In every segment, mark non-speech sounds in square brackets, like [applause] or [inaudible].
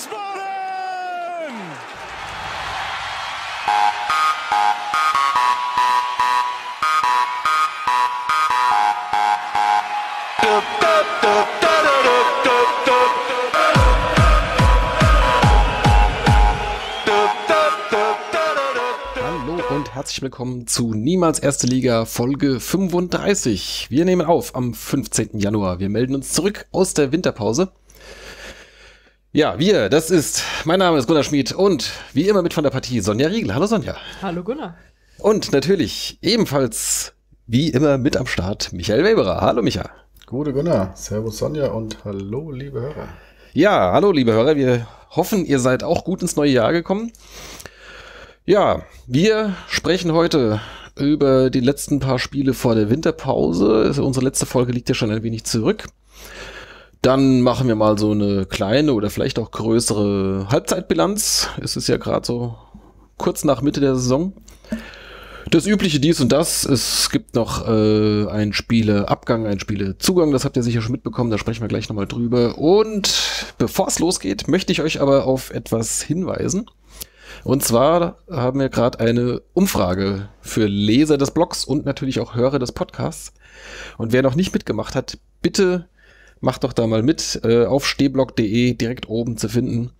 Wiesbaden! Hallo und herzlich willkommen zu Niemals Erste Liga Folge 35. Wir nehmen auf am 15. Januar. Wir melden uns zurück aus der Winterpause. Ja, wir, das ist, mein Name ist Gunnar Schmid und wie immer mit von der Partie Sonja Riegel. Hallo Sonja. Hallo Gunnar. Und natürlich ebenfalls wie immer mit am Start Michael Weberer. Hallo Micha. Gute Gunnar, Servus Sonja und hallo liebe Hörer. Ja, hallo liebe Hörer. Wir hoffen, ihr seid auch gut ins neue Jahr gekommen. Ja, wir sprechen heute über die letzten paar Spiele vor der Winterpause. Also unsere letzte Folge liegt ja schon ein wenig zurück. Dann machen wir mal so eine kleine oder vielleicht auch größere Halbzeitbilanz. Es ist ja gerade so kurz nach Mitte der Saison. Das übliche dies und das. Es gibt noch äh, ein Spieleabgang, ein Spielezugang. Das habt ihr sicher schon mitbekommen. Da sprechen wir gleich nochmal drüber. Und bevor es losgeht, möchte ich euch aber auf etwas hinweisen. Und zwar haben wir gerade eine Umfrage für Leser des Blogs und natürlich auch Hörer des Podcasts. Und wer noch nicht mitgemacht hat, bitte macht doch da mal mit äh, auf stehblog.de direkt oben zu finden.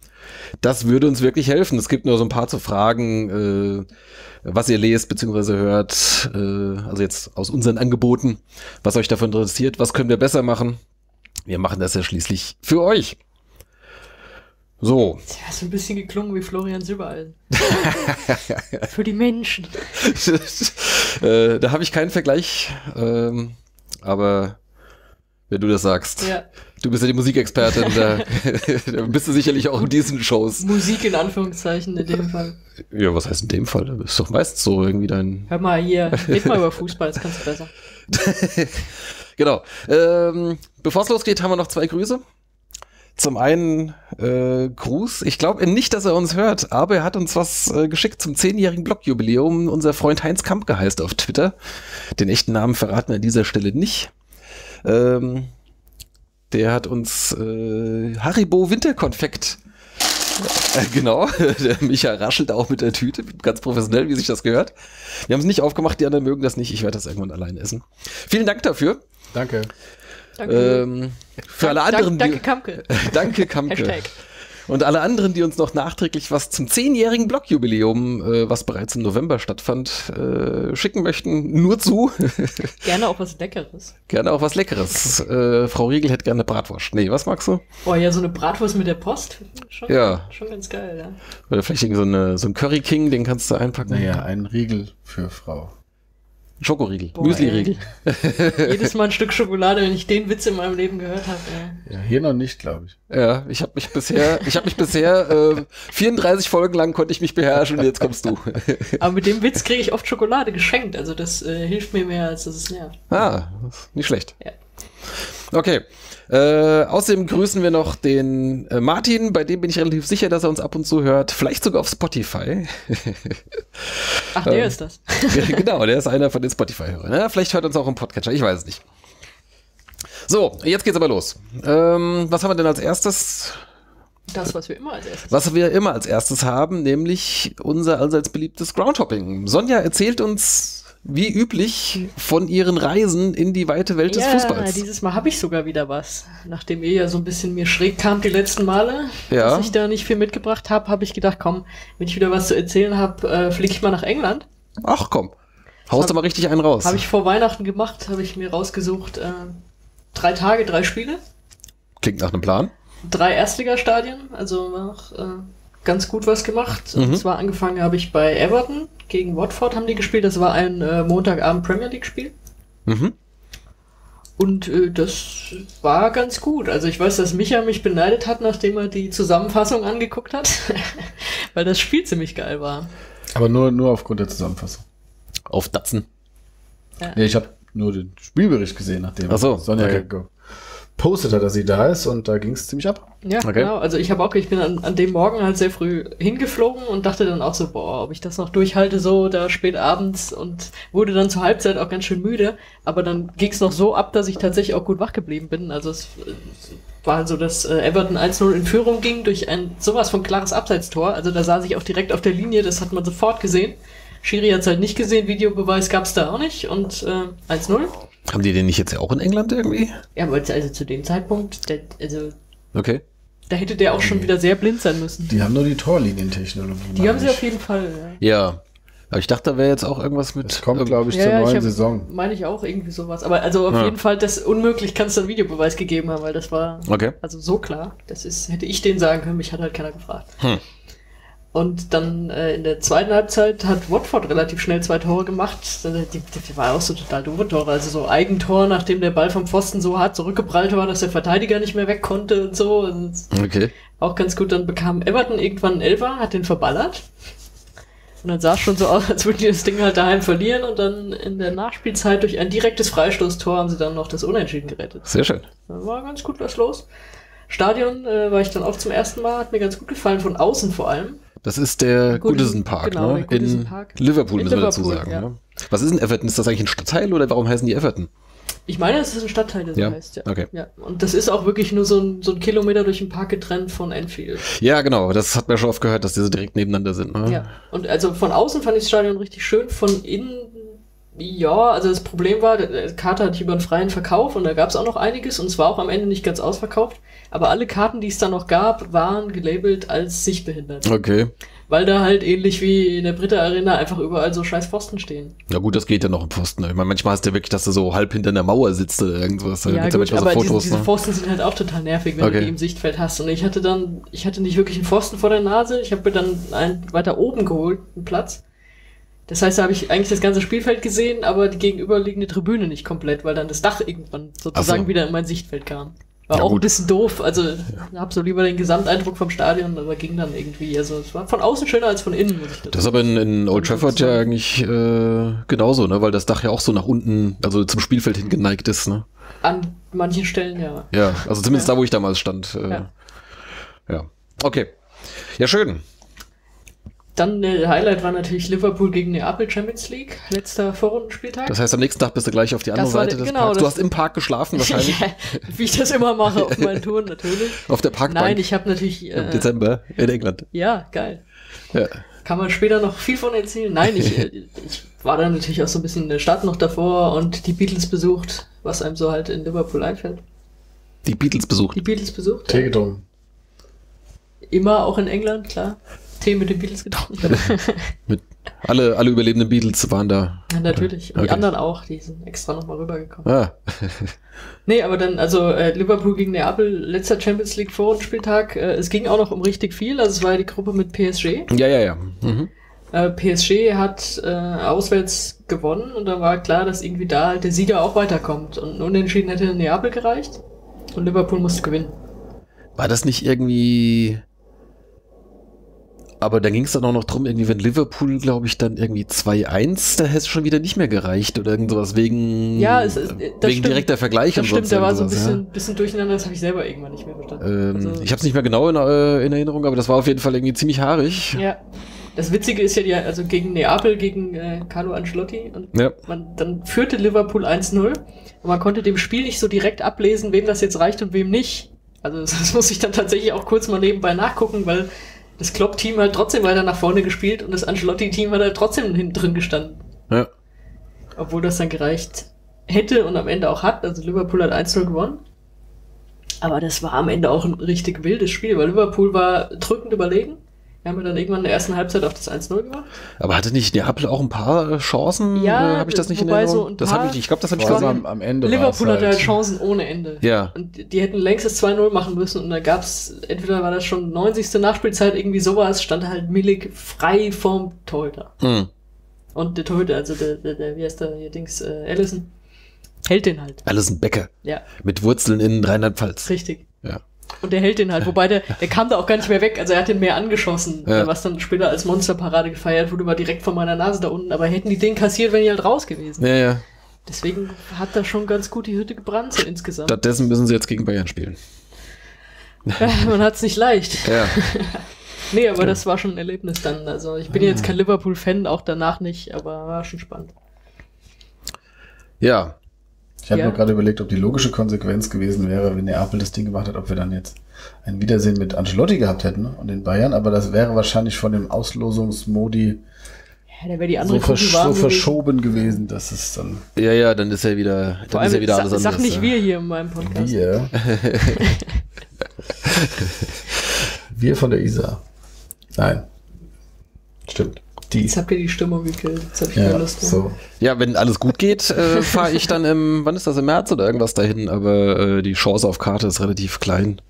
Das würde uns wirklich helfen. Es gibt nur so ein paar zu Fragen, äh, was ihr lest bzw. hört, äh, also jetzt aus unseren Angeboten, was euch davon interessiert, was können wir besser machen. Wir machen das ja schließlich für euch. So. Ja, hast ein bisschen geklungen wie Florian Silbereisen. [laughs] Für die Menschen. [laughs] äh, da habe ich keinen Vergleich, ähm, aber wenn du das sagst. Ja. Du bist ja die Musikexpertin, da, [laughs] da bist du sicherlich auch in diesen Shows. Musik in Anführungszeichen in dem Fall. Ja, was heißt in dem Fall? Das ist doch meistens so irgendwie dein. Hör mal hier, red mal über Fußball, das kannst du besser. [laughs] genau. Ähm, Bevor es losgeht, haben wir noch zwei Grüße. Zum einen äh, Gruß. Ich glaube nicht, dass er uns hört, aber er hat uns was äh, geschickt zum zehnjährigen Blogjubiläum. Unser Freund Heinz Kamp geheißt auf Twitter. Den echten Namen verraten wir an dieser Stelle nicht. Ähm, der hat uns äh, Haribo Winterkonfekt. Äh, genau, [laughs] der Micha raschelt auch mit der Tüte, ganz professionell, wie sich das gehört. Wir haben es nicht aufgemacht, die anderen mögen das nicht. Ich werde das irgendwann allein essen. Vielen Dank dafür. Danke. Danke. Ähm, für alle anderen. Danke, Kamke. [laughs] Danke, Kamke. Hashtag. Und alle anderen, die uns noch nachträglich was zum zehnjährigen Blogjubiläum, äh, was bereits im November stattfand, äh, schicken möchten, nur zu. [laughs] Gerne auch was Leckeres. gerne auch was Leckeres. Äh, Frau Riegel hätte gerne Bratwurst. Nee, was magst du? Boah, ja, so eine Bratwurst mit der Post. Schon, Ja. schon ganz geil, ja. Oder vielleicht irgendwie so, eine, so ein Curry King, den kannst du einpacken. Naja, ein Riegel für Frau. Schokoriegel, Boah, Müsli-Riegel. Jedes Mal ein Stück Schokolade, wenn ich den Witz in meinem Leben gehört habe. ey. Ja, hier noch nicht, glaube ich. Ja, ich habe mich bisher, ich habe mich bisher äh, 34 Folgen lang konnte ich mich beherrschen und jetzt kommst du. [laughs] Aber mit dem Witz kriege ich oft Schokolade geschenkt. Also das äh, hilft mir mehr, als dass es nervt. Ah, nicht schlecht. Ja. Okay. Äh, außerdem grüßen wir noch den äh, Martin, bei dem bin ich relativ sicher, dass er uns ab und zu hört. Vielleicht sogar auf Spotify. [laughs] Ach, der ist das. [laughs] genau, der ist einer von den Spotify-Hörern. Ja, vielleicht hört er uns auch im Podcatcher, ich weiß es nicht. So, jetzt geht's aber los. Ähm, was haben wir denn als erstes? Das, was wir immer als erstes Was wir immer als erstes haben, nämlich unser allseits beliebtes Groundhopping. Sonja erzählt uns, wie üblich, von ihren Reisen in die weite Welt des ja, Fußballs. dieses Mal habe ich sogar wieder was. Nachdem ihr ja so ein bisschen mir schräg kamt die letzten Male, Ja. dass ich da nicht viel mitgebracht habe, habe ich gedacht, komm, wenn ich wieder was zu erzählen habe, äh, fliege ich mal nach England. Ach komm, haust du mal richtig einen raus. Habe ich vor Weihnachten gemacht, habe ich mir rausgesucht, äh, drei Tage, drei Spiele, Klingt nach einem Plan. drei Erstligastadien, also auch äh, ganz gut was gemacht. Mhm. Und zwar angefangen habe ich bei Everton gegen Watford haben die gespielt. Das war ein äh, Montagabend Premier League Spiel. Mhm. Und äh, das war ganz gut. Also ich weiß, dass Micha mich beneidet hat, nachdem er die Zusammenfassung angeguckt hat, [laughs] weil das Spiel ziemlich geil war. Aber nur, nur aufgrund der Zusammenfassung. Auf Datsen. Nee, ich habe nur den Spielbericht gesehen, nachdem Ach so, Sonja okay. Gepostet hat, dass sie da ist und da ging es ziemlich ab. Ja, Okay. genau. Also ich habe auch, ich bin an, an dem Morgen halt sehr früh hingeflogen und dachte dann auch so, boah, ob ich das noch durchhalte, so da spät abends und wurde dann zur Halbzeit auch ganz schön müde. Aber dann ging es noch so ab, dass ich tatsächlich auch gut wach geblieben bin. Also es, es war halt so, dass äh, Everton 1-0 in Führung ging durch ein sowas von klares Abseitstor. Also da saß ich auch direkt auf der Linie, das hat man sofort gesehen. Schiri hat es halt nicht gesehen, Videobeweis gab es da auch nicht und äh, 1-0. Haben die den nicht jetzt auch in England irgendwie? Ja, aber also zu dem Zeitpunkt, der, also Okay. da hätte der auch schon wieder sehr blind sein müssen. Die haben nur die Torlinientechnologie. Die haben sie ich. auf jeden Fall. Ja. Ja. Aber ich dachte, da wäre jetzt auch irgendwas mit. Es kommt, glaube ich, Ja, zur ja, ich neuen hab- Saison. Meine ich auch irgendwie sowas. Aber also auf Ja. jeden Fall, das unmöglich kann es dann Videobeweis gegeben haben, weil das war Okay. also so klar. Das ist, hätte ich denen sagen können, mich hat halt keiner gefragt. Hm. Und dann äh, in der zweiten Halbzeit hat Watford relativ schnell zwei Tore gemacht. Also Die, die war auch so total doofe Tore. Also so Eigentor, nachdem der Ball vom Pfosten so hart zurückgeprallt war, dass der Verteidiger nicht mehr weg konnte und so. Und Okay. auch ganz gut. Dann bekam Everton irgendwann einen Elfer, hat den verballert. Und dann sah es schon so aus, als würden die das Ding halt daheim verlieren. Und dann in der Nachspielzeit durch ein direktes Freistoßtor haben sie dann noch das Unentschieden gerettet. Sehr schön. Da war ganz gut was los. Stadion äh, war ich dann auch zum ersten Mal, hat mir ganz gut gefallen, von außen vor allem. Das ist der Goodison- Goodison Park, genau, ne? Goodison In Park. Liverpool, In müssen wir dazu sagen. ja. Ne? Was ist denn Everton? Ist das eigentlich ein Stadtteil oder warum heißen die Everton? Ich meine, es ist ein Stadtteil, der so Ja, heißt. Ja. okay. ja. Und das ist auch wirklich nur so ein, so ein Kilometer durch den Park getrennt von Enfield. Ja, genau. Das hat man schon oft gehört, dass diese direkt nebeneinander sind. Ne? Ja. Und also von außen fand ich das Stadion richtig schön, von innen, ja, also das Problem war, Karte hatte über einen freien Verkauf und da gab es auch noch einiges und es war auch am Ende nicht ganz ausverkauft. Aber alle Karten, die es da noch gab, waren gelabelt als sichtbehindert. Okay. Weil da halt ähnlich wie in der Britta Arena einfach überall so scheiß Pfosten stehen. Ja gut, das geht ja noch im Pfosten. Ich meine, manchmal hast du ja wirklich, dass du so halb hinter einer Mauer sitzt oder irgendwas. Da Ja, gut, manchmal aber so diese, Fotos. diese ne? Pfosten sind halt auch total nervig, wenn Okay. du die im Sichtfeld hast. Und ich hatte dann, ich hatte nicht wirklich einen Pfosten vor der Nase, ich habe mir dann einen weiter oben geholt, einen Platz. Das heißt, da habe ich eigentlich das ganze Spielfeld gesehen, aber die gegenüberliegende Tribüne nicht komplett, weil dann das Dach irgendwann sozusagen so. wieder in mein Sichtfeld kam. War Ja, auch ein gut. bisschen doof, also ich habe so lieber den Gesamteindruck vom Stadion, aber ging dann irgendwie. Also es war von außen schöner als von innen, muss ich dazu Das ist aber in, in Old Trafford ja eigentlich äh, genauso, ne? Weil das Dach ja auch so nach unten, also zum Spielfeld hin geneigt ist, ne? An manchen Stellen, ja. Ja, also zumindest Ja. da, wo ich damals stand. Äh, ja. Ja. Okay. Ja, schön. Dann äh, Highlight war natürlich Liverpool gegen Neapel Champions League, letzter Vorrundenspieltag. Das heißt, am nächsten Tag bist du gleich auf die andere Das war Seite der- des genau, Parks. Du hast im Park geschlafen wahrscheinlich. [laughs] Ja, wie ich das immer mache auf meinen Touren, [laughs] natürlich. Auf der Parkbank Nein, ich habe natürlich. im Äh, Dezember in England. ja, geil. Ja. Kann man später noch viel von erzählen. Nein, ich, äh, ich war dann natürlich auch so ein bisschen in der Stadt noch davor und die Beatles besucht, was einem so halt in Liverpool einfällt. Die Beatles besucht. Die Beatles besucht. Tee getrunken. Immer auch in England, klar. Tee mit den Beatles getrunken. [laughs] Mit alle, alle überlebenden Beatles waren da. ja, natürlich. Und die Okay. anderen auch, die sind extra nochmal rübergekommen. Ah, [laughs] Nee, aber dann, also äh, Liverpool gegen Neapel, letzter Champions League Vorrundenspieltag. Äh, es ging auch noch um richtig viel. Also es war ja die Gruppe mit PSG. ja, ja, ja. Mhm. Äh, PSG hat äh, auswärts gewonnen und dann war klar, dass irgendwie da halt der Sieger auch weiterkommt. Und ein Unentschieden hätte Neapel gereicht und Liverpool musste gewinnen. War das nicht irgendwie. Aber dann ging es dann auch noch drum, irgendwie, wenn Liverpool, glaube ich, dann irgendwie 2-1, da hätte es schon wieder nicht mehr gereicht oder irgend sowas wegen, Ja, es ist- das wegen stimmt. direkter Vergleich Das und stimmt, da war so ein irgendwas, bisschen, bisschen durcheinander, das habe ich selber irgendwann nicht mehr verstanden. Ähm, Also- ich habe es nicht mehr genau in, äh, in Erinnerung, aber das war auf jeden Fall irgendwie ziemlich haarig. Ja. Das Witzige ist ja, die, also gegen Neapel, gegen äh, Carlo Ancelotti und Ja. man, dann führte Liverpool 1-0 und man konnte dem Spiel nicht so direkt ablesen, wem das jetzt reicht und wem nicht. Also [laughs] das muss ich dann tatsächlich auch kurz mal nebenbei nachgucken, weil das Klopp-Team halt trotzdem weiter nach vorne gespielt und das Ancelotti-Team hat halt trotzdem hinten drin gestanden. Ja. Obwohl das dann gereicht hätte und am Ende auch hat. Also Liverpool hat 1-0 gewonnen. Aber das war am Ende auch ein richtig wildes Spiel, weil Liverpool war drückend überlegen. Wir haben ja dann irgendwann in der ersten Halbzeit auf das 1-0 gemacht. Aber hatte nicht Neapel auch ein paar äh, Chancen? Ja, äh, habe ich das nicht in wobei Erinnerung? so ein das habe ich, ich glaube, das habe ich gesehen. am, am Ende Liverpool hatte halt Chancen ohne Ende. Ja. Und die- hätten längst das 2-0 machen müssen und da gab's, entweder war das schon 90. Nachspielzeit, irgendwie sowas, stand halt Milik frei vorm Torhüter. Hm. Und der Torhüter, also der, der, der wie heißt der hier Dings, äh, Allison, hält den halt. Alles ein Bäcker. Ja, Mit Wurzeln in Rheinland-Pfalz. richtig. Ja. Und der hält den halt, wobei der, der kam da auch gar nicht mehr weg, also er hat den mehr angeschossen, Ja. was dann später als Monsterparade gefeiert wurde, war direkt vor meiner Nase da unten, aber hätten die den kassiert, wären die halt raus gewesen. Ja, ja. Deswegen hat da schon ganz gut die Hütte gebrannt so insgesamt. Stattdessen müssen sie jetzt gegen Bayern spielen. Man hat es nicht leicht. Ja. [laughs] Nee, aber das war schon ein Erlebnis dann. Also ich bin jetzt kein Liverpool-Fan, auch danach nicht, aber war schon spannend. Ja. Ich habe Ja. nur gerade überlegt, ob die logische Konsequenz gewesen wäre, wenn Neapel das Ding gemacht hat, ob wir dann jetzt ein Wiedersehen mit Ancelotti gehabt hätten und den Bayern, aber das wäre wahrscheinlich von dem Auslosungsmodi Ja, die so, andere versch warm so verschoben gewesen, dass es dann Ja, ja, dann ist ja wieder, Vor dann allem, ist ja wieder alles anders. sag nicht ja. wir hier in meinem Podcast. wir. [laughs] wir von der ISA. Nein. Stimmt. Die. Jetzt habt ihr die Stimmung gekillt. Jetzt hab ich Ja, keine Lust mehr. so. Ja, wenn alles gut geht, äh, [laughs] fahre ich dann im, wann ist das, im März oder irgendwas dahin, aber äh, die Chance auf Karte ist relativ klein.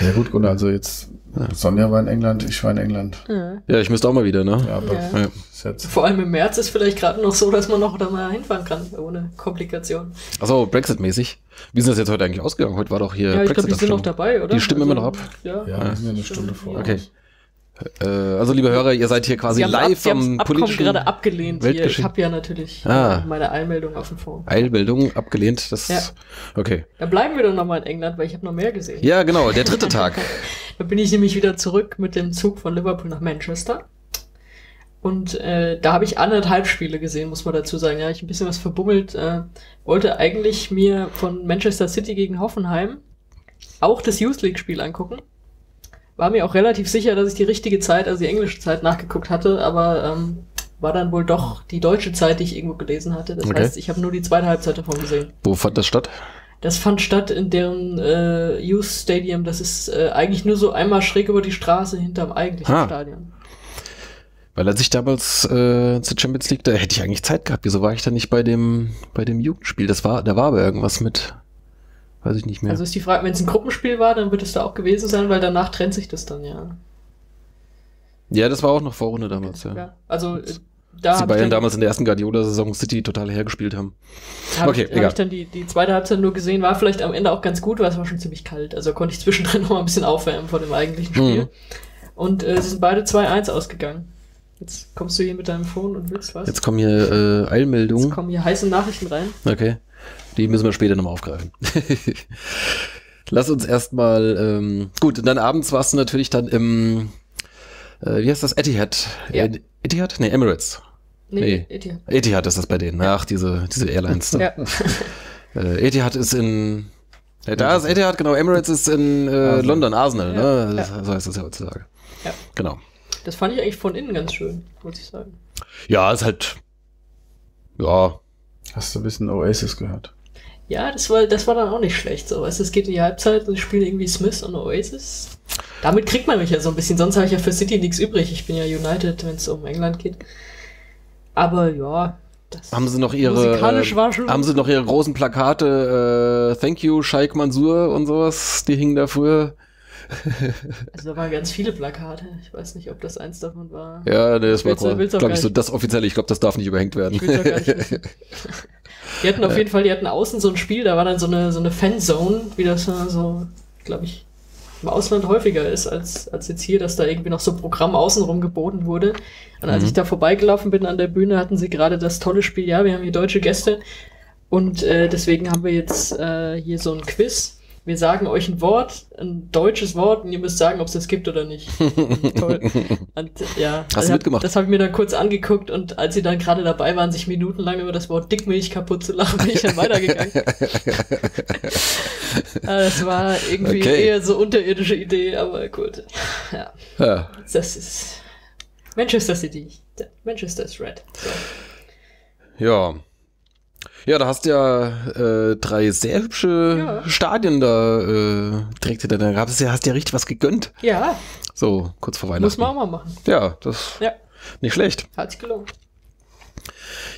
Ja gut, Gunnar, also jetzt Sonja war in England, ich war in England. Ja. Ja, ich müsste auch mal wieder, ne? Ja, aber Ja. Jetzt Vor allem im März ist vielleicht gerade noch so, dass man noch da mal hinfahren kann, ohne Komplikation. Achso, Brexit-mäßig. Wie ist das jetzt heute eigentlich ausgegangen? Heute war doch hier Ja, ich glaube, die sind noch dabei, oder? Die stimmen immer noch ab? Ja. Ja, wir sind ja eine Stunde vor. Okay. Äh, also, liebe Hörer, ihr seid hier quasi haben ab, live haben's am politischen gerade abgelehnt hier. Ich habe ja natürlich Ah. äh, meine Eilmeldung auf dem Phone. Eilbildung abgelehnt. Das, Ja. okay. Da bleiben wir doch noch mal in England, weil ich habe noch mehr gesehen. Ja, genau, der dritte Tag. [laughs] Da bin ich nämlich wieder zurück mit dem Zug von Liverpool nach Manchester. Und äh, da habe ich anderthalb Spiele gesehen, muss man dazu sagen. Ja, ich ein bisschen was verbummelt. Äh, wollte eigentlich mir von Manchester City gegen Hoffenheim auch das Youth League Spiel angucken. War mir auch relativ sicher, dass ich die richtige Zeit, also die englische Zeit nachgeguckt hatte, aber ähm, war dann wohl doch die deutsche Zeit, die ich irgendwo gelesen hatte. Das Okay. heißt, ich habe nur die zweite Halbzeit davon gesehen. Wo fand das statt? Das fand statt in deren äh, Youth Stadium. Das ist äh, eigentlich nur so einmal schräg über die Straße hinterm eigentlichen Ah. Stadion. Weil als ich damals äh, zur Champions League, da hätte ich eigentlich Zeit gehabt. Wieso war ich da nicht bei dem, bei dem Jugendspiel? Das war, da war aber irgendwas mit, weiß ich nicht mehr. Also ist die Frage, wenn es ein Gruppenspiel war, dann wird es da auch gewesen sein, weil danach trennt sich das dann ja. ja, das war auch noch Vorrunde damals, ja. ja. Also äh, da Dass die Bayern damals in der ersten Guardiola-Saison City total hergespielt haben. hab okay, ich, hab egal. ich dann die, die zweite Halbzeit nur gesehen, war vielleicht am Ende auch ganz gut, weil es war schon ziemlich kalt. Also konnte ich zwischendrin [laughs] noch mal ein bisschen aufwärmen vor dem eigentlichen Spiel. Mhm. Und äh, sie sind beide 2-1 ausgegangen. Jetzt kommst du hier mit deinem Phone und willst was? Jetzt kommen hier äh, Jetzt Eilmeldungen. kommen hier heiße Nachrichten rein. Okay. Die müssen wir später nochmal aufgreifen. [laughs] Lass uns erstmal, ähm, gut, und dann abends warst du natürlich dann im, äh, wie heißt das, Etihad? Ja. Äh, Etihad? Nee, Emirates. Nee, Nee. Etihad. Etihad ist das bei denen. Ach, diese, diese Airlines. Da. Ja. [laughs] Äh, Etihad ist in, ja, da ist Etihad, genau, Emirates ist in äh, Arsenal. London, Arsenal, Ja, ne? ja. So heißt das ja heutzutage. Ja. Genau. Das fand ich eigentlich von innen ganz schön, muss ich sagen. Ja, ist halt, ja, Hast du ein bisschen Oasis gehört? Ja, das war, das war dann auch nicht schlecht. So, weißt es geht in die Halbzeit und ich spiele irgendwie Smith und Oasis. Damit kriegt man mich ja so ein bisschen. Sonst habe ich ja für City nichts übrig. Ich bin ja United, wenn es um England geht. Aber ja, das Haben sie noch ihre, musikalisch äh, war schon. haben sie noch ihre großen Plakate, äh, Thank you, Sheikh Mansour und sowas, die hingen da früher. Also da waren ganz viele Plakate. Ich weiß nicht, ob das eins davon war. Ja, nee, das war, Willst du auch glaube ich, so das offizielle. Ich glaube, das darf nicht überhängt werden. Ich will's gar nicht wissen. [laughs] Die hatten auf jeden Fall, die hatten außen so ein Spiel, da war dann so eine, so eine Fanzone, wie das so, glaube ich, im Ausland häufiger ist, als, als jetzt hier, dass da irgendwie noch so Programm außenrum geboten wurde. Und als Mhm. ich da vorbeigelaufen bin an der Bühne, hatten sie gerade das tolle Spiel, ja, wir haben hier deutsche Gäste und äh, deswegen haben wir jetzt äh, hier so ein Quiz. Wir sagen euch ein Wort, ein deutsches Wort, und ihr müsst sagen, ob es das gibt oder nicht. [laughs] Toll. Und, ja, Hast du mitgemacht? Das habe ich mir dann kurz angeguckt und als sie dann gerade dabei waren, sich minutenlang über das Wort Dickmilch kaputt zu lachen, bin ich dann weitergegangen. Ah, [laughs] das war irgendwie Okay. eher so unterirdische Idee, aber gut. Ja, ja. das ist Manchester City. Manchester ist red. So. ja. Ja, da hast du ja äh, drei sehr hübsche Ja. Stadien da äh, direkt hinter gab es ja, hast dir richtig was gegönnt. Ja, So, kurz vor Weihnachten. muss man auch mal machen. Ja, das Ja, nicht schlecht. hat sich gelohnt.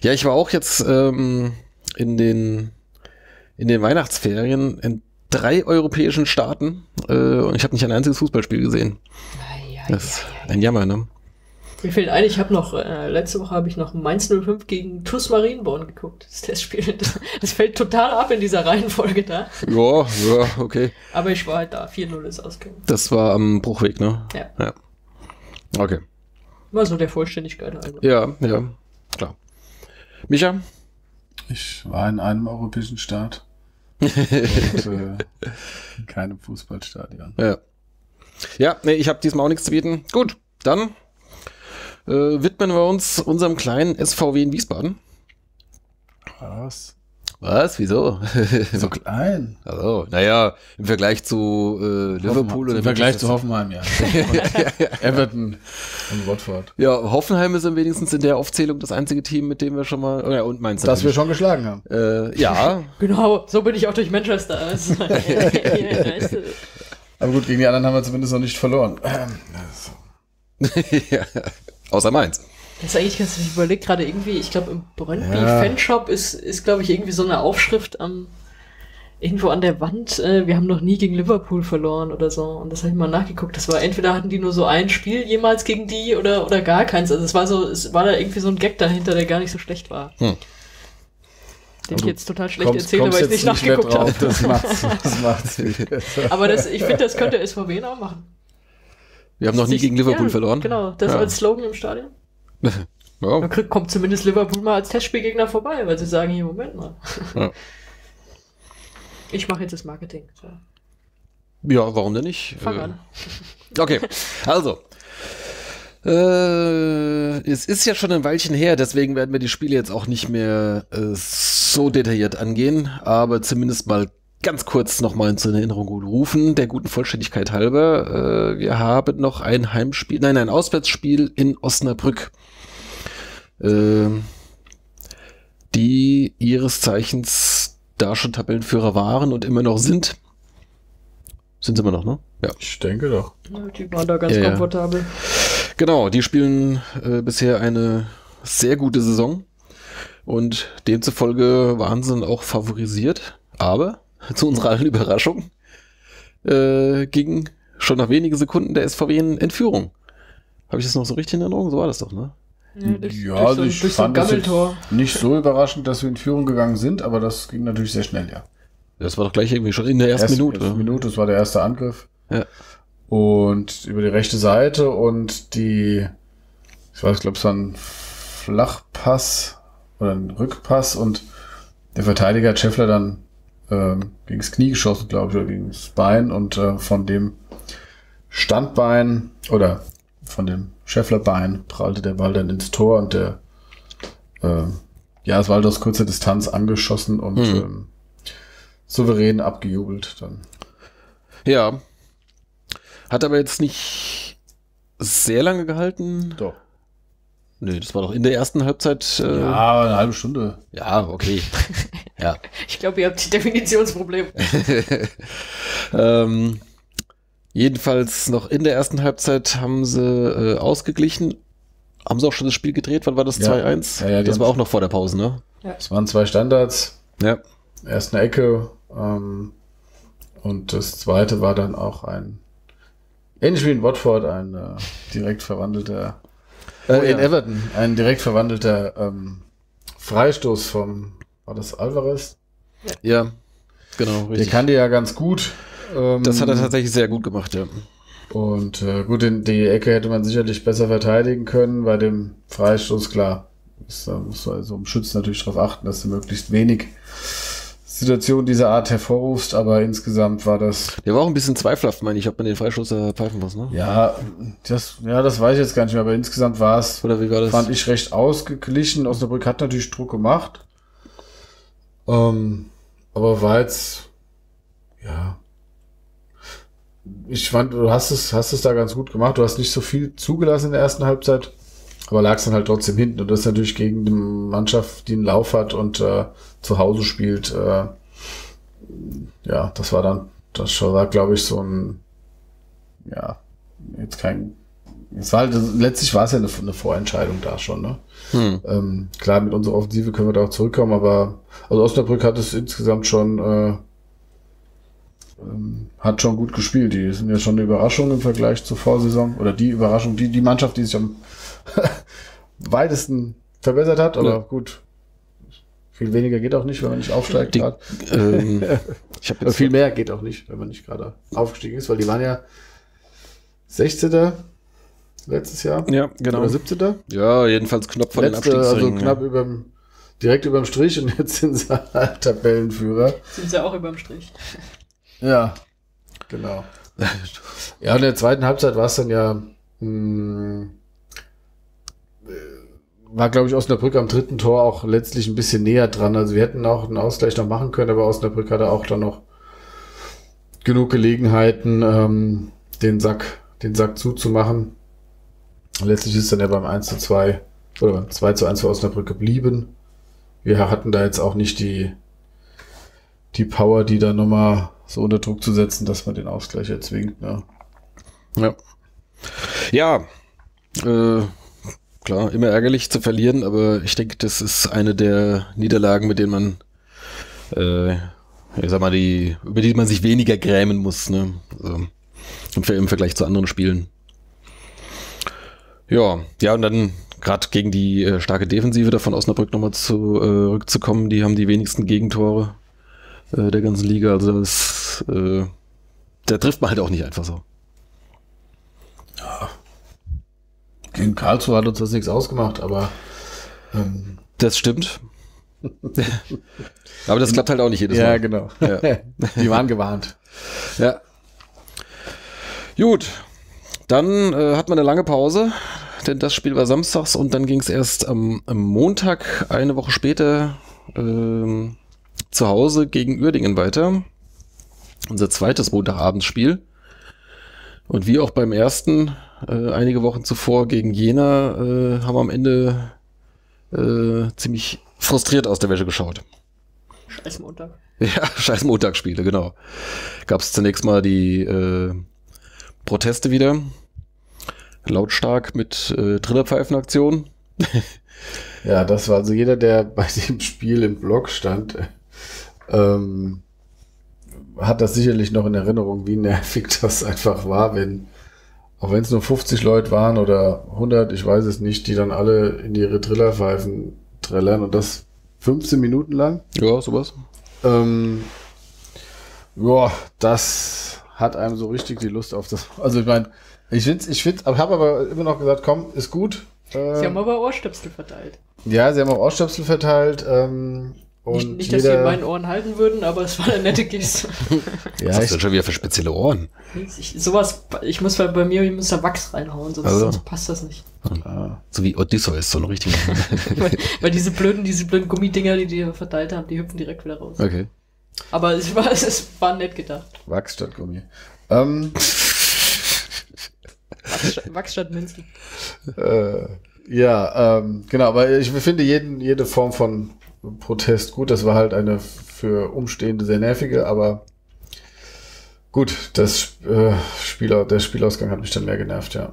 Ja, ich war auch jetzt ähm, in den in den Weihnachtsferien in drei europäischen Staaten äh, und ich habe nicht ein einziges Fußballspiel gesehen. Ja, ja, Das ist ja, ja. ein Jammer, ne? Mir fällt ein, ich habe noch, äh, letzte Woche habe ich noch Mainz 05 gegen TuS Marienborn geguckt, das Testspiel. Das, [laughs] das fällt total ab in dieser Reihenfolge da. Ja, ja, okay. Aber ich war halt da, 4-0 ist ausgegangen. Das war am Bruchweg, ne? Ja. Ja. Okay. War so der Vollständigkeit halber. Ja, ja, klar. Micha? Ich war in einem europäischen Staat. und, äh, in keinem Fußballstadion. Ja. Ja, nee, ich habe diesmal auch nichts zu bieten. Gut, dann äh, widmen wir uns unserem kleinen SVW in Wiesbaden. Was? Was? Wieso? [laughs] So klein. also, naja, im Vergleich zu äh, Liverpool oder Im Vergleich zu Hoffenheim, ja. [laughs] Und Everton und Watford. Ja, Hoffenheim ist dann wenigstens in der Aufzählung das einzige Team, mit dem wir schon mal. Oh ja, und Mainz. Dass wir schon geschlagen haben. Äh, ja, [laughs] Genau, so bin ich auch durch Manchester. Also, Aber gut, gegen die anderen haben wir zumindest noch nicht verloren. Ähm, ja. Außer Mainz. Das ist eigentlich ganz, ich überlege gerade irgendwie, ich glaube im Brøndby Ja. Fanshop ist, ist glaube ich irgendwie so eine Aufschrift am, irgendwo an der Wand, äh, wir haben noch nie gegen Liverpool verloren oder so. Und das habe ich mal nachgeguckt. Das war entweder hatten die nur so ein Spiel jemals gegen die oder, oder gar keins. Also es war so, es war da irgendwie so ein Gag dahinter, der gar nicht so schlecht war. Hm. Den ich jetzt total schlecht kommst- erzähle, kommst weil ich nicht jetzt mehr nachgeguckt habe. Das macht's, das [laughs] macht's. Aber das, ich finde, das könnte SVW auch machen. Wir haben noch nie gegen Liverpool ja, verloren. Genau, das Ja. als Slogan im Stadion. [laughs] Ja. Da kriegt- kommt zumindest Liverpool mal als Testspielgegner vorbei, weil sie sagen, hier, Moment mal. Ja. [laughs] Ich mache jetzt das Marketing. So, ja, warum denn nicht? fang Äh, an. [laughs] Okay, also. Äh, es ist ja schon ein Weilchen her, deswegen werden wir die Spiele jetzt auch nicht mehr äh, so detailliert angehen, aber zumindest mal ganz kurz nochmal zur Erinnerung rufen, der guten Vollständigkeit halber. Äh, wir haben noch ein Heimspiel, nein, ein Auswärtsspiel in Osnabrück, äh, die ihres Zeichens da schon Tabellenführer waren und immer noch sind. Sind sie immer noch, ne? Ja. Ich denke doch. Ja, Die waren da ganz Ja, ja. komfortabel. Genau, die spielen äh, bisher eine sehr gute Saison und demzufolge waren sie dann auch favorisiert. Aber [laughs] zu unserer allen Überraschung äh, ging schon nach wenigen Sekunden der SVW in Entführung. Habe ich das noch so richtig in Erinnerung? So war das doch, ne? Ja, durch, Ja, durch also so, ich durch so ein fand das jetzt Gammeltor. nicht so überraschend, dass wir in Führung gegangen sind, aber das ging natürlich sehr schnell, ja. Das war doch gleich irgendwie schon in der ersten Erste- Minute. erste Minute, das war der erste Angriff. Ja. Und über die rechte Seite und die, ich weiß, ich glaube, es war ein Flachpass oder ein Rückpass und der Verteidiger hat Scheffler dann ähm, gegen das Knie geschossen, glaube ich, oder gegen das Bein und äh, von dem Standbein oder von dem Schefflerbein prallte der Ball dann ins Tor und der äh, ja, es war halt aus kurzer Distanz angeschossen und Mhm. ähm, souverän abgejubelt dann. Ja. Hat aber jetzt nicht sehr lange gehalten. Doch. Nee, das war doch in der ersten Halbzeit. Äh, ja. Ja, eine halbe Stunde. okay. ja. [laughs] Ich glaube, ihr habt die Definitionsprobleme. [laughs] ähm, jedenfalls noch in der ersten Halbzeit haben sie äh, ausgeglichen. Haben sie auch schon das Spiel gedreht? Wann war das? Ja. 2-1? Ja, ja, das war auch noch vor der Pause, ne? Es waren zwei Standards. Ja. Erst eine Ecke. Ähm, und das zweite war dann auch ein, ähnlich wie in Watford, ein äh, direkt verwandelter, äh, Oh ja. in Everton, ein direkt verwandelter ähm, Freistoß vom, war das Alvarez? Ja. Genau, Der richtig. kann die ja ganz gut. Ähm, das hat er tatsächlich sehr gut gemacht, ja. Und äh, gut, in die Ecke hätte man sicherlich besser verteidigen können. Bei dem Freistoß, klar, ist, da muss man also im Schützen natürlich darauf achten, dass du möglichst wenig Situationen dieser Art hervorrufst. Aber insgesamt war das, Der war auch ein bisschen zweifelhaft, meine ich, ob man den Freistoß äh, pfeifen muss, ne? ja, das, ja, das weiß ich jetzt gar nicht mehr. Aber insgesamt war es, Oder wie war das? fand ich recht ausgeglichen. Osnabrück hat natürlich Druck gemacht. Ähm, aber war jetzt, ja, ich fand, du hast es, hast es da ganz gut gemacht. Du hast nicht so viel zugelassen in der ersten Halbzeit, aber lagst dann halt trotzdem hinten. Und das ist natürlich gegen eine Mannschaft, die einen Lauf hat und äh, zu Hause spielt. Äh, ja, das war dann, das war, glaube ich, so ein, ja, jetzt kein, es war halt, letztlich war es ja eine, eine Vorentscheidung da schon, ne? Hm. Ähm, klar, mit unserer Offensive können wir da auch zurückkommen, aber also Osnabrück hat es insgesamt schon äh, ähm, hat schon gut gespielt. Die sind ja schon eine Überraschung im Vergleich zur Vorsaison oder die Überraschung, die die Mannschaft, die sich am [laughs] weitesten verbessert hat. Aber Ja. gut, viel weniger geht auch nicht, wenn man nicht aufsteigt. Die- ähm, [laughs] ich Aber jetzt viel mehr geht auch nicht, wenn man nicht gerade aufgestiegen ist, weil die waren ja 16. letztes Jahr Ja, genau. oder 17. Ja, jedenfalls knapp vor den Letzte, also knapp ja. über dem direkt überm Strich und jetzt sind sie halt Tabellenführer. Sind sie auch überm Strich. Ja, genau. [laughs] Ja, in der zweiten Halbzeit war es dann ja, mh, war, glaube ich, Osnabrück am dritten Tor auch letztlich ein bisschen näher dran. Also wir hätten auch einen Ausgleich noch machen können, aber Osnabrück hatte auch dann noch genug Gelegenheiten, ähm, den Sack, den Sack zuzumachen. Letztlich ist dann ja beim 1 zu 2 oder beim 2 zu 1 für Osnabrück geblieben. Wir hatten da jetzt auch nicht die, die Power, die da nochmal so unter Druck zu setzen, dass man den Ausgleich erzwingt. Ne? Ja. Ja, äh, klar, immer ärgerlich zu verlieren, aber ich denke, das ist eine der Niederlagen, mit denen man, äh, ich sag mal, die, über die man sich weniger grämen muss, ne? Also, im Vergleich zu anderen Spielen. Ja, ja, und dann gerade gegen die äh, starke Defensive davon Osnabrück nochmal zurückzukommen, äh, die haben die wenigsten Gegentore äh, der ganzen Liga. Also das, äh, da trifft man halt auch nicht einfach so. Ja. Gegen Karlsruhe hat uns das nichts ausgemacht, aber ähm, das stimmt. [laughs] aber das klappt halt auch nicht jedes ja, Mal. Genau. Ja, genau. [laughs] Die waren gewarnt. Ja. Gut. Dann äh, hat man eine lange Pause, denn das Spiel war samstags und dann ging es erst am, am, Montag, eine Woche später, ähm, zu Hause gegen Uerdingen weiter. Unser zweites Montagabendsspiel. Und wie auch beim ersten, äh, einige Wochen zuvor gegen Jena, äh, haben wir am Ende äh, ziemlich frustriert aus der Wäsche geschaut. Scheiß Montag. [laughs] Ja, scheiß Montagsspiele, genau. Gab es zunächst mal die äh, Proteste wieder. Lautstark mit äh, Trillerpfeifenaktion. [laughs] ja, das war also jeder, der bei dem Spiel im Blog stand, ähm, hat das sicherlich noch in Erinnerung, wie nervig [laughs] das einfach war, wenn, auch wenn es nur 50 Leute waren oder 100, ich weiß es nicht, die dann alle in ihre Trillerpfeifen trillern und das 15 Minuten lang. Ja, sowas. Ähm, ja, das hat einem so richtig die Lust auf das. Also ich meine, ich finde, ich finde, habe aber immer noch gesagt, komm, ist gut. Äh, sie haben aber Ohrstöpsel verteilt. Ja, sie haben auch Ohrstöpsel verteilt. Ähm, und nicht, nicht dass sie in meinen Ohren halten würden, aber es war eine nette Geste. [laughs] ja, Was hast du schon wieder für spezielle Ohren? Ich, sowas, ich muss bei, bei mir, ich muss da Wachs reinhauen, sonst, also. sonst passt das nicht. Ah. So wie Odysseus, so ein richtiger. [laughs] weil, weil, diese blöden, diese blöden Gummidinger, die die verteilt haben, die hüpfen direkt wieder raus. Okay. Aber es war, [laughs] es war nett gedacht. Wachs statt Gummi. Ähm. Wachs, statt Minzel. Äh, ja, ähm, genau, aber ich finde jeden, jede Form von Protest gut. Das war halt eine für Umstehende sehr nervige, aber gut, das äh, Spieler, der Spielausgang hat mich dann mehr genervt, ja.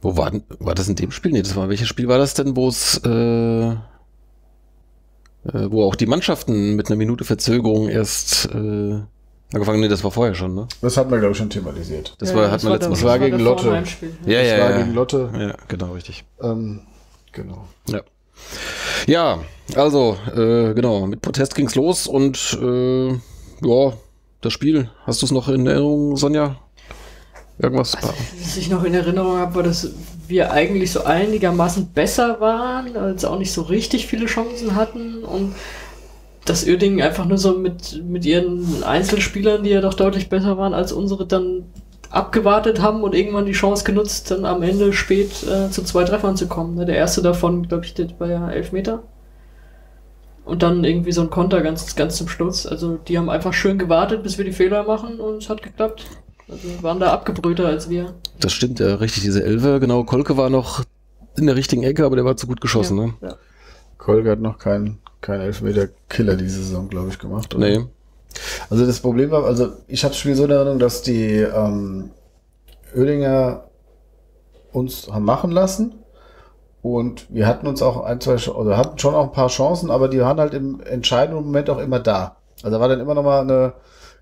Wo war, war das in dem Spiel? Nee, das war, welches Spiel war das denn, wo es, äh, äh, wo auch die Mannschaften mit einer Minute Verzögerung erst äh, angefangen, nee, das war vorher schon, ne? Das hatten wir, glaube ich, schon thematisiert. Das ja, war, hat man letztes Mal. Das war gegen Lotte. Ja, ja, das war ja. gegen Lotte. Ja, genau, richtig. Ähm, Genau. Ja. Ja, also, äh, genau, mit Protest ging's los und äh, ja, das Spiel, hast du es noch in Erinnerung, Sonja? Irgendwas? Also, was ich noch in Erinnerung habe, war, dass wir eigentlich so einigermaßen besser waren, als auch nicht so richtig viele Chancen hatten und dass Uerdingen einfach nur so mit, mit ihren Einzelspielern, die ja doch deutlich besser waren als unsere, dann abgewartet haben und irgendwann die Chance genutzt, dann am Ende spät äh, zu zwei Treffern zu kommen. Ne? Der erste davon, glaube ich, das war ja elf Meter. Und dann irgendwie so ein Konter ganz, ganz zum Schluss. Also die haben einfach schön gewartet, bis wir die Fehler machen und es hat geklappt. Also waren da abgebrühter als wir. Das stimmt, ja, richtig, diese Elfe. Genau, Kolke war noch in der richtigen Ecke, aber der war zu gut geschossen, ja, ne? Ja. Kolke hat noch keinen kein Elfmeter-Killer diese Saison, glaube ich, gemacht. Oder? Nee. Also das Problem war, also ich habe das Spiel so in Erinnerung, dass die ähm, Oedinger uns haben machen lassen und wir hatten uns auch ein, zwei, oder hatten schon auch ein paar Chancen, aber die waren halt im entscheidenden Moment auch immer da. Also da war dann immer noch mal eine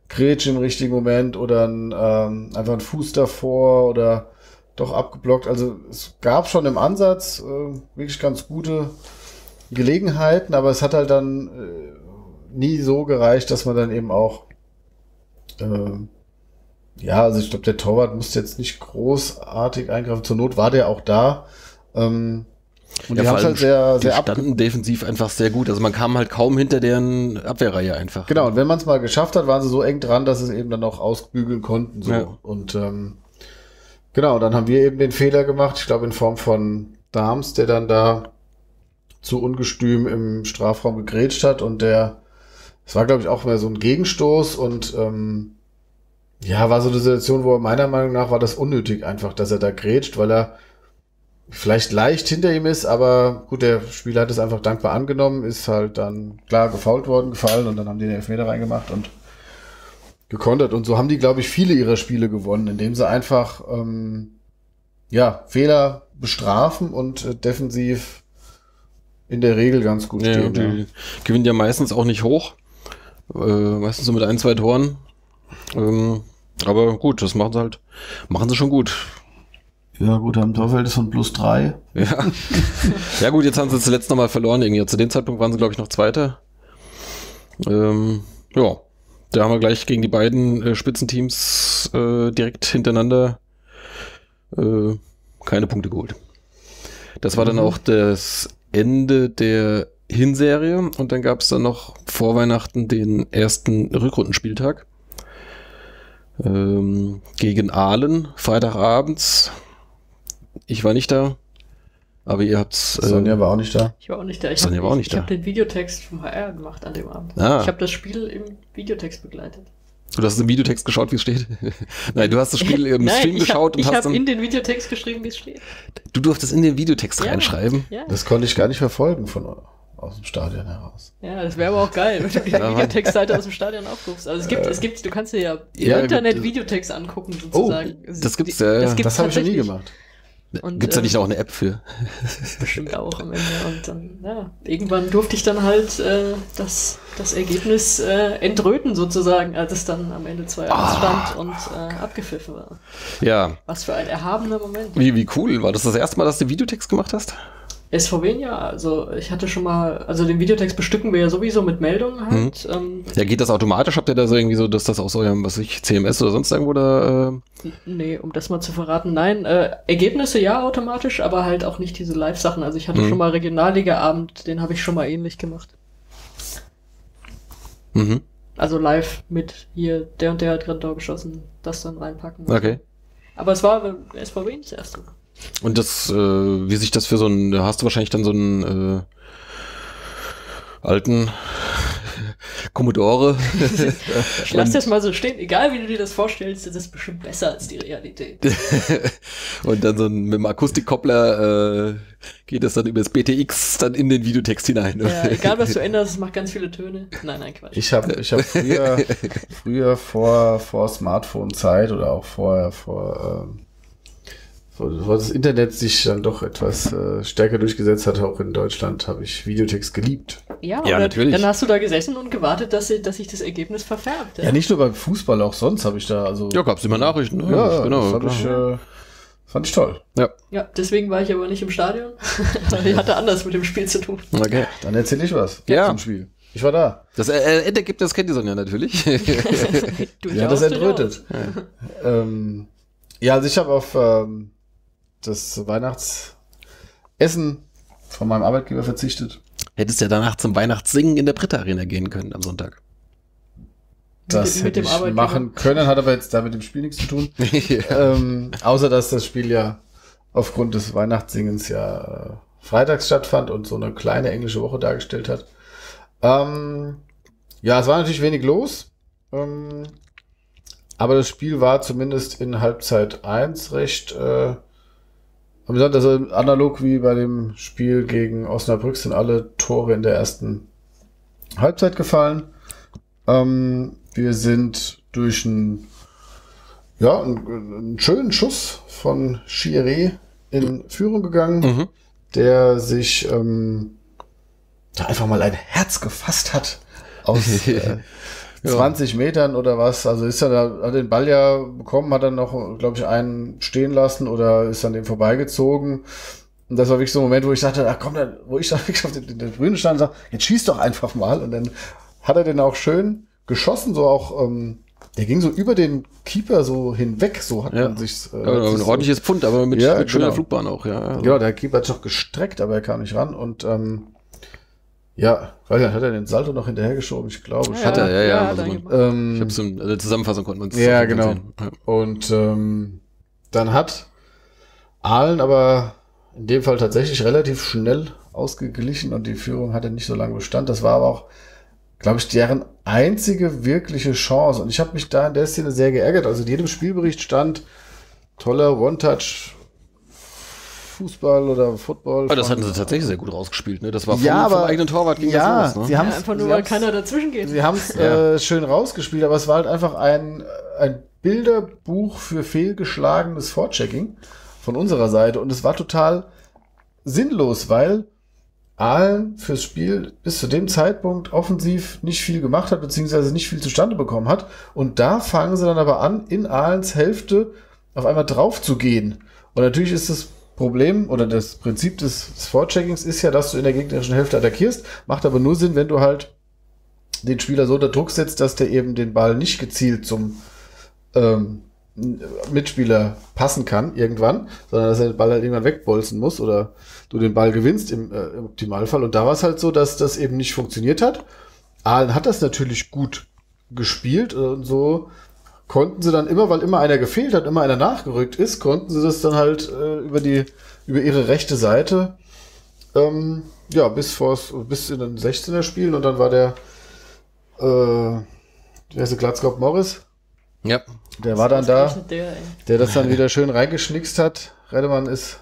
Grätsche im richtigen Moment oder ein, ähm, einfach ein Fuß davor oder doch abgeblockt. Also es gab schon im Ansatz äh, wirklich ganz gute Gelegenheiten, aber es hat halt dann äh, nie so gereicht, dass man dann eben auch, äh, ja, also ich glaube, der Torwart musste jetzt nicht großartig eingreifen. Zur Not war der auch da. Ähm, Und Ja, die haben halt sehr, sehr standen defensiv einfach sehr gut. Also man kam halt kaum hinter deren Abwehrreihe einfach. Genau, und wenn man es mal geschafft hat, waren sie so eng dran, dass sie es eben dann auch ausbügeln konnten. So. Ja. Und ähm, genau, dann haben wir eben den Fehler gemacht, ich glaube in Form von Dahms, der dann da zu ungestüm im Strafraum gegrätscht hat und der, es war glaube ich auch mehr so ein Gegenstoß und ähm, ja, war so eine Situation, wo er meiner Meinung nach war das unnötig einfach, dass er da grätscht, weil er vielleicht leicht hinter ihm ist, aber gut, der Spieler hat es einfach dankbar angenommen, ist halt dann klar gefault worden, gefallen und dann haben die den Elfmeter reingemacht und gekontert. Und so haben die, glaube ich, viele ihrer Spiele gewonnen, indem sie einfach ähm, ja, Fehler bestrafen und äh, defensiv in der Regel ganz gut Ja, stehen. die gewinnen ja meistens auch nicht hoch. Äh, meistens so mit ein, zwei Toren. Ähm, aber gut, das machen sie halt, machen sie schon gut. Ja, gut, haben Torverhältnis von plus drei. Ja. [laughs] ja gut, jetzt haben sie zuletzt nochmal verloren irgendwie. Zu dem Zeitpunkt waren sie, glaube ich, noch Zweiter. Ähm, ja, da haben wir gleich gegen die beiden äh, Spitzenteams äh, direkt hintereinander äh, keine Punkte geholt. Das war dann Mhm. auch das Ende der Hinserie und dann gab es dann noch vor Weihnachten den ersten Rückrundenspieltag ähm, gegen Aalen, Freitagabends. Ich war nicht da, aber ihr habt's. äh, Sonja war auch nicht da. Ich war auch nicht da. Ich Sonja habe war auch nicht ich da. hab den Videotext vom HR gemacht an dem Abend. Ah. Ich habe das Spiel im Videotext begleitet. Du hast im Videotext geschaut, wie es steht? [laughs] Nein, du hast das Spiel im [laughs] Nein, Stream ich geschaut hab, und ich hast habe dann. in den Videotext geschrieben, wie es steht. Du durftest in den Videotext Ja. reinschreiben. Ja, Das konnte ich gar nicht verfolgen von aus dem Stadion heraus. ja das wäre aber auch geil, wenn du die [laughs] Ja, Videotextseite aus dem Stadion aufrufst. Also es gibt, es gibt, du kannst dir ja im Ja, Internet gut. Videotext angucken sozusagen. Es- das gibt's ja. Das, gibt's Das habe ich noch nie gemacht. Und, Gibt's da äh, nicht auch eine App für? Bestimmt auch am Ende. Und dann, ja, irgendwann durfte ich dann halt äh, das, das Ergebnis äh, entröten sozusagen, als es dann am Ende 2-1 Ah. stand und äh, abgepfiffen war. Ja. Was für ein erhabener Moment. Wie, wie cool. War das das erste Mal, dass du Videotext gemacht hast? SVW, ja, also ich hatte schon mal, also den Videotext bestücken wir ja sowieso mit Meldungen halt. Ähm, Ja, geht das automatisch? Habt ihr da so irgendwie so, dass das aus eurem, was ich, CMS oder sonst irgendwo da, äh, nee, um das mal zu verraten, nein. Äh, Ergebnisse ja automatisch, aber halt auch nicht diese Live-Sachen. Also ich hatte Mhm. schon mal Regionalliga-Abend, den habe ich schon mal ähnlich gemacht. mhm. Also live mit hier, der und der hat gerade Tor geschossen, das dann reinpacken. Okay. Aber es war SVW das erste Mal. Und das, äh, wie sich das für so ein, da hast du wahrscheinlich dann so einen, äh, alten [laughs] Commodore. Ich [laughs] lass das mal so stehen, egal wie du dir das vorstellst, das ist bestimmt besser als die Realität. [laughs] und dann so ein, mit dem Akustikkoppler äh, geht das dann über das BTX dann in den Videotext hinein. ja, egal was du änderst, es macht ganz viele Töne. Nein, nein, Quatsch. Ich habe ich hab früher, früher vor, vor Smartphone-Zeit oder auch vorher vor, ähm, vor das Internet sich dann doch etwas äh, stärker durchgesetzt hat, auch in Deutschland, habe ich Videotext geliebt. ja, Ja, natürlich. Dann hast du da gesessen und gewartet, dass, sie- dass sich das Ergebnis verfärbt. Ja, nicht nur beim Fußball, auch sonst habe ich da, also. Ja, gab's immer Nachrichten. ne? ja, genau. das ich, äh, fand ich toll. ja, Ja, deswegen war ich aber nicht im Stadion, [laughs] ich hatte anders mit dem Spiel zu tun. okay. Dann erzähle ich was Ja. zum Spiel. Ich war da. Das äh, Endergebnis kennt die Sonja natürlich. [laughs] Ja, das entrötet. ähm, ja, also ich habe auf ähm, das Weihnachtsessen von meinem Arbeitgeber verzichtet. Hättest ja danach zum Weihnachtssingen in der Britta Arena gehen können am Sonntag. Das dem- hätte mit ich machen können, hat aber jetzt da mit dem Spiel nichts zu tun. [laughs] ähm, außer dass das Spiel ja aufgrund des Weihnachtssingens ja äh, freitags stattfand und so eine kleine englische Woche dargestellt hat. Ähm, ja, es war natürlich wenig los. Ähm, aber das Spiel war zumindest in Halbzeit 1 recht äh, amüsant. Also analog wie bei dem Spiel gegen Osnabrück sind alle Tore in der ersten Halbzeit gefallen. Ähm, wir sind durch einen, ja, einen, einen schönen Schuss von Chiré in Führung gegangen, mhm. der sich ähm, da einfach mal ein Herz gefasst hat aus [laughs] äh, Ja. 20 Metern oder was. Also ist er da, hat den Ball ja bekommen, hat dann noch, glaube ich, einen stehen lassen oder ist an dem vorbeigezogen. Und das war wirklich so ein Moment, wo ich dachte, ach komm, dann, wo ich da [laughs] wirklich auf der, der Bühne stand und sag, jetzt schieß doch einfach mal. Und dann hat er den auch schön geschossen, so auch ähm, der ging so über den Keeper so hinweg, so hat Ja. man sich Ja, ein ordentliches Pfund, aber mit, Ja, mit schöner genau. Flugbahn auch, ja. Also, Ja, der Keeper hat sich auch gestreckt, aber er kam nicht ran und ähm, ja, weiß nicht, hat er den Salto noch hinterhergeschoben, ich glaube. Ja, schon. Hat er, ja, ja, hat also man- gemacht. Ähm, Ich hab's in der Zusammenfassung konnte man es Ja, genau. Ja. Und ähm, dann hat Ahlen aber in dem Fall tatsächlich relativ schnell ausgeglichen und die Führung hatte nicht so lange Bestand. Das war aber auch, glaube ich, deren einzige wirkliche Chance. Und ich habe mich da in der Szene sehr geärgert. Also in jedem Spielbericht stand toller One-Touch. Fußball oder Football. Aber das hatten sie tatsächlich sehr gut rausgespielt, ne? Das war vom, Ja, vom aber- eigenen Torwart ging ja, das los, ne? sie Ja, haben's- einfach nur, weil keiner dazwischen geht. Sie haben es Ja. äh, schön rausgespielt, aber es war halt einfach ein, ein Bilderbuch für fehlgeschlagenes Vorchecking von unserer Seite und es war total sinnlos, weil Aalen fürs Spiel bis zu dem Zeitpunkt offensiv nicht viel gemacht hat, beziehungsweise nicht viel zustande bekommen hat. Und da fangen sie dann aber an, in Ahlens Hälfte auf einmal drauf zu gehen. Und natürlich ist das Problem oder das Prinzip des, des Vorcheckings ist ja, dass du in der gegnerischen Hälfte attackierst, macht aber nur Sinn, wenn du halt den Spieler so unter Druck setzt, dass der eben den Ball nicht gezielt zum ähm, Mitspieler passen kann irgendwann, sondern dass er den Ball halt irgendwann wegbolzen muss oder du den Ball gewinnst im, äh, im Optimalfall. Und da war es halt so, dass das eben nicht funktioniert hat. Aalen hat das natürlich gut gespielt und so konnten sie dann immer, weil immer einer gefehlt hat, immer einer nachgerückt ist, konnten sie das dann halt äh, über die über ihre rechte Seite ähm, ja bis vors bis in den 16er spielen und dann war der äh, der ist Glatzkopf Morris, Ja. der war dann da, Der, der das dann wieder schön reingeschnickst hat. Redemann ist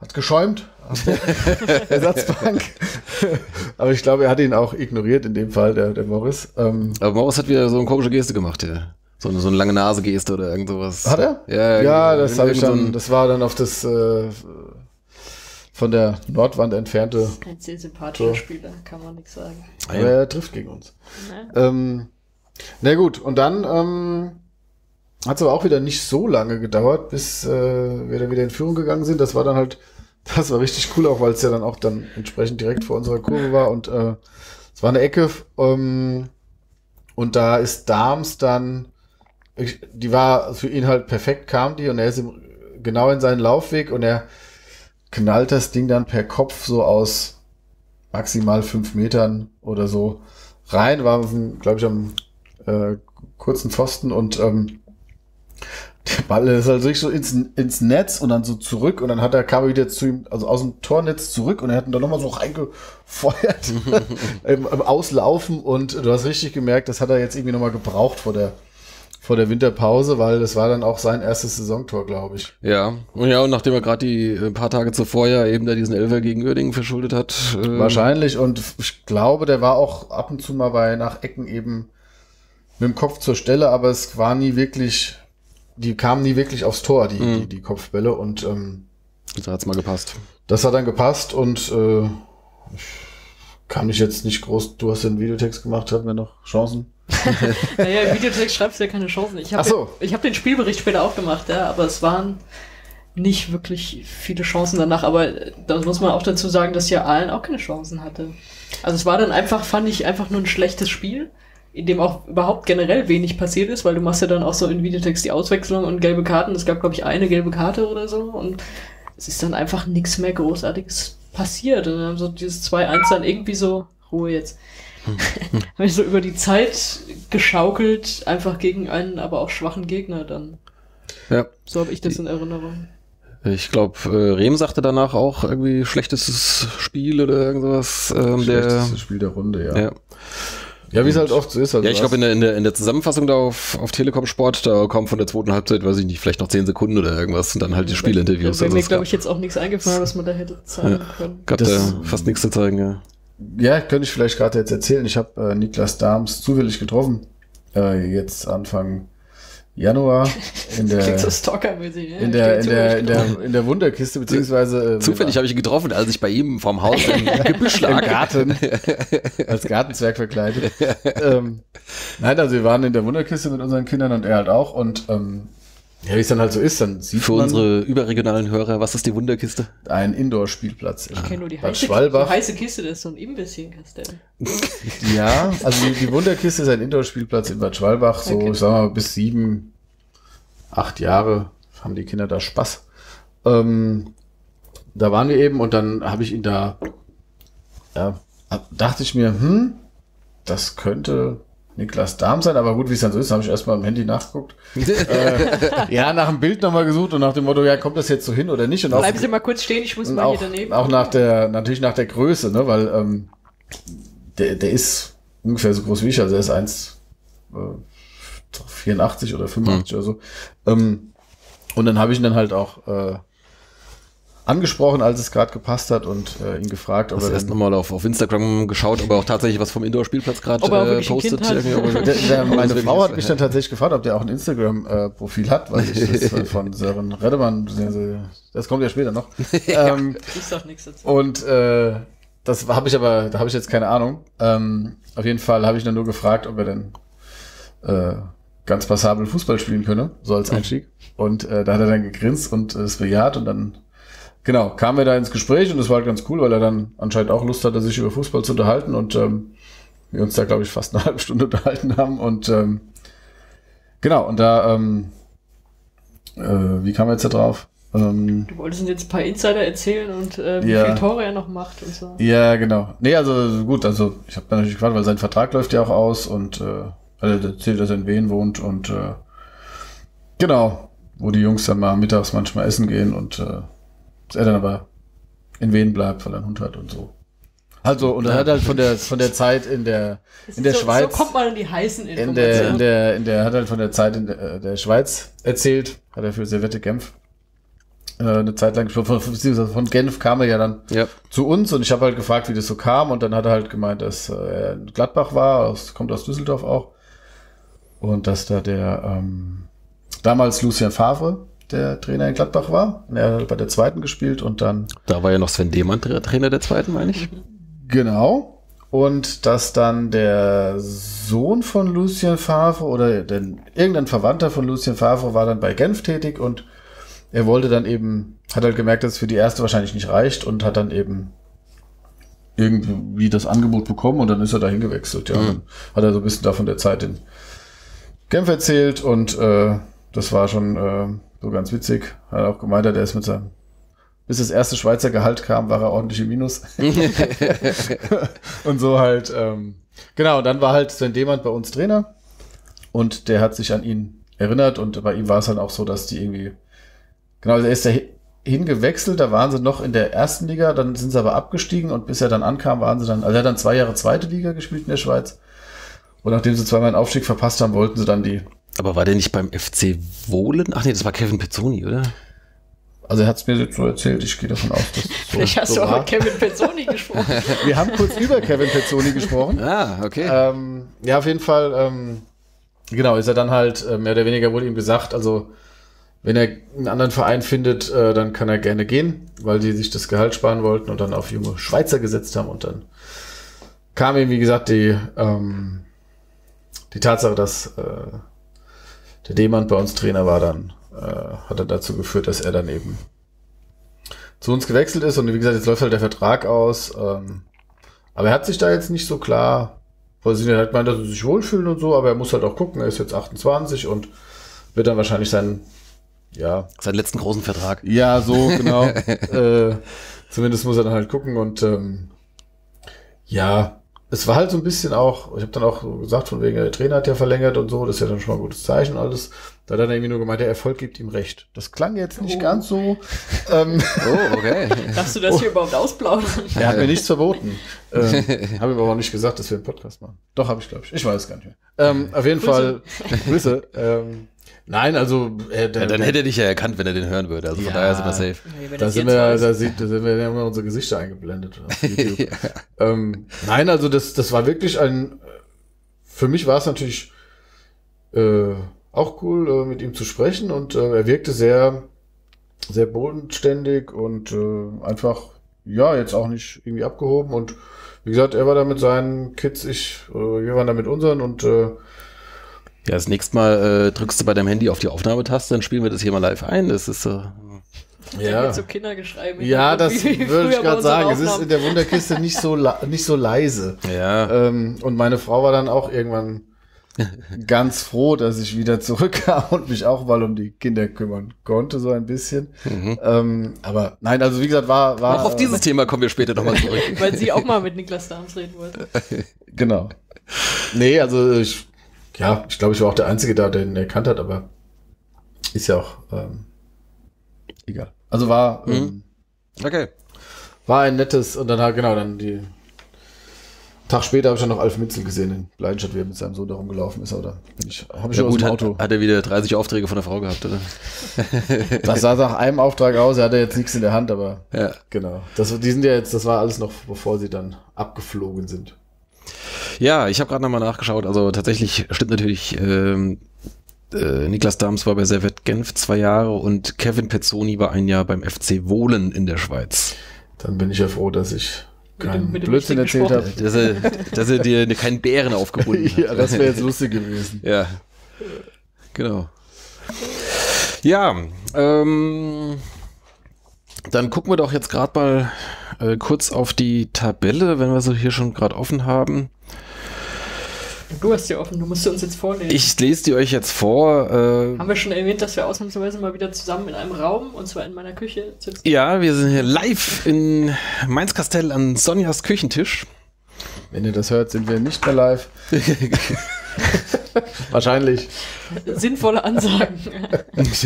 hat geschäumt auf [laughs] der Ersatzbank. Aber ich glaube, er hat ihn auch ignoriert in dem Fall, der, der Morris. Ähm, Aber Morris hat wieder so eine komische Geste gemacht, ja. So eine, so eine lange Nase-Geste oder irgend sowas. Hat er? Ja, Ja, das habe ich so dann, das war dann auf das äh, von der Nordwand entfernte, Ein sehr sympathischer So. Spieler, kann man nichts sagen. aber er trifft gegen uns. Ne? Ähm, na gut, und dann ähm, hat es aber auch wieder nicht so lange gedauert, bis äh, wir dann wieder in Führung gegangen sind. Das war dann halt, [laughs] das war richtig cool, auch weil es ja dann auch dann entsprechend direkt vor unserer Kurve war und äh, es war eine Ecke ähm, und da ist Darms dann, die war für ihn halt perfekt, kam die und er ist im, genau in seinen Laufweg und er knallt das Ding dann per Kopf so aus maximal fünf Metern oder so rein, war, glaube ich, am äh, kurzen Pfosten und ähm, der Ball ist halt richtig so ins, ins Netz und dann so zurück und dann hat er, kam er wieder zu ihm, also aus dem Tornetz zurück und er hat ihn dann nochmal so reingefeuert [laughs] im, im Auslaufen und du hast richtig gemerkt, das hat er jetzt irgendwie nochmal gebraucht vor der, vor der Winterpause, weil das war dann auch sein erstes Saisontor, glaube ich. Ja, und ja, und nachdem er gerade die äh, paar Tage zuvor ja eben da diesen Elfer gegen Uerdingen verschuldet hat. äh, Wahrscheinlich und ich glaube, der war auch ab und zu mal bei nach Ecken eben mit dem Kopf zur Stelle, aber es war nie wirklich, die kamen nie wirklich aufs Tor, die, Mhm. die, die Kopfbälle und ähm, Da hat's mal gepasst. das hat dann gepasst und äh, ich kann ich jetzt nicht groß, du hast den Videotext gemacht, hatten wir noch Chancen? [laughs] Naja, im Videotext schreibst du ja keine Chancen. Ich habe so. ich hab den Spielbericht später auch gemacht, ja, aber es waren nicht wirklich viele Chancen danach. Aber da muss man auch dazu sagen, dass ja Aalen auch keine Chancen hatte. Also es war dann einfach, fand ich, einfach nur ein schlechtes Spiel, in dem auch überhaupt generell wenig passiert ist, weil du machst ja dann auch so in Videotext die Auswechslung und gelbe Karten. Es gab, glaube ich, eine gelbe Karte oder so und es ist dann einfach nichts mehr Großartiges passiert. Und dann haben so dieses 2-1 dann irgendwie so, Ruhe jetzt, [laughs] haben wir so über die Zeit geschaukelt, einfach gegen einen aber auch schwachen Gegner dann. Ja. So habe ich das in Erinnerung. Ich glaube, äh, Rehm sagte danach auch irgendwie schlechtestes Spiel oder irgendwas. Ähm, der, Schlechtestes Spiel der Runde, ja. ja. Ja, wie es halt oft so ist. Also ja, ich glaube, in der, in, der, in der Zusammenfassung da auf, auf Telekom Sport, da kommen von der zweiten Halbzeit, weiß ich nicht, vielleicht noch zehn Sekunden oder irgendwas und dann halt die Spielinterviews. Da wäre Also mir, glaube ich, jetzt auch nichts eingefallen, was man da hätte zeigen können. gab Das- da fast nichts zu zeigen, ja. Ja, könnte ich vielleicht gerade jetzt erzählen. Ich habe äh, Niklas Dahms zufällig getroffen. Äh, jetzt Anfang Januar in [laughs] der, so ne? in der, in der, in der, in der Wunderkiste, beziehungsweise äh, [laughs] Zufällig habe ich ihn getroffen, als ich bei ihm vorm Haus im [laughs] Gebüsch im lag. Garten als Gartenzwerg verkleidet. ähm, nein, also wir waren in der Wunderkiste mit unseren Kindern und er halt auch und ähm, Ja, wie es dann halt so ist, dann sieht Für man unsere überregionalen Hörer, was ist die Wunderkiste? einen Indoor-Spielplatz. Ich kenne nur die Bad heiße, die Schwalbach. heiße Kiste, das ist so ein Imbiss hier in Kastel. [laughs] Ja, also die, die Wunderkiste ist ein Indoor-Spielplatz in Bad Schwalbach, so, Okay. ich sag mal, bis sieben, acht Jahre haben die Kinder da Spaß. Ähm, da waren wir eben und dann habe ich ihn da, ja, dachte ich mir, hm, das könnte Niklas Dahm sein, aber gut, wie es dann so ist, habe ich erstmal im Handy nachgeguckt. [laughs] Äh, ja, nach dem Bild nochmal gesucht und nach dem Motto, ja, kommt das jetzt so hin oder nicht? Und auch, Bleiben Sie mal kurz stehen, ich muss mal auch, hier daneben. auch nach der, natürlich nach der Größe, ne, weil ähm, der, der ist ungefähr so groß wie ich, also er ist 1, äh, 84 oder 85 oder so. Ähm, und dann habe ich ihn dann halt auch äh, angesprochen, als es gerade gepasst hat und äh, ihn gefragt, ob Hast er erst nochmal auf, auf Instagram geschaut, ob er auch tatsächlich was vom Indoor-Spielplatz gerade Ob er äh, postet. Ob er- der, der, meine Also Frau hat mich dann tatsächlich gefragt, ob der auch ein Instagram-Profil hat, weil ich das äh, von Sören Redemann, das kommt ja später noch. [laughs] ähm, Ich sag nichts dazu. Und äh, das habe ich aber, da habe ich jetzt keine Ahnung. Ähm, auf jeden Fall habe ich dann nur gefragt, ob er denn äh, ganz passabel Fußball spielen könne, so als Einstieg. Und äh, da hat er dann gegrinst und äh, es bejaht und dann, genau, kamen wir da ins Gespräch und es war halt ganz cool, weil er dann anscheinend auch Lust hatte, sich über Fußball zu unterhalten und ähm, wir uns da, glaube ich, fast eine [laughs] halbe Stunde unterhalten haben und ähm, genau, und da, ähm, äh, wie kam er jetzt da drauf? Ähm, Du wolltest uns jetzt ein paar Insider erzählen und äh, wie Ja. viel Tore er noch macht und so. Ja, genau. Nee, also gut, also ich habe natürlich gefragt, weil sein Vertrag läuft ja auch aus und äh, also er erzählt, dass er in Wien wohnt und äh, genau, wo die Jungs dann mal mittags manchmal essen gehen und äh, dass er dann aber in Wien bleibt, weil er einen Hund hat und so. Also, und er hat halt von der von der Zeit in der in der so, Schweiz So kommt man an die heißen in Informationen. der, in der, in der, hat halt von der Zeit in der, äh, der Schweiz erzählt, hat er für Servette Genf äh, eine Zeit lang gesprochen, von, beziehungsweise von Genf kam er ja dann Ja. zu uns und ich habe halt gefragt, wie das so kam und dann hat er halt gemeint, dass äh, er in Gladbach war, aus, kommt aus Düsseldorf auch und dass da der ähm, damals Lucien Favre der Trainer in Gladbach war er hat bei der zweiten gespielt und dann Da war ja noch Sven Demann Tra- Trainer der zweiten, meine ich. Genau. Und dass dann der Sohn von Lucien Favre oder denn irgendein Verwandter von Lucien Favre war dann bei Genf tätig und er wollte dann eben, hat halt gemerkt, dass es für die erste wahrscheinlich nicht reicht und hat dann eben irgendwie das Angebot bekommen und dann ist er dahin gewechselt. Ja, Mhm. dann hat er so ein bisschen davon der Zeit in Genf erzählt und äh, das war schon äh, so ganz witzig. Hat auch gemeint, er ist mit seinem bis das erste Schweizer Gehalt kam, war er ordentlich im Minus. [laughs] [laughs] und so halt, ähm, genau, dann war halt Sven Demand bei uns Trainer. Und der hat sich an ihn erinnert. Und bei ihm war es dann auch so, dass die irgendwie, genau, also er ist da hi- hingewechselt, da waren sie noch in der ersten Liga, dann sind sie aber abgestiegen. Und bis er dann ankam, waren sie dann, also er hat dann zwei Jahre zweite Liga gespielt in der Schweiz. Und nachdem sie zweimal einen Aufstieg verpasst haben, wollten sie dann die, Aber war der nicht beim FC Wohlen? Ach nee, das war Kevin Pezzoni, oder? also er hat es mir jetzt so erzählt, ich gehe davon aus, dass es so, Vielleicht hast so du auch war. mit Kevin Pezzoni [laughs] gesprochen. Wir haben kurz über Kevin Pezzoni gesprochen. [laughs] Ah, okay. Ähm, ja, auf jeden Fall, ähm, genau, ist er dann halt, äh, mehr oder weniger wurde ihm gesagt, also wenn er einen anderen Verein findet, äh, dann kann er gerne gehen, weil die sich das Gehalt sparen wollten und dann auf junge Schweizer gesetzt haben und dann kam ihm, wie gesagt, die, ähm, die Tatsache, dass äh, der Demand bei uns Trainer war, dann äh, hat er dazu geführt, dass er dann eben zu uns gewechselt ist und wie gesagt, jetzt läuft halt der Vertrag aus. Ähm, aber er hat sich da jetzt nicht so klar positioniert. Er hat gemeint, dass er sich wohlfühlen und so, aber er muss halt auch gucken, er ist jetzt 28 und wird dann wahrscheinlich sein, ja, Seinen letzten großen Vertrag. ja, so, genau. [laughs] äh, zumindest muss er dann halt gucken und ähm, ja, es war halt so ein bisschen auch, ich habe dann auch gesagt, von wegen, der Trainer hat ja verlängert und so, das ist ja dann schon mal ein gutes Zeichen und alles. Da hat er dann irgendwie nur gemeint, der Erfolg gibt ihm recht. Das klang jetzt nicht Oh. ganz so. Ähm, Oh, okay. [laughs] Darfst du das hier überhaupt ausplaudern? er hat mir nichts verboten. [laughs] ähm, habe ihm aber auch nicht gesagt, dass wir einen Podcast machen. Doch, habe ich, glaube ich. Ich weiß es gar nicht mehr. Ähm, auf jeden Grüße. Fall, Grüße. Ähm, nein, also, äh, der, Ja, dann hätte er dich ja erkannt, wenn er den hören würde. Also von Ja. daher sind wir safe. Da sind, wir, da, sieht, da sind wir ja immer unsere Gesichter eingeblendet auf [laughs] YouTube. ähm, nein, also das, das war wirklich ein. Für mich war es natürlich äh, auch cool, äh, mit ihm zu sprechen und äh, er wirkte sehr, sehr bodenständig und äh, einfach, ja, jetzt auch nicht irgendwie abgehoben und wie gesagt, er war da mit seinen Kids, ich, äh, wir waren da mit unseren und äh, Ja, das nächste Mal äh, drückst du bei deinem Handy auf die Aufnahmetaste, dann spielen wir das hier mal live ein. Das ist so. Gibt's so Ja, das würde ich gerade sagen. Es ist in der Wunderkiste nicht so, nicht so leise. Ja. Ähm, und meine Frau war dann auch irgendwann ganz froh, dass ich wieder zurückkam und mich auch mal um die Kinder kümmern konnte, so ein bisschen. Ähm, aber nein, also wie gesagt, war, war Auch auf dieses Thema kommen wir später nochmal zurück. Weil sie auch mal mit Niklas Dahms reden wollte. [laughs] Genau. Nee, also ich, ja, ich glaube, ich war auch der Einzige da, der ihn erkannt hat, aber ist ja auch ähm, egal. Also war, ähm, Okay. war ein nettes, und dann genau, dann die Tag später habe ich dann noch Alf Mitzel gesehen in Leidenstadt, wie er mit seinem Sohn da rumgelaufen ist, oder? Ich, habe ich Ja, gut, dem hat, Auto. hat er wieder 30 Aufträge von der Frau gehabt, oder? [laughs] Das sah nach einem Auftrag aus, er hatte jetzt nichts in der Hand, aber Ja. genau. Das, die sind ja jetzt, das war alles noch, bevor sie dann abgeflogen sind. Ja, ich habe gerade nochmal nachgeschaut. Also tatsächlich stimmt natürlich, ähm, äh, Niklas Dahms war bei Servet Genf zwei Jahre und Kevin Pezzoni war ein Jahr beim FC Wohlen in der Schweiz. Dann bin ich ja froh, dass ich Mit dem- keinen mit dem Blödsinn erzählt habe. Dass er, dass er dir keinen Bären aufgebunden [laughs] hat. ja, das wäre jetzt lustig gewesen. [laughs] Ja, genau. Ja, ähm, dann gucken wir doch jetzt gerade mal äh, kurz auf die Tabelle, wenn wir sie hier schon gerade offen haben. Du hast sie offen, du musst sie uns jetzt vorlesen. Ich lese die euch jetzt vor. Äh, Haben wir schon erwähnt, dass wir ausnahmsweise mal wieder zusammen in einem Raum, und zwar in meiner Küche, sitzen? ja, wir sind hier live in Mainz-Kastell an Sonjas Küchentisch. Wenn ihr das hört, sind wir nicht mehr live. [laughs] [laughs] Wahrscheinlich. Sinnvolle Ansagen. [laughs]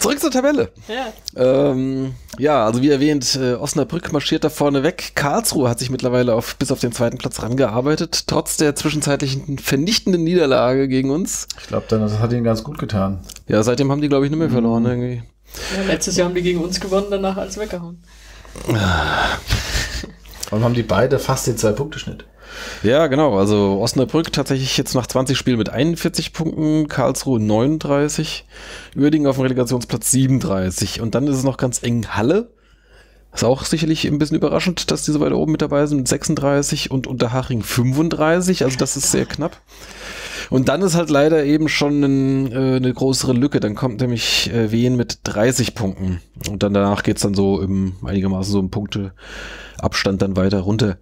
Zurück zur Tabelle. ja. Ähm, ja, also wie erwähnt, äh, Osnabrück marschiert da vorne weg. Karlsruhe hat sich mittlerweile auf, bis auf den zweiten Platz rangearbeitet, trotz der zwischenzeitlichen vernichtenden Niederlage gegen uns. Ich glaube, das hat ihnen ganz gut getan. Ja, seitdem haben die, glaube ich, nicht mehr verloren irgendwie. ja. Letztes Jahr haben die gegen uns gewonnen, danach alles weggehauen. Warum haben die beide fast den Zwei-Punkte-Schnitt? Ja, genau. Also Osnabrück tatsächlich jetzt nach 20 Spielen mit 41 Punkten, Karlsruhe 39, Uerdingen auf dem Relegationsplatz 37. Und dann ist es noch ganz eng Halle. Ist auch sicherlich ein bisschen überraschend, dass die so weit oben mit dabei sind mit 36 und Unterhaching 35. Also das ist sehr knapp. Und dann ist halt leider eben schon ein, äh, eine größere Lücke. Dann kommt nämlich äh, Wien mit 30 Punkten. Und dann danach geht's dann so im einigermaßen so im Punkteabstand dann weiter runter.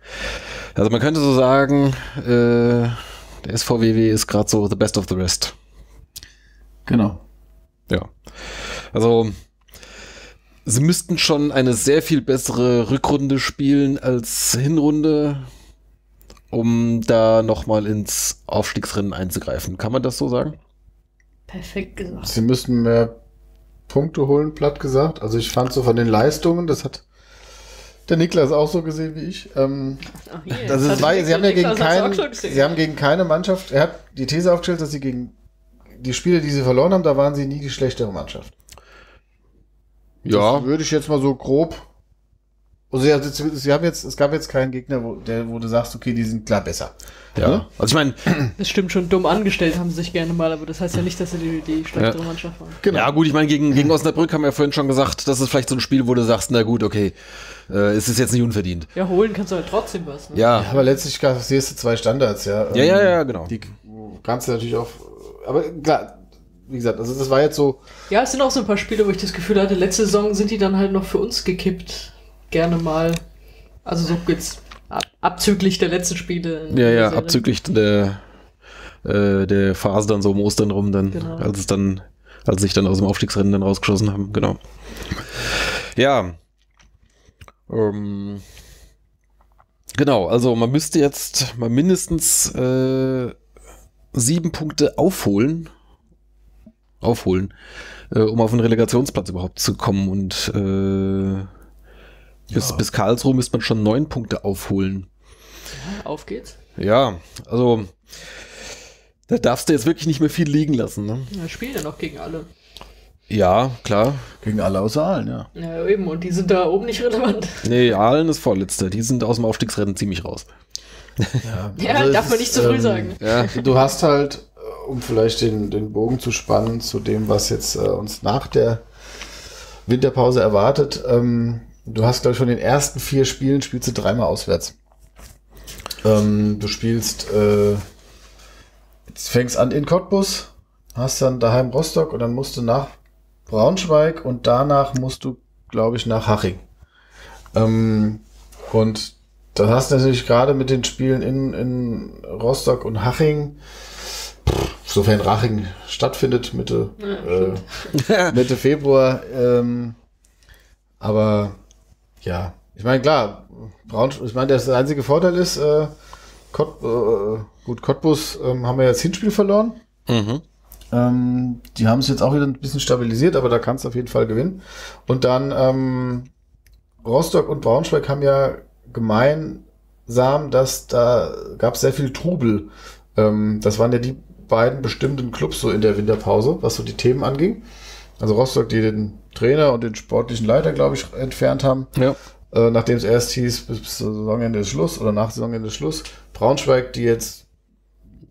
Also man könnte so sagen, äh, der SVWW ist gerade so the best of the rest. Genau. Ja. Also sie müssten schon eine sehr viel bessere Rückrunde spielen als Hinrunde, um da nochmal ins Aufstiegsrennen einzugreifen. Kann man das so sagen? Perfekt gesagt. Sie müssten mehr Punkte holen, platt gesagt. Also ich fand so von den Leistungen, das hat der Niklas auch so gesehen wie ich. Ähm, Ach, hier, das ist, weil, sie haben ja gegen keinen, sie haben gegen keine Mannschaft, er hat die These aufgestellt, dass sie gegen die Spiele, die sie verloren haben, da waren sie nie die schlechtere Mannschaft. Das würde ich jetzt mal so grob. Also sie, sie, sie haben jetzt, es gab jetzt keinen Gegner, wo, der, wo du sagst, okay, die sind klar besser. ja. Also ich meine, Das stimmt schon, dumm angestellt haben sie sich gerne mal, aber das heißt ja nicht, dass sie die, die schlechtere Ja. Mannschaft waren. Genau. ja gut, ich meine, gegen, gegen Osnabrück haben wir ja vorhin schon gesagt, das ist vielleicht so ein Spiel, wo du sagst, na gut, okay, äh, es ist jetzt nicht unverdient. Ja, holen kannst du halt trotzdem was. Ne? Ja, Aber letztlich siehst du zwei Standards, ja. Ja, ja, ja, genau. Die kannst du natürlich auch. Aber klar, wie gesagt, also das war jetzt so. Ja, es sind auch so ein paar Spiele, wo ich das Gefühl hatte, letzte Saison sind die dann halt noch für uns gekippt. Gerne mal. Also so jetzt ab, abzüglich der letzten Spiele. ja, ja, Serie. abzüglich der, äh, der Phase dann so um Ostern rum, dann, Genau. als es dann, als sich dann aus dem Aufstiegsrennen dann rausgeschossen haben, genau. Ja. Ähm, genau, also man müsste jetzt mal mindestens äh, sieben Punkte aufholen. Aufholen, äh, um auf den Relegationsplatz überhaupt zu kommen. Und äh, bis, Ja. bis Karlsruhe müsste man schon neun Punkte aufholen. Auf geht's. Ja, also da darfst du jetzt wirklich nicht mehr viel liegen lassen. Ne? Ja, spielen ja noch gegen alle. Ja, klar. Gegen alle außer Aalen, ja. Ja, eben, und die sind da oben nicht relevant. Nee, Aalen ist Vorletzter. Die sind aus dem Aufstiegsrennen ziemlich raus. Ja, [laughs] Also es darf man nicht zu früh ähm, sagen. Ja, Du hast halt, äh, um vielleicht den, den Bogen zu spannen zu dem, was jetzt äh, uns nach der Winterpause erwartet, ähm, du hast, glaube ich, von den ersten vier Spielen spielst du dreimal auswärts. Ähm, du spielst äh, fängst an in Cottbus, hast dann daheim Rostock und dann musst du nach Braunschweig und danach musst du, glaube ich, nach Haching. Ähm, und da hast du natürlich gerade mit den Spielen in, in Rostock und Haching, sofern Raching stattfindet, Mitte, Ja, äh, Mitte Februar. Ähm, aber ja, ich meine, klar, Braunschweig, ich meine, das einzige Vorteil ist, äh, Kott, äh, gut, Cottbus ähm, haben wir jetzt Hinspiel verloren. Mhm. Ähm, die haben es jetzt auch wieder ein bisschen stabilisiert, aber da kannst du auf jeden Fall gewinnen. Und dann ähm, Rostock und Braunschweig haben ja gemeinsam, dass da gab es sehr viel Trubel. Ähm, das waren ja die beiden bestimmten Clubs so in der Winterpause, was so die Themen anging. Also Rostock, die den Trainer und den sportlichen Leiter, glaube ich, entfernt haben. Ja. Äh, nachdem es erst hieß, bis, Saisonende ist Schluss oder nach Saisonende ist Schluss. Braunschweig, die jetzt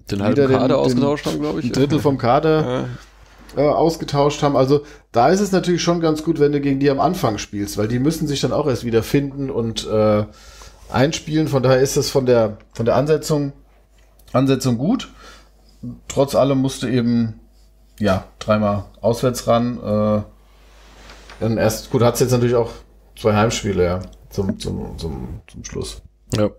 Den halben den- Kader den- ausgetauscht haben, glaube ich. ein Drittel vom Kader Ja. äh, ausgetauscht haben. Also da ist es natürlich schon ganz gut, wenn du gegen die am Anfang spielst, weil die müssen sich dann auch erst wieder finden und äh, einspielen. Von daher ist es von der von der Ansetzung Ansetzung gut. Trotz allem musste eben ja dreimal auswärts ran. Äh, dann erst gut hat's jetzt natürlich auch zwei Heimspiele ja zum zum zum zum Schluss. ja.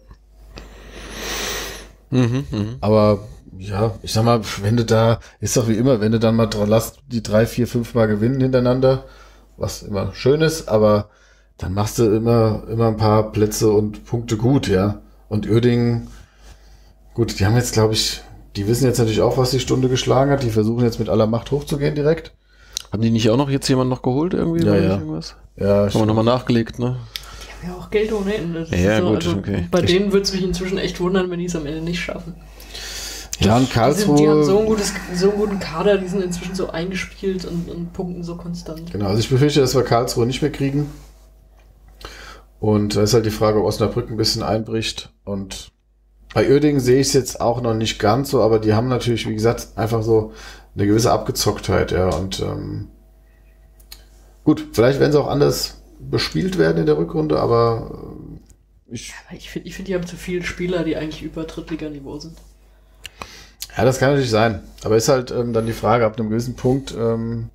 Mhm, mhm. Aber ja, ich sag mal, wenn du da, ist doch wie immer, wenn du dann mal lass die drei, vier, fünf Mal gewinnen hintereinander, was immer schön ist, aber dann machst du immer, immer ein paar Plätze und Punkte gut, ja. Und Uerdingen, gut, die haben jetzt, glaube ich, die wissen jetzt natürlich auch, was die Stunde geschlagen hat. Die versuchen jetzt mit aller Macht hochzugehen direkt. Haben die nicht auch noch jetzt jemanden noch geholt irgendwie? Ja, ja. Irgendwas? Ja, Haben wir nochmal nachgelegt, ne? Die haben ja auch Geld ohne Ende. Ja, so, gut, also okay. Bei Ich- denen würde es mich inzwischen echt wundern, wenn die es am Ende nicht schaffen. ja, und Die, sind, die haben so, ein Karlsruhe. gutes, so einen guten Kader, die sind inzwischen so eingespielt und, und punkten so konstant. Genau, also ich befürchte, dass wir Karlsruhe nicht mehr kriegen. Und da ist halt die Frage, ob Osnabrück ein bisschen einbricht. Und bei Uerdingen sehe ich es jetzt auch noch nicht ganz so, aber die haben natürlich, wie gesagt, einfach so eine gewisse Abgezocktheit, ja. Und ähm, gut, vielleicht werden sie auch anders bespielt werden in der Rückrunde, aber äh, ich, Aber ich finde, ich find, die haben zu viele Spieler, die eigentlich über Drittliganiveau sind. ja, das kann natürlich sein. Aber ist halt ähm, dann die Frage, ab einem gewissen Punkt ähm,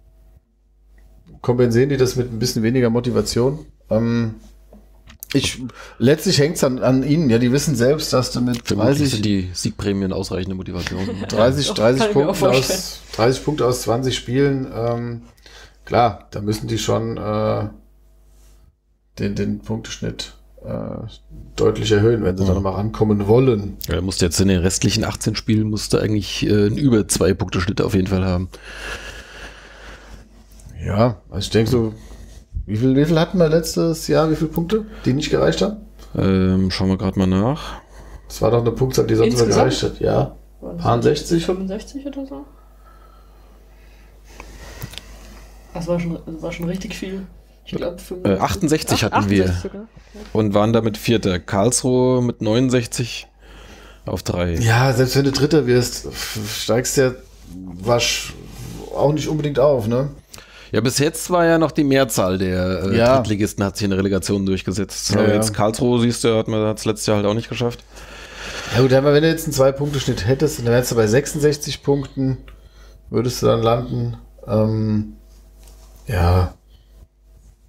kompensieren die das mit ein bisschen weniger Motivation. Ähm, ich, letztlich hängt es an, an ihnen, ja, die wissen selbst, dass du mit Vermutlich 30, sind die Siegprämien ausreichende Motivation. 30, Doch, 30 kann ich mir auch Punkten vorstellen. aus 30 Punkte aus 20 Spielen, ähm, klar, da müssen die schon äh, den, den Punkteschnitt äh, deutlich erhöhen, wenn sie da Mhm. nochmal rankommen wollen. Ja, er musste jetzt in den restlichen 18 Spielen musste eigentlich äh, einen über zwei Punkte Schnitt auf jeden Fall haben. Ja, also ich denke so, wie viel, wie viel hatten wir letztes Jahr, wie viele Punkte, die nicht gereicht haben? Ähm, schauen wir gerade mal nach. Das war doch eine Punktzahl, die sonst Insgesamt? gereicht hat. Ja, Waren das Paar 60? 65 oder so? Das war schon, das war schon richtig viel. Ich glaube, Äh, 68 hatten wir. Sogar. Und waren damit Vierter. Karlsruhe mit 69 auf drei. Ja, selbst wenn du Dritter wirst, steigst du ja wasch auch nicht unbedingt auf, ne? Ja, bis jetzt war ja noch die Mehrzahl der äh, Ja. Drittligisten hat sich in der Relegation durchgesetzt. Ja, jetzt Karlsruhe, siehst du, hat man das letztes Jahr halt auch nicht geschafft. Ja gut, aber wenn du jetzt einen Zwei-Punkte-Schnitt hättest, dann wärst du bei 66 Punkten, würdest du dann landen. Ähm, ja.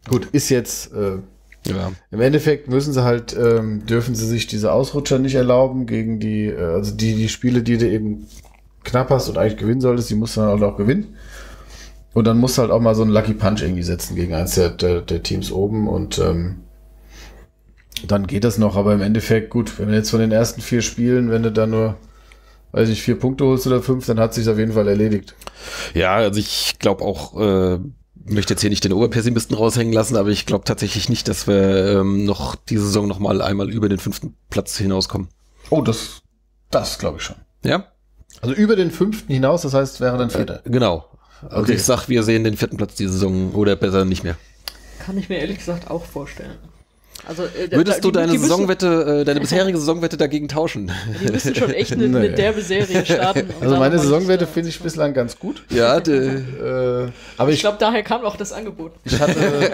Gut, ist jetzt, äh, Ja. im Endeffekt müssen sie halt, ähm, dürfen sie sich diese Ausrutscher nicht erlauben gegen die, äh, also die, die Spiele, die du eben knapp hast und eigentlich gewinnen solltest, die musst du dann halt auch gewinnen. Und dann musst du halt auch mal so einen Lucky Punch irgendwie setzen gegen eins der, der, der Teams oben und ähm, dann geht das noch, aber im Endeffekt, gut, wenn du jetzt von den ersten vier Spielen, wenn du da nur, weiß ich, vier Punkte holst oder fünf, dann hat sich auf jeden Fall erledigt. Ja, also ich glaube auch, äh, möchte jetzt hier nicht den Oberpessimisten raushängen lassen, aber ich glaube tatsächlich nicht, dass wir ähm, noch diese Saison noch mal einmal über den fünften Platz hinauskommen. Oh, das, das glaube ich schon. Ja, Also über den fünften hinaus, das heißt, wäre dann vierter. genau. Also Okay. ich sag, wir sehen den vierten Platz diese Saison oder besser nicht mehr. Kann ich mir ehrlich gesagt auch vorstellen. Also, äh, Würdest da- du die- deine die Saisonwette, äh, deine [laughs] bisherige Saisonwette dagegen tauschen? Die müssen schon echt eine, [laughs] eine derbe Serie [laughs] starten. Also meine Saisonwette finde ich bislang ganz gut. ja, de, Äh, aber Ich ich, glaube, daher kam auch das Angebot. ich hatte,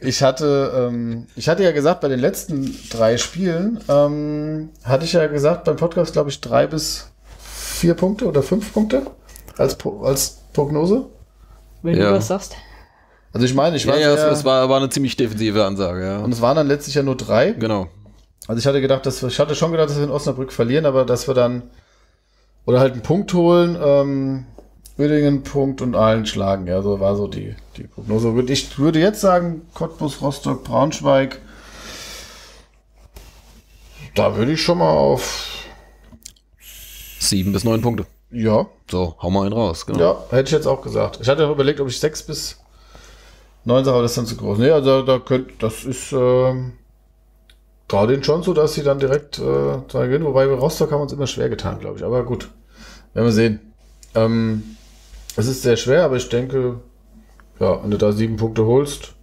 ich hatte, ähm, ich hatte ja gesagt, bei den letzten drei Spielen ähm, hatte ich ja gesagt beim Podcast, glaube ich, drei bis vier Punkte oder fünf Punkte als, als Prognose. Wenn Ja. du das sagst. Also ich meine, ich Ja, war ja, es, es war, war eine ziemlich defensive Ansage, ja. und es waren dann letztlich ja nur drei. Genau. Also ich hatte gedacht, dass wir, ich hatte schon gedacht, dass wir in Osnabrück verlieren, aber dass wir dann oder halt einen Punkt holen, ähm, Uerdingen Punkt und allen schlagen. Ja, so war so die, die Prognose. Würde- Ich würde jetzt sagen, Cottbus, Rostock, Braunschweig. Da würde ich schon mal auf, Sieben bis neun Punkte. Ja, So, hau mal einen raus. Genau. ja, hätte ich jetzt auch gesagt. Ich hatte überlegt, ob ich sechs bis neun sage, aber das ist dann zu groß. Nee, also da könnt, das ist, ähm, traue denen schon so, dass sie dann direkt äh, da gewinnen. Wobei bei Rostock haben wir uns immer schwer getan, glaube ich. Aber gut, werden wir sehen. Ähm, es ist sehr schwer, aber ich denke, ja, wenn du da sieben Punkte holst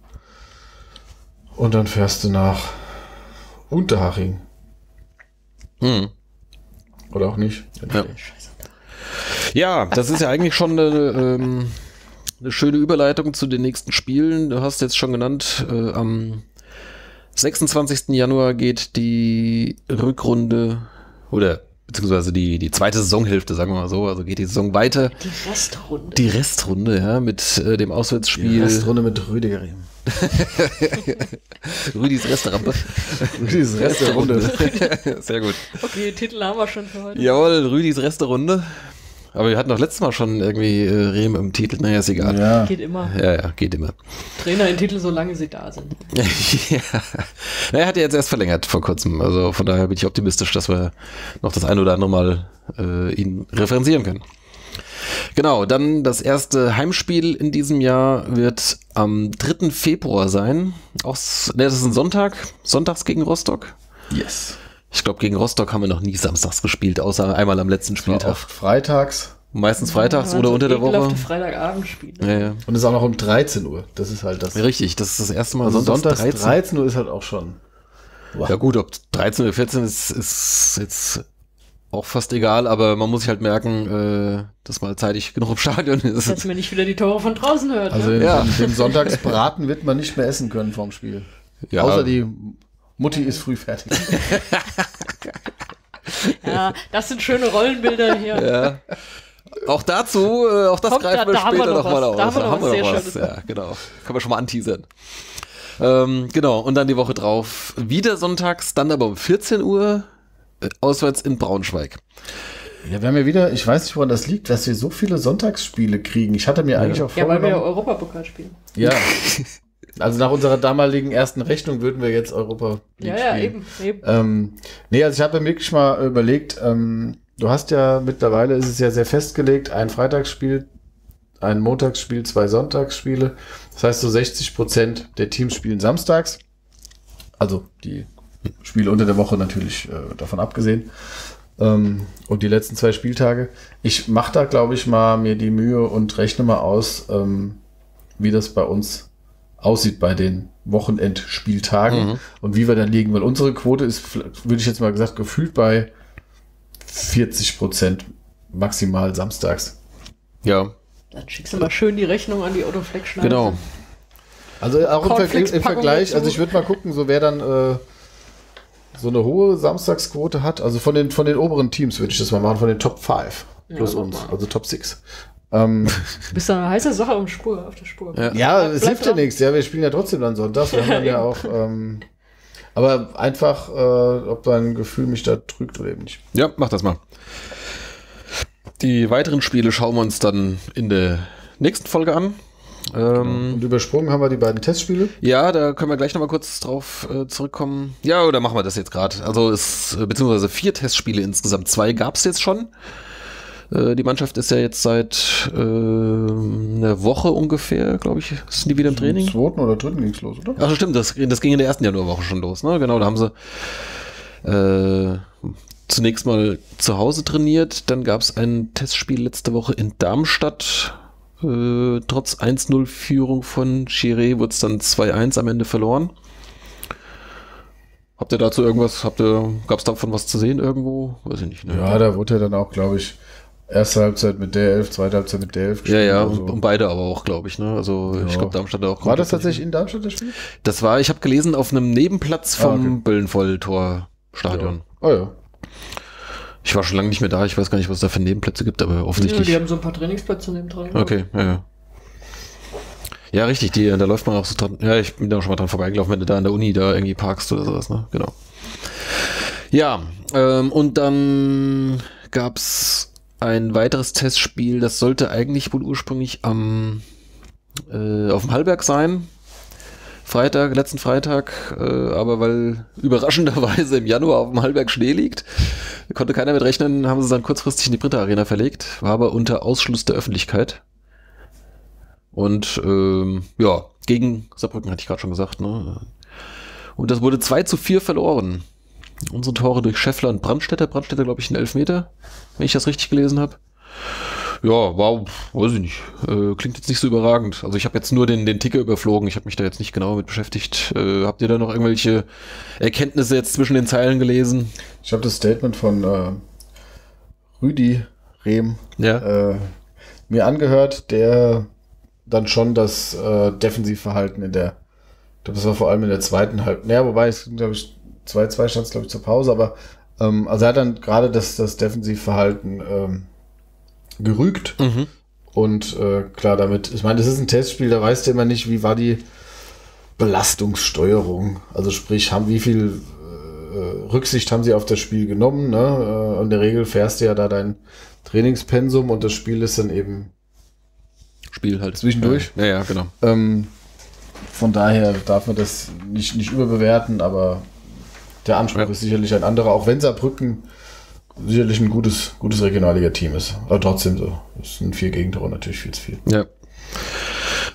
und dann fährst du nach Unterhaching. Hm. Oder auch nicht. Ja. Ja, das ist ja eigentlich schon eine, ähm, eine schöne Überleitung zu den nächsten Spielen. Du hast jetzt schon genannt, äh, am 26. Januar geht die Rückrunde oder beziehungsweise die, die zweite Saisonhälfte, sagen wir mal so, also geht die Saison weiter. Die Restrunde. Die Restrunde, ja, mit äh, dem Auswärtsspiel Restrunde mit Rüdiger. [laughs] Rüdis Restaurant. Rüdis Restrunde. [laughs] Sehr gut. Okay, Titel haben wir schon für heute. Jawohl, Rüdis Resterunde. Aber wir hatten doch letztes Mal schon irgendwie äh, Rehm im Titel. Naja, ist egal. Ja. Geht immer. Ja, ja, geht immer. Trainer in Titel, solange sie da sind. [laughs] ja. Na, Er hat ja jetzt erst verlängert vor kurzem. Also von daher bin ich optimistisch, dass wir noch das eine oder andere Mal äh, ihn referenzieren können. Genau, dann das erste Heimspiel in diesem Jahr wird am 3. Februar sein. Auch, ne, das ist ein Sonntag. Sonntags gegen Rostock. Yes. Ich glaube, gegen Rostock haben wir noch nie samstags gespielt, außer einmal am letzten Spieltag. oft freitags Meistens freitags Ja, oder so unter der Woche. ekelhafte Freitagabendspiele. Ja, ja. und es ist auch noch um 13 Uhr. Das ist halt das. Richtig, das ist das erste Mal Also sonntags, Sonntags 13. Uhr ist halt auch schon. Ja gut, ob 13 oder 14 ist, ist jetzt auch fast egal, aber man muss sich halt merken, äh, dass mal zeitig genug im Stadion ist. Dass man nicht wieder die Tore von draußen hört. Also ne? Ja. den, den Sonntagsbraten wird man nicht mehr essen können vorm Spiel. Ja. Außer die Mutti ist früh fertig. [laughs] Ja, das sind schöne Rollenbilder hier. Ja. Auch dazu, äh, auch das Kommt, greifen da- wir da haben wir später noch nochmal was. aus. Da haben wir noch was. Ja, genau. Können wir schon mal anteasern. Ähm, genau, und dann die Woche drauf wieder sonntags, dann aber um 14 Uhr äh, auswärts in Braunschweig. Ja, wir haben ja wieder, ich weiß nicht, woran das liegt, dass wir so viele Sonntagsspiele kriegen. Ich hatte mir eigentlich auch Ja, weil wir ja vorgenommen. Europapokal spielen. Ja. [laughs] Also nach unserer damaligen ersten Rechnung würden wir jetzt Europa League Ja, ja, spielen. eben, eben. Ähm, nee, also ich habe mir wirklich mal überlegt, ähm, du hast ja mittlerweile ist es ja sehr festgelegt, ein Freitagsspiel, ein Montagsspiel, zwei Sonntagsspiele. Das heißt, so 60 Prozent der Teams spielen samstags. Also die Spiele unter der Woche natürlich äh, davon abgesehen. Ähm, und die letzten zwei Spieltage. Ich mache da, glaube ich, mal mir die Mühe und rechne mal aus, ähm, wie das bei uns aussieht bei den Wochenendspieltagen Mhm. und wie wir dann liegen, weil unsere Quote ist, würde ich jetzt mal gesagt, gefühlt bei 40 Prozent maximal samstags. Ja, Dann schickst du mal schön die Rechnung an die Schneider. genau. Also auch im, Ver im Vergleich, also ich würde mal gucken, so wer dann äh, so eine hohe Samstagsquote hat, also von den, von den oberen Teams würde ich das mal machen, von den Top 5 plus Ja, uns, also Top 6. Ähm, Du bist da eine heiße Sache auf, Spur, auf der Spur. Ja. ja, es hilft ja nichts, ja, wir spielen ja trotzdem dann sonntags, wir haben [laughs] ja auch, ähm, aber einfach, äh, ob dein Gefühl mich da trügt oder eben nicht. Ja, mach das mal. Die weiteren Spiele schauen wir uns dann in der nächsten Folge an. Ähm, Und übersprungen haben wir die beiden Testspiele. ja, da können wir gleich nochmal kurz drauf äh, zurückkommen. Ja, oder machen wir das jetzt gerade? Also es, äh, beziehungsweise vier Testspiele insgesamt. Zwei gab es jetzt schon. Äh, die Mannschaft ist ja jetzt seit äh, einer Woche ungefähr, glaube ich, sind die wieder im Am Training. zweiten oder dritten ging's los, oder? Ach stimmt, das, das ging in der ersten Januarwoche schon los, ne? Genau, da haben sie äh, zunächst mal zu Hause trainiert, dann gab es ein Testspiel letzte Woche in Darmstadt. Äh, trotz 1-0-Führung von Chiré wurde es dann 2-1 am Ende verloren. Habt ihr dazu irgendwas, habt ihr, gab es davon was zu sehen irgendwo? Weiß ich nicht. Ne? Ja, da wurde ja dann auch, glaube ich, erste Halbzeit mit der Elf, zweite Halbzeit mit der Elf ja, ja, Also, und, und beide aber auch, glaube ich. Ne? Also ich Ja. glaube, Darmstadt auch. war das tatsächlich in Darmstadt das Spiel? Das war, ich habe gelesen, auf einem Nebenplatz Ah, vom okay. Böllenvoll-Tor-Stadion. Oh ja. Ich war schon lange nicht mehr da, ich weiß gar nicht, was es da für Nebenplätze gibt, aber Ja, offensichtlich. die haben so ein paar Trainingsplätze neben dran. okay, ja, ja. Ja, richtig, die, da läuft man auch so dran. Ja, ich bin da auch schon mal dran vorbeigelaufen, wenn du da an der Uni da irgendwie parkst oder sowas, ne? Genau. Ja, ähm, und dann gab's ein weiteres Testspiel, das sollte eigentlich wohl ursprünglich am äh, auf dem Hallberg sein. Freitag, letzten Freitag, äh, aber weil überraschenderweise im Januar auf dem Hallberg Schnee liegt, konnte keiner mit rechnen, haben sie dann kurzfristig in die Britta Arena verlegt, war aber unter Ausschluss der Öffentlichkeit. Und ähm, ja, gegen Saarbrücken hatte ich gerade schon gesagt. Ne? Und das wurde 2 zu 4 verloren. Unsere Tore durch Scheffler und Brandstätter. Brandstätter, glaube ich, ein Elfmeter, wenn ich das richtig gelesen habe. Ja, wow, weiß ich nicht. Äh, klingt jetzt nicht so überragend. Also ich habe jetzt nur den, den Ticker überflogen. Ich habe mich da jetzt nicht genau mit beschäftigt. Äh, habt ihr da noch irgendwelche Erkenntnisse jetzt zwischen den Zeilen gelesen? Ich habe das Statement von äh, Rüdi Rehm Ja. äh, mir angehört, der dann schon das äh, Defensivverhalten in der, ich glaube, das war vor allem in der zweiten Halb, naja, wobei es, glaube ich, 2-2 stand es, glaube ich, zur Pause, aber ähm, also er hat dann gerade das, das Defensivverhalten ähm, gerügt Mhm. und äh, klar damit, ich meine, das ist ein Testspiel, da weißt du immer nicht, wie war die Belastungssteuerung, also sprich, haben wie viel äh, Rücksicht haben sie auf das Spiel genommen, ne? Äh, in der Regel fährst du ja da dein Trainingspensum und das Spiel ist dann eben Spiel halt. Zwischendurch? Ja, ja, genau. ähm, von daher darf man das nicht, nicht überbewerten, aber der Anspruch Ja. ist sicherlich ein anderer, auch wenn Saarbrücken sicherlich ein gutes, gutes Regionalliga-Team ist. Aber trotzdem so. Das sind vier Gegentore natürlich viel zu viel. Ja.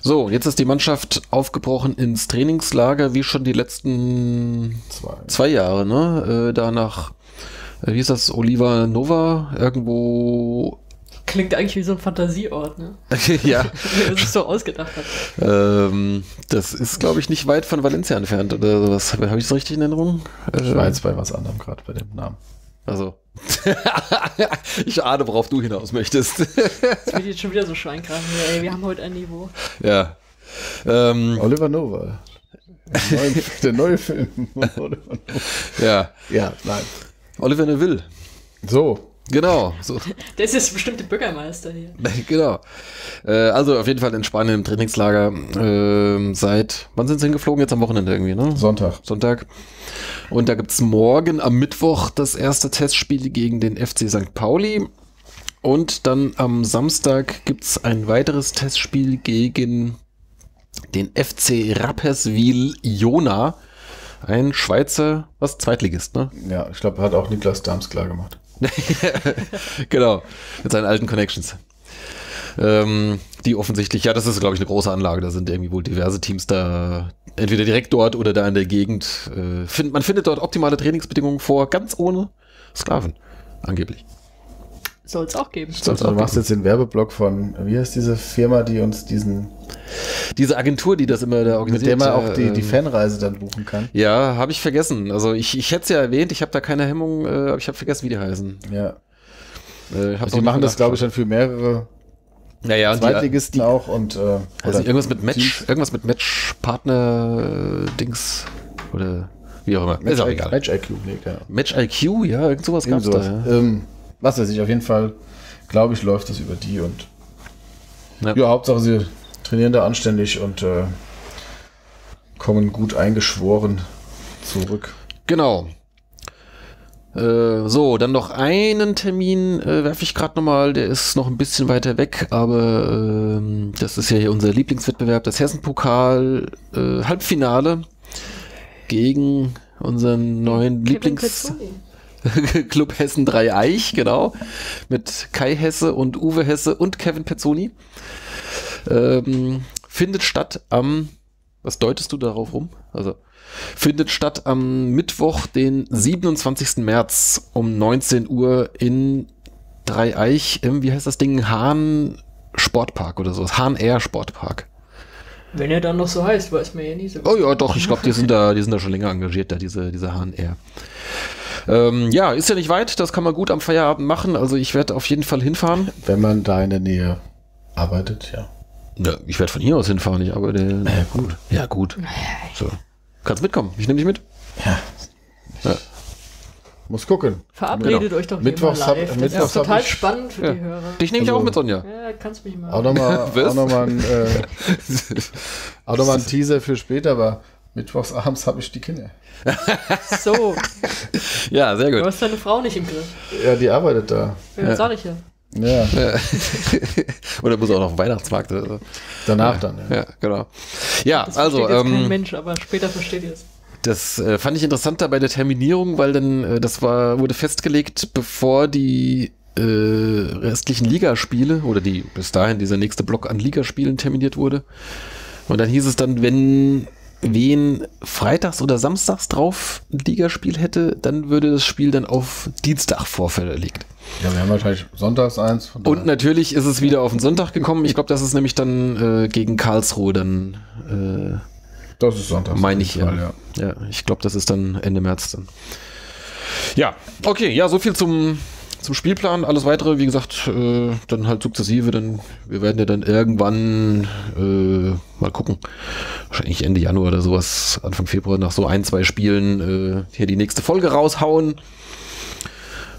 So, jetzt ist die Mannschaft aufgebrochen ins Trainingslager, wie schon die letzten Zwei. zwei Jahre, ne? Äh, danach, äh, wie ist das, Oliva Nova, irgendwo, Klingt eigentlich wie so ein Fantasieort, ne? [laughs] ja, [laughs] Wie er sich so ausgedacht hat. ähm, das ist, glaube ich, nicht weit von Valencia entfernt, oder was, habe ich das richtig in Erinnerung? Ich war jetzt bei was anderem gerade bei dem Namen. Also, [laughs] ich ahne, worauf du hinaus möchtest. Das wird jetzt schon wieder so Schweinkram hier, ey, wir haben heute ein Niveau. ja. Ähm, Oliver Nova. Der neue, der neue Film von Oliver Nova. ja, Ja, nein. Oliver Neville. So. Genau, so. [laughs] Der ist jetzt bestimmt der Bürgermeister hier. [laughs] genau. Äh, also auf jeden Fall in Spanien im Trainingslager ähm, seit, wann sind sie hingeflogen? Jetzt am Wochenende irgendwie, ne? Sonntag. Sonntag. Und da gibt's morgen am Mittwoch das erste Testspiel gegen den FC St. Pauli. Und dann am Samstag gibt's ein weiteres Testspiel gegen den FC Rapperswil Jona. Ein Schweizer, was Zweitligist, ne? Ja, ich glaube, hat auch Niklas Dams klar gemacht. [laughs] genau, mit seinen alten Connections. Ähm, die offensichtlich, ja, das ist, glaube ich, eine große Anlage. Da sind irgendwie wohl diverse Teams da, entweder direkt dort oder da in der Gegend. Äh, find, man findet dort optimale Trainingsbedingungen vor, ganz ohne Sklaven, angeblich. Soll es auch geben. Soll's Also, auch du machst geben. jetzt den Werbeblock von, wie heißt diese Firma, die uns diesen, Diese Agentur, die das immer da mit organisiert. der man auch die, die ähm, Fanreise dann buchen kann. Ja, habe ich vergessen. Also ich, ich hätte es ja erwähnt, ich habe da keine Hemmung, äh, aber ich habe vergessen, wie die heißen. Ja. Äh, Also die machen das, glaube ich, dann für mehrere Naja, und die, Zweitligisten auch und äh, also irgendwas mit Match, Teams. irgendwas mit Match-Partner-Dings oder wie auch immer. Match, ist auch egal. Match IQ, nee, Ahnung. Match IQ, ja, irgend sowas gab's sowas. da. Ja. Ähm, was weiß ich, auf jeden Fall, glaube ich, läuft das über die und Ja. ja, Hauptsache sie trainieren da anständig und äh, kommen gut eingeschworen zurück. Genau. Äh, so, dann noch einen Termin äh, werfe ich gerade nochmal, der ist noch ein bisschen weiter weg, aber ähm, das ist ja hier unser Lieblingswettbewerb, das Hessenpokal äh, Halbfinale gegen unseren neuen Kevin Lieblings Pezzoni. [laughs] Club Hessen 3 Eich, genau, mit Kai Hesse und Uwe Hesse und Kevin Pezzoni. Ähm, findet statt am, was deutest du darauf rum? Also, findet statt am Mittwoch, den 27. März um 19 Uhr in Dreieich im, wie heißt das Ding, Hahn Sportpark oder so, Hahn Air Sportpark. Wenn er dann noch so heißt, weiß man ja nie so. Oh ja, doch, ich glaube, die sind da, die sind da schon länger engagiert, da diese, diese HNR. Ähm, ja, ist ja nicht weit, das kann man gut am Feierabend machen, also ich werde auf jeden Fall hinfahren. Wenn man da in der Nähe arbeitet, ja. Ja, ich werde von hier aus hinfahren, ich arbeite. Ja, gut. Ja, gut. So. Kannst mitkommen, ich nehme dich mit. Ja. Ja. muss gucken. Verabredet Genau. euch doch Mittwochs hier hab- mal live. Das Mittwochs ist total hab ich- spannend für Ja. die Hörer. Dich nehme ich Also- auch mit, Sonja. Ja, kannst mich mal. Auch nochmal [laughs] noch mal ein, äh, [laughs] auch noch mal ein Teaser für später, aber mittwochs abends habe ich die Kinder. So, Ja, sehr du gut. hast deine Frau nicht im Griff. Ja, die arbeitet da. Ja, das sag ich ja. Ja, [laughs] Oder muss auch noch auf den Weihnachtsmarkt. Also. danach dann. Ja. Ja, genau. Ja, Das also, jetzt kein ähm, Mensch, aber später versteht ihr es. das äh, fand ich interessanter bei der Terminierung, weil dann, äh, das war, wurde festgelegt, bevor die äh, restlichen Ligaspiele oder die bis dahin dieser nächste Block an Ligaspielen terminiert wurde. Und dann hieß es dann, wenn wen freitags oder samstags drauf ein Ligaspiel hätte, dann würde das Spiel dann auf Dienstag vorverlegt. ja, wir haben wahrscheinlich sonntags eins. Und natürlich ist es wieder auf den Sonntag gekommen. Ich glaube, das ist nämlich dann äh, gegen Karlsruhe dann, das ist sonntags. äh, meine ich. Fall, Ja, ja ich glaube, das ist dann Ende März dann. Ja, okay, ja, so viel zum, zum Spielplan. Alles weitere, wie gesagt, äh, dann halt sukzessive. Dann, wir werden ja dann irgendwann äh, mal gucken. Wahrscheinlich Ende Januar oder sowas, Anfang Februar, nach so ein, zwei Spielen äh, hier die nächste Folge raushauen.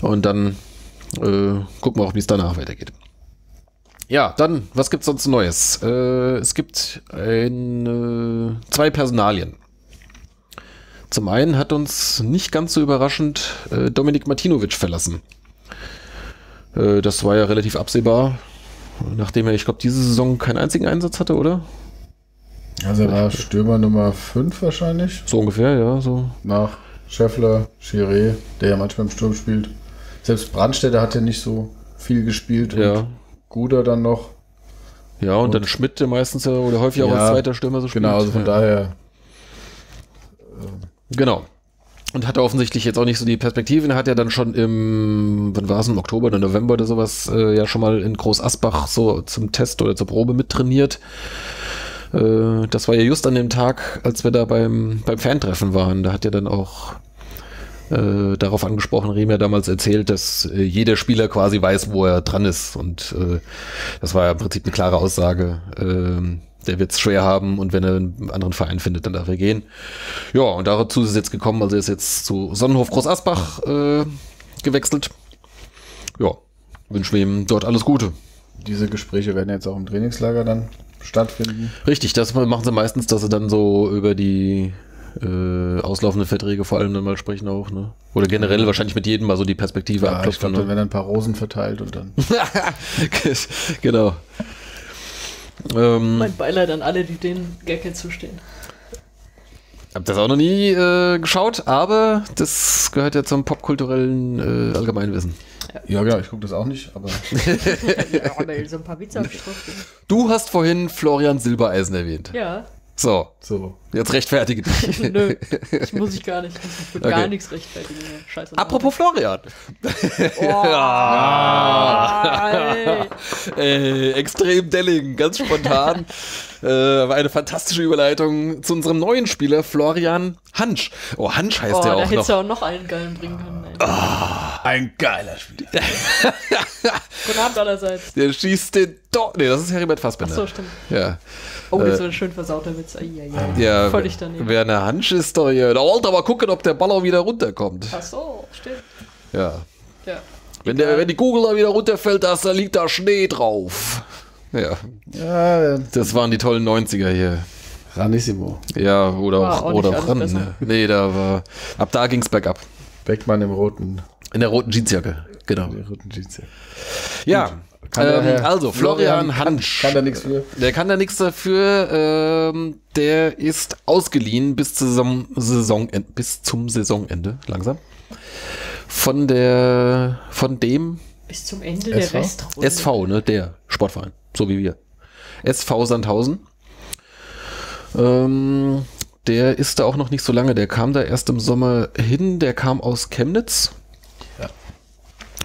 Und dann äh, gucken wir auch, wie es danach weitergeht. Ja, dann, was gibt's sonst Neues? Äh, es gibt ein, zwei Personalien. Zum einen hat uns nicht ganz so überraschend äh, Dominik Martinovic verlassen. Äh, das war ja relativ absehbar, nachdem er, ich glaube, diese Saison keinen einzigen Einsatz hatte, oder? Also er war Stürmer Nummer 5 wahrscheinlich. So ungefähr, ja, so. Nach Scheffler, Chiré, der ja manchmal im Sturm spielt. Selbst Brandstätter hat ja nicht so viel gespielt. Ja. Und Guder dann noch. Ja, und, dann Schmidt, der meistens ja, oder häufig auch Ja, als zweiter Stürmer so spielt. Genau, also von ja. daher. Genau. Und hatte offensichtlich jetzt auch nicht so die Perspektive. Er hat ja dann schon im, wann war es, im Oktober oder November oder sowas, äh, ja schon mal in Groß Asbach so zum Test oder zur Probe mittrainiert. Äh, das war ja just an dem Tag, als wir da beim, beim Fantreffen waren. Da hat ja dann auch äh, darauf angesprochen, Riem ja damals erzählt, dass äh, jeder Spieler quasi weiß, wo er dran ist. Und äh, das war ja im Prinzip eine klare Aussage. Der wird es schwer haben und wenn er einen anderen Verein findet, dann darf er gehen. Ja, und dazu ist es jetzt gekommen, also er ist jetzt zu Sonnenhof Groß Asbach äh, gewechselt. Ja, wünschen wir ihm dort alles Gute. Diese Gespräche werden jetzt auch im Trainingslager dann stattfinden. Richtig, das machen sie meistens, dass sie dann so über die äh, auslaufenden Verträge vor allem dann mal sprechen auch, ne? Oder generell wahrscheinlich mit jedem mal so die Perspektive Ja, ich abklopfen. glaube, dann ne? werden ein paar Rosen verteilt und dann. [laughs] genau. Ähm, Mein Beileid an alle, die den Gag jetzt zustehen. hab das auch noch nie äh, geschaut, aber das gehört ja zum popkulturellen äh, Allgemeinwissen. Ja, genau, ich gucke das auch nicht, aber [laughs] ja, [laughs] so ein paar Witze. Du hast vorhin Florian Silbereisen erwähnt. Ja, So, so. Jetzt rechtfertige dich. [laughs] nö, ich muss [laughs] ich gar nicht. Ich für Okay. gar nichts rechtfertigen. Scheiße. Apropos Florian. Oh, [laughs] ey. Äh, extrem Delling, ganz spontan. äh, war eine fantastische Überleitung zu unserem neuen Spieler, Florian Hansch. Oh, Hansch heißt Oh, der da auch hättest du auch noch einen geilen bringen können. Ey. Ein geiler Spieler. Guten Abend allerseits. Der schießt den Do Nee, das ist Heribert Fassbender. Achso, stimmt. Ja. Oh, das Äh, war ein schön versauter Witz. Ai, ai, ai. Ja, Völlig daneben. Werner Hansch ist doch hier. Da wollt aber gucken, ob der Ball auch wieder runterkommt. Achso, stimmt. Ja. Ja. Wenn, der, wenn die Kugel da wieder runterfällt, da, da liegt da Schnee drauf. Ja, Ja, das waren die tollen 90er hier. Ranissimo. Ja, oder War auch, auch oder auch ran. besser. Ne? Nee, da war. Ab da ging's bergab. Beckmann im roten, In der roten Jeansjacke. Genau. der roten Jeans. Ja. Kann Ähm, also, Florian, kann- Hansch. Kann da nichts für. Der kann da nichts dafür. Ähm, der ist ausgeliehen bis, Saison, Saisonende, bis zum Saisonende, langsam. Von der, von dem Bis zum Ende SV? der Restrunde. SV, ne, der Sportverein, so wie wir. SV Sandhausen. Ähm, der ist da auch noch nicht so lange. Der kam da erst im Sommer hin. Der kam aus Chemnitz.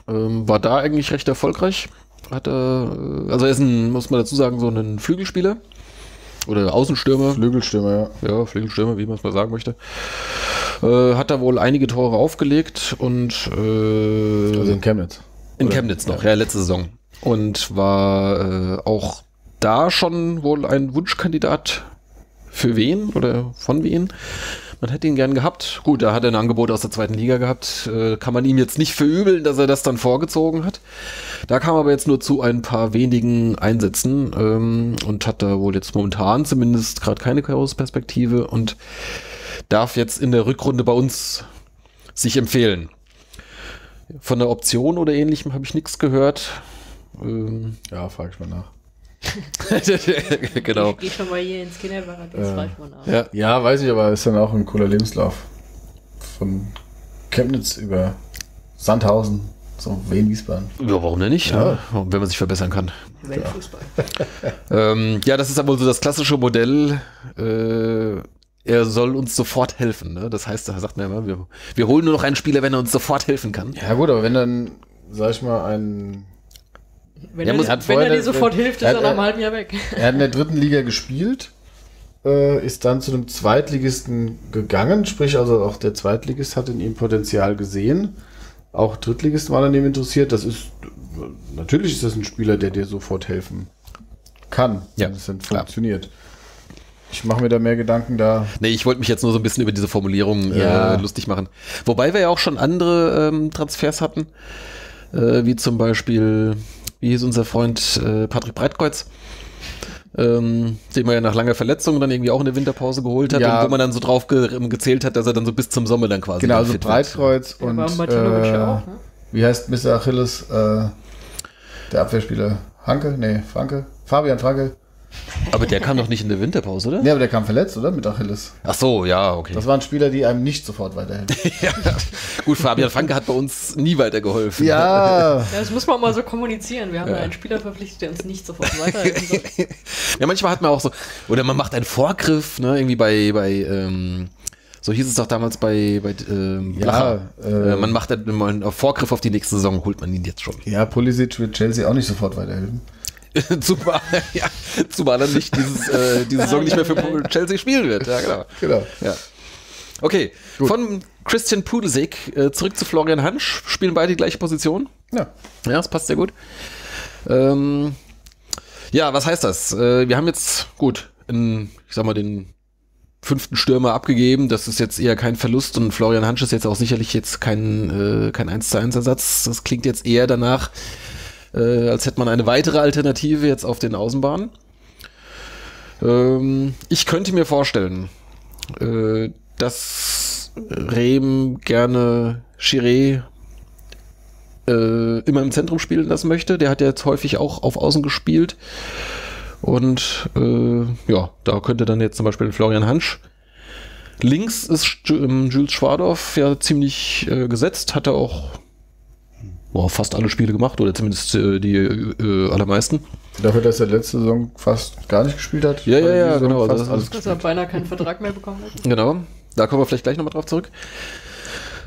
Ähm, war da eigentlich recht erfolgreich. Hat er, äh, also er ist ein, muss man dazu sagen, so ein Flügelspieler. Oder Außenstürmer. Flügelstürmer, ja. Ja, Flügelstürmer, wie man es mal sagen möchte. Äh, hat da wohl einige Tore aufgelegt und äh, Also in Chemnitz. in Oder? Chemnitz noch, ja, letzte Saison. Und war äh, auch da schon wohl ein Wunschkandidat für wen oder von wen. Man hätte ihn gern gehabt. Gut, da hat er ein Angebot aus der zweiten Liga gehabt. Äh, kann man ihm jetzt nicht verübeln, dass er das dann vorgezogen hat. Da kam aber jetzt nur zu ein paar wenigen Einsätzen ähm, und hat da wohl jetzt momentan zumindest gerade keine Perspektive und darf jetzt in der Rückrunde bei uns sich empfehlen. Von der Option oder ähnlichem habe ich nichts gehört. Ähm, ja, frage ich mal nach. [laughs] genau. Ich gehe schon mal hier ins Kinderparadies, äh. Ja. ja, weiß ich, aber ist dann auch ein cooler Lebenslauf. Von Chemnitz über Sandhausen, so Wien, Wiesbaden. Ja, warum denn nicht? Ja. Ne? Wenn man sich verbessern kann. Weltfußball. [laughs] ähm, ja, das ist aber so das klassische Modell. Äh, er soll uns sofort helfen. Ne? Das heißt, da sagt man immer, wir, wir holen nur noch einen Spieler, wenn er uns sofort helfen kann. Ja gut, aber wenn dann, sag ich mal, ein wenn, er, er, wenn er dir sofort hilft, ist er, nach einem halben Jahr weg. Er hat in der dritten Liga gespielt, äh, ist dann zu einem Zweitligisten gegangen, sprich also auch der Zweitligist hat in ihm Potenzial gesehen. Auch Drittligisten waren an ihm interessiert. Das ist natürlich ist das ein Spieler, der dir sofort helfen kann, ja, wenn es dann funktioniert. Ich mache mir da mehr Gedanken da. Nee, ich wollte mich jetzt nur so ein bisschen über diese Formulierung ja. äh, lustig machen. Wobei wir ja auch schon andere ähm, Transfers hatten, äh, wie zum Beispiel, wie hieß unser Freund äh, Patrick Breitkreuz, ähm, den man ja nach langer Verletzung dann irgendwie auch in der Winterpause geholt hat ja. und wo man dann so drauf ge gezählt hat, dass er dann so bis zum Sommer dann quasi Genau, also Breitkreuz wird. und äh, auch, ne? wie heißt Mr. Achilles, äh, der Abwehrspieler? Hanke? Nee, Franke? Fabian Franke? Aber der kam doch nicht in der Winterpause, oder? Nee, aber der kam verletzt, oder? Mit Achilles. Ach so, ja, okay. Das waren Spieler, die einem nicht sofort weiterhelfen. [laughs] ja. Gut, Fabian [laughs] Franke hat bei uns nie weitergeholfen. Ja. ja. Das muss man mal so kommunizieren. Wir haben ja. einen Spieler verpflichtet, der uns nicht sofort weiterhelfen soll. [laughs] ja, manchmal hat man auch so, oder man macht einen Vorgriff, ne, irgendwie bei, bei, ähm, so hieß es doch damals bei, bei ähm, ja, äh, man macht einen Vorgriff auf die nächste Saison, holt man ihn jetzt schon. Ja, Pulisic wird Chelsea auch nicht sofort weiterhelfen. [laughs] zumal, ja, zumal er nicht dieses, äh, diese Saison nicht mehr für Chelsea spielen wird. Ja, genau. genau. Ja. Okay, Gut. von Christian Pudelsek äh, zurück zu Florian Hansch. Spielen beide die gleiche Position. Ja. Ja, das passt sehr gut. Ähm, ja, was heißt das? Äh, wir haben jetzt, gut, in, ich sag mal, den fünften Stürmer abgegeben. Das ist jetzt eher kein Verlust und Florian Hansch ist jetzt auch sicherlich jetzt kein, äh, kein 1 zu 1 Ersatz. Das klingt jetzt eher danach, äh, als hätte man eine weitere Alternative jetzt auf den Außenbahnen. Ähm, ich könnte mir vorstellen, äh, dass Rehm gerne Chiré äh, immer im Zentrum spielen lassen möchte. Der hat ja jetzt häufig auch auf Außen gespielt. Und äh, ja, da könnte dann jetzt zum Beispiel Florian Hansch. Links ist ähm, Jules Schwadorf ja ziemlich äh, gesetzt, hat er auch boah, fast alle Spiele gemacht oder zumindest äh, die äh, allermeisten. Dafür, dass er letzte Saison fast gar nicht gespielt hat. Ja, ja, ja, genau. Fast also, alles dass er beinahe keinen Vertrag mehr bekommen hat. [laughs] Genau, da kommen wir vielleicht gleich nochmal drauf zurück.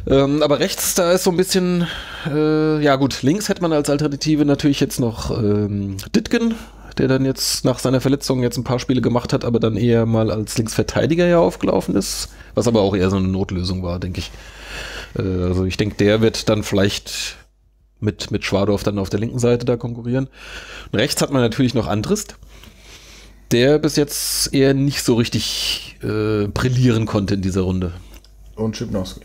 Ähm, aber rechts, da ist so ein bisschen, äh, ja gut, links hätte man als Alternative natürlich jetzt noch ähm, Ditgen, der dann jetzt nach seiner Verletzung jetzt ein paar Spiele gemacht hat, aber dann eher mal als Linksverteidiger ja aufgelaufen ist, was aber auch eher so eine Notlösung war, denke ich. Äh, also ich denke, der wird dann vielleicht mit, mit Schwadorf dann auf der linken Seite da konkurrieren. Und rechts hat man natürlich noch Andrist, der bis jetzt eher nicht so richtig äh, brillieren konnte in dieser Runde. Und Schipnowski.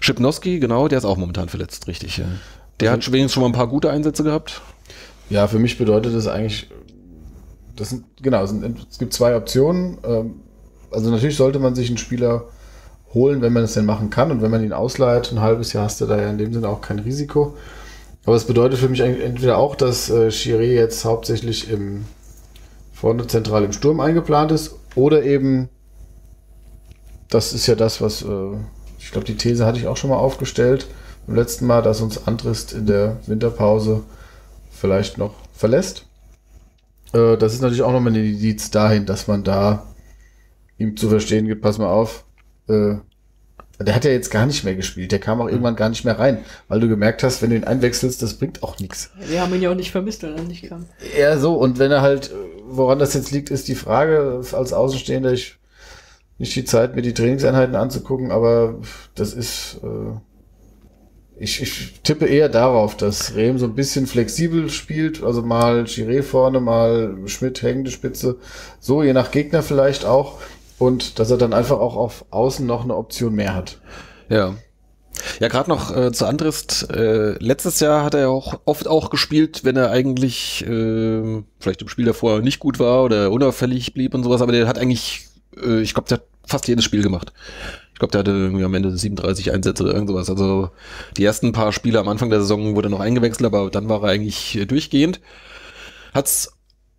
Schipnowski, genau, der ist auch momentan verletzt, richtig. Ja. Der also, hat wenigstens schon mal ein paar gute Einsätze gehabt. Ja, für mich bedeutet das eigentlich, das sind, genau, es, gibt zwei Optionen. Ähm, also natürlich sollte man sich einen Spieler holen, wenn man es denn machen kann und wenn man ihn ausleiht, ein halbes Jahr hast du da ja in dem Sinne auch kein Risiko. Aber es bedeutet für mich entweder auch, dass äh, Chiré jetzt hauptsächlich im vorne zentral im Sturm eingeplant ist oder eben, das ist ja das, was äh, ich glaube, die These hatte ich auch schon mal aufgestellt beim letzten Mal, dass uns Andrist in der Winterpause vielleicht noch verlässt. Äh, das ist natürlich auch nochmal ein Indiz dahin, dass man da ihm zu verstehen gibt, pass mal auf, äh, der hat ja jetzt gar nicht mehr gespielt. Der kam auch irgendwann gar nicht mehr rein, weil du gemerkt hast, wenn du ihn einwechselst, das bringt auch nichts. Wir haben ihn ja auch nicht vermisst, wenn er nicht kam. Ja, so. Und wenn er halt, woran das jetzt liegt, ist die Frage. Als Außenstehender, ich nicht die Zeit, mir die Trainingseinheiten anzugucken, aber das ist, äh, ich, ich tippe eher darauf, dass Rehm so ein bisschen flexibel spielt, also mal Chiré vorne, mal Schmidt hängende Spitze, so je nach Gegner vielleicht auch und dass er dann einfach auch auf Außen noch eine Option mehr hat. Ja. Ja, gerade noch äh, zu Andrist. Äh, letztes Jahr hat er auch oft auch gespielt, wenn er eigentlich äh, vielleicht im Spiel davor nicht gut war oder unauffällig blieb und sowas, aber der hat eigentlich, äh, ich glaube, der hat fast jedes Spiel gemacht. Ich glaube, der hatte irgendwie am Ende 37 Einsätze oder irgendwas. Also die ersten paar Spiele am Anfang der Saison wurde er noch eingewechselt, aber dann war er eigentlich äh, durchgehend. Hat's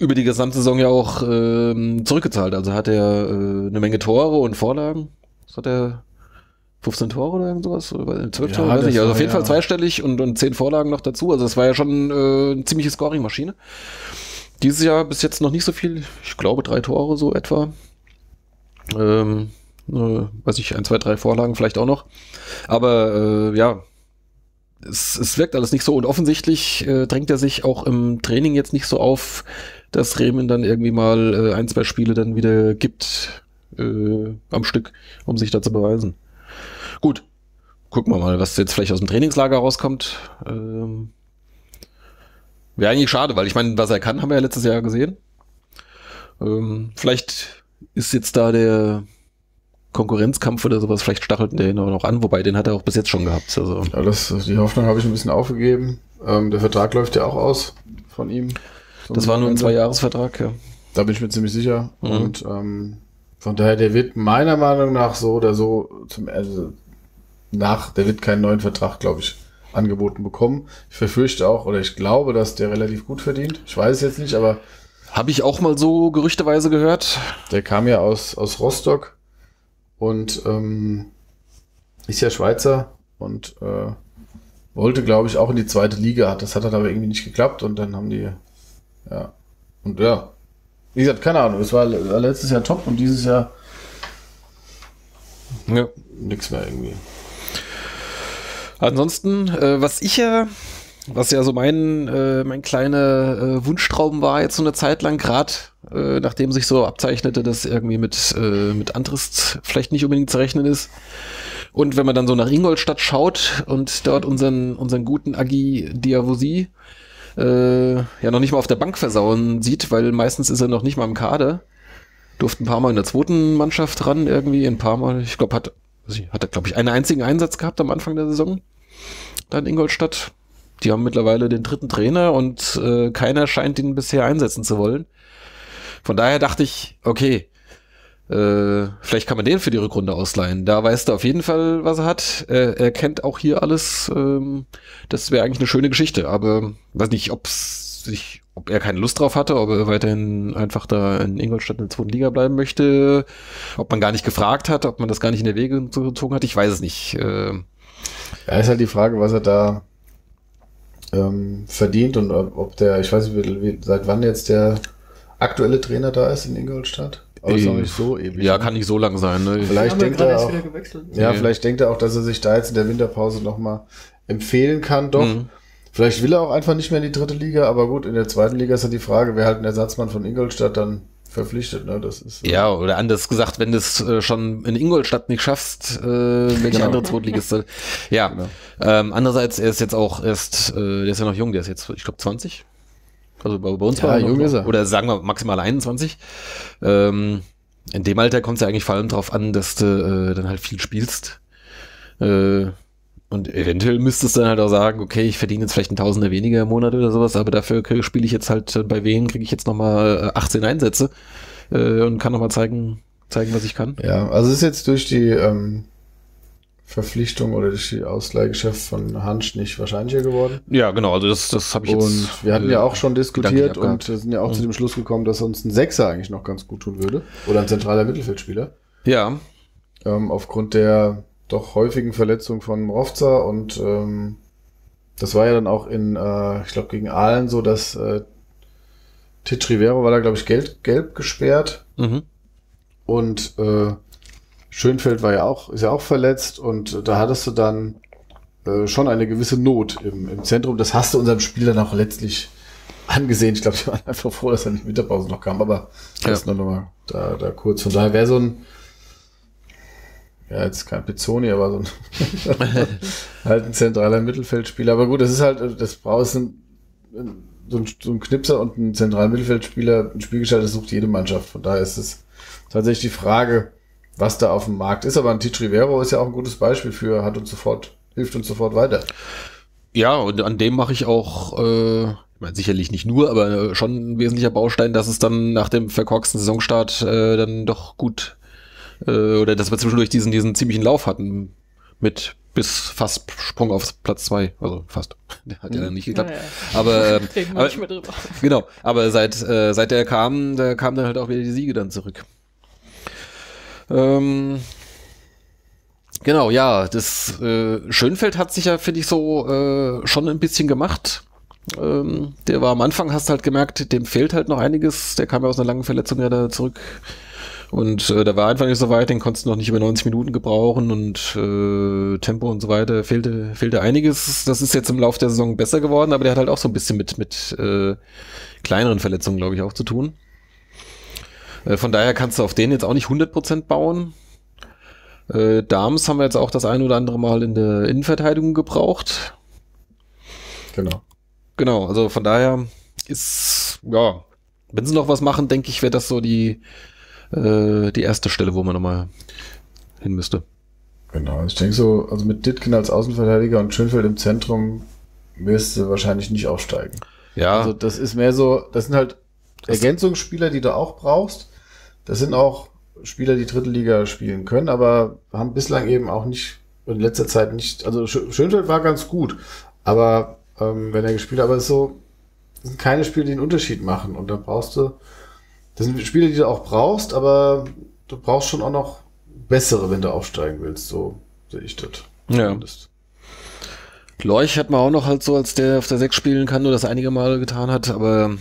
über die gesamte Saison ja auch ähm, zurückgezahlt. Also hat er äh, eine Menge Tore und Vorlagen. Was hat er? 15 Tore oder irgend sowas? Oder 12 Ja, Tore, weiß nicht. Also auf jeden ja- Fall zweistellig und, und 10 Vorlagen noch dazu. Also das war ja schon äh, eine ziemliche Scoring-Maschine. Dieses Jahr bis jetzt noch nicht so viel. Ich glaube drei Tore so etwa. Ähm, äh, weiß ich, ein, zwei, drei Vorlagen vielleicht auch noch. Aber äh, ja, es, es wirkt alles nicht so und offensichtlich äh, drängt er sich auch im Training jetzt nicht so auf, dass Remen dann irgendwie mal äh, ein, zwei Spiele dann wieder gibt äh, am Stück, um sich da zu beweisen. Gut, gucken wir mal, was jetzt vielleicht aus dem Trainingslager rauskommt. Ähm, Wäre eigentlich schade, weil ich meine, was er kann, haben wir ja letztes Jahr gesehen. Ähm, vielleicht ist jetzt da der Konkurrenzkampf oder sowas, vielleicht stachelt der ihn auch noch an, wobei den hat er auch bis jetzt schon gehabt. Also, Ja, das, die Hoffnung habe ich ein bisschen aufgegeben. Ähm, der Vertrag läuft ja auch aus von ihm. das war nur ein. Zwei-Jahres-Vertrag, ja. Da bin ich mir ziemlich sicher. Mhm. Und ähm, von daher, der wird meiner Meinung nach so oder so zum also nach, der wird keinen neuen Vertrag, glaube ich, angeboten bekommen. Ich verfürchte auch, oder ich glaube, dass der relativ gut verdient. Ich weiß es jetzt nicht, aber Habe ich auch mal so gerüchteweise gehört. der kam ja aus, aus Rostock und ähm, ist ja Schweizer und äh, wollte, glaube ich, auch in die zweite Liga. Das hat dann aber irgendwie nicht geklappt und dann haben die, ja, und ja, wie gesagt, keine Ahnung, es war letztes Jahr top und dieses Jahr Ja. nix mehr irgendwie. Ansonsten, äh, was ich ja, was ja so mein, äh, mein kleiner äh, Wunschtraum war jetzt so eine Zeit lang, gerade äh, nachdem sich so abzeichnete, dass irgendwie mit, äh, mit Antrist vielleicht nicht unbedingt zu rechnen ist. Und wenn man dann so nach Ingolstadt schaut und dort unseren, unseren guten Agi Diavosi äh, ja noch nicht mal auf der Bank versauen sieht, weil meistens ist er noch nicht mal im Kader. Durfte ein paar Mal in der zweiten Mannschaft ran, irgendwie, ein paar Mal, ich glaube, hat, hat er, glaube ich, einen einzigen Einsatz gehabt am Anfang der Saison. Da in Ingolstadt. Die haben mittlerweile den dritten Trainer und äh, keiner scheint ihn bisher einsetzen zu wollen. Von daher dachte ich, okay, äh, vielleicht kann man den für die Rückrunde ausleihen. Da weißt du auf jeden Fall, was er hat. Er, er kennt auch hier alles. Ähm, das wäre eigentlich eine schöne Geschichte. Aber weiß nicht, ob sich, ob er keine Lust drauf hatte, ob er weiterhin einfach da in Ingolstadt in der zweiten Liga bleiben möchte, ob man gar nicht gefragt hat, ob man das gar nicht in der Wege gezogen hat. Ich weiß es nicht. Äh, Ja, ist halt die Frage, was er da ähm, verdient und ob, der, ich weiß nicht, wie, wie, seit wann jetzt der aktuelle Trainer da ist in Ingolstadt. Aber ist noch nicht so ewig. ja, ne? kann nicht so lang sein. Ne? Vielleicht denkt er auch-. Ja, Nee. vielleicht denkt er auch, dass er sich da jetzt in der Winterpause nochmal empfehlen kann, doch. Mhm. Vielleicht will er auch einfach nicht mehr in die dritte Liga, aber gut, in der zweiten Liga ist halt die Frage, wer halt einen Ersatzmann von Ingolstadt dann verpflichtet, ne? Das ist. äh, Ja, oder anders gesagt, wenn du es äh, schon in Ingolstadt nicht schaffst, äh, welche Genau. andere Zweitligist? Ja. Genau. Ähm, andererseits, er ist jetzt auch erst, äh, der ist ja noch jung, der ist jetzt, ich glaube, 20. Also bei, bei uns Ja, war er noch, jung ist er. Oder sagen wir maximal 21. Ähm, in dem Alter kommt es ja eigentlich vor allem darauf an, dass du äh, dann halt viel spielst. Äh, und eventuell müsstest du dann halt auch sagen, okay, ich verdiene jetzt vielleicht ein Tausender weniger im Monat oder sowas, aber dafür spiele ich jetzt halt äh, bei wen kriege ich jetzt nochmal 18 Einsätze äh, und kann nochmal zeigen, zeigen, was ich kann. Ja, also es ist jetzt durch die ähm, Verpflichtung oder durch die Ausleihgeschäft von Hansch nicht wahrscheinlicher geworden. Ja, genau, also das, das habe ich jetzt. Und wir hatten äh, ja auch schon diskutiert und sind ja auch Mhm. zu dem Schluss gekommen, dass uns ein Sechser eigentlich noch ganz gut tun würde. Oder ein zentraler Mittelfeldspieler. Ja, Ähm, aufgrund der doch häufigen Verletzung von Rovza und ähm, das war ja dann auch in, äh, ich glaube, gegen Aalen so, dass äh, Titrivero war da, glaube ich, gelb, gelb gesperrt mhm. und äh, Schönfeld war ja auch, ist ja auch verletzt und da hattest du dann äh, schon eine gewisse Not im, im Zentrum. Das hast du unserem Spiel dann auch letztlich angesehen. Ich glaube, die waren [laughs] einfach froh, dass er nicht mit der Pause noch kam, aber das nur noch mal da, da kurz. Von daher wäre so ein, ja, jetzt kein Pizzoni, aber so ein, [laughs] halt ein zentraler Mittelfeldspieler. Aber gut, das ist halt, das brauchst ein, so ein, so ein Knipser und ein zentraler Mittelfeldspieler, ein Spielgestalter sucht jede Mannschaft. Von daher ist es tatsächlich die Frage, was da auf dem Markt ist. Aber ein Titrivero ist ja auch ein gutes Beispiel für, hat uns sofort, hilft uns sofort weiter. Ja, und an dem mache ich auch, äh, ich meine, sicherlich nicht nur, aber äh, schon ein wesentlicher Baustein, dass es dann nach dem verkorksten Saisonstart äh, dann doch gut, äh, oder dass wir zwischendurch diesen, diesen ziemlichen Lauf hatten mit bis fast Sprung auf Platz zwei, also fast. [laughs] Der hat ja dann nicht geklappt. Ja. Aber, [laughs] ähm, aber [laughs] genau, aber seit, äh, seit der kam, da kamen dann halt auch wieder die Siege dann zurück. Ähm, genau, ja, das äh, Schönfeld hat sich ja, finde ich, so äh, schon ein bisschen gemacht. Ähm, der war am Anfang, hast halt gemerkt, dem fehlt halt noch einiges. Der kam ja aus einer langen Verletzung ja da zurück. Und äh, da war einfach nicht so weit, den konntest du noch nicht über 90 Minuten gebrauchen und äh, Tempo und so weiter fehlte, fehlte einiges. Das ist jetzt im Laufe der Saison besser geworden, aber der hat halt auch so ein bisschen mit, mit äh, kleineren Verletzungen, glaube ich, auch zu tun. Äh, von daher kannst du auf den jetzt auch nicht 100% bauen. Äh, Dams haben wir jetzt auch das ein oder andere Mal in der Innenverteidigung gebraucht. Genau. Genau, also von daher ist, ja, wenn sie noch was machen, denke ich, wäre das so die, äh, die erste Stelle, wo man nochmal hin müsste. Genau. Ich denke so, also mit Ditkin als Außenverteidiger und Schönfeld im Zentrum wirst du wahrscheinlich nicht aufsteigen. Ja, Also das ist mehr so, das sind halt Ergänzungsspieler, die du auch brauchst. Das sind auch Spieler, die dritte Liga spielen können, aber haben bislang eben auch nicht, in letzter Zeit nicht, also Schö- Schönfeld war ganz gut, aber ähm, wenn er gespielt hat, aber es ist so, sind keine Spiele, die einen Unterschied machen und da brauchst du, das sind Spiele, die du auch brauchst, aber du brauchst schon auch noch bessere, wenn du aufsteigen willst, so sehe ich das. Ja. Zumindest. Lorch hat man auch noch halt so, als der auf der 6 spielen kann, nur das einige Male getan hat, aber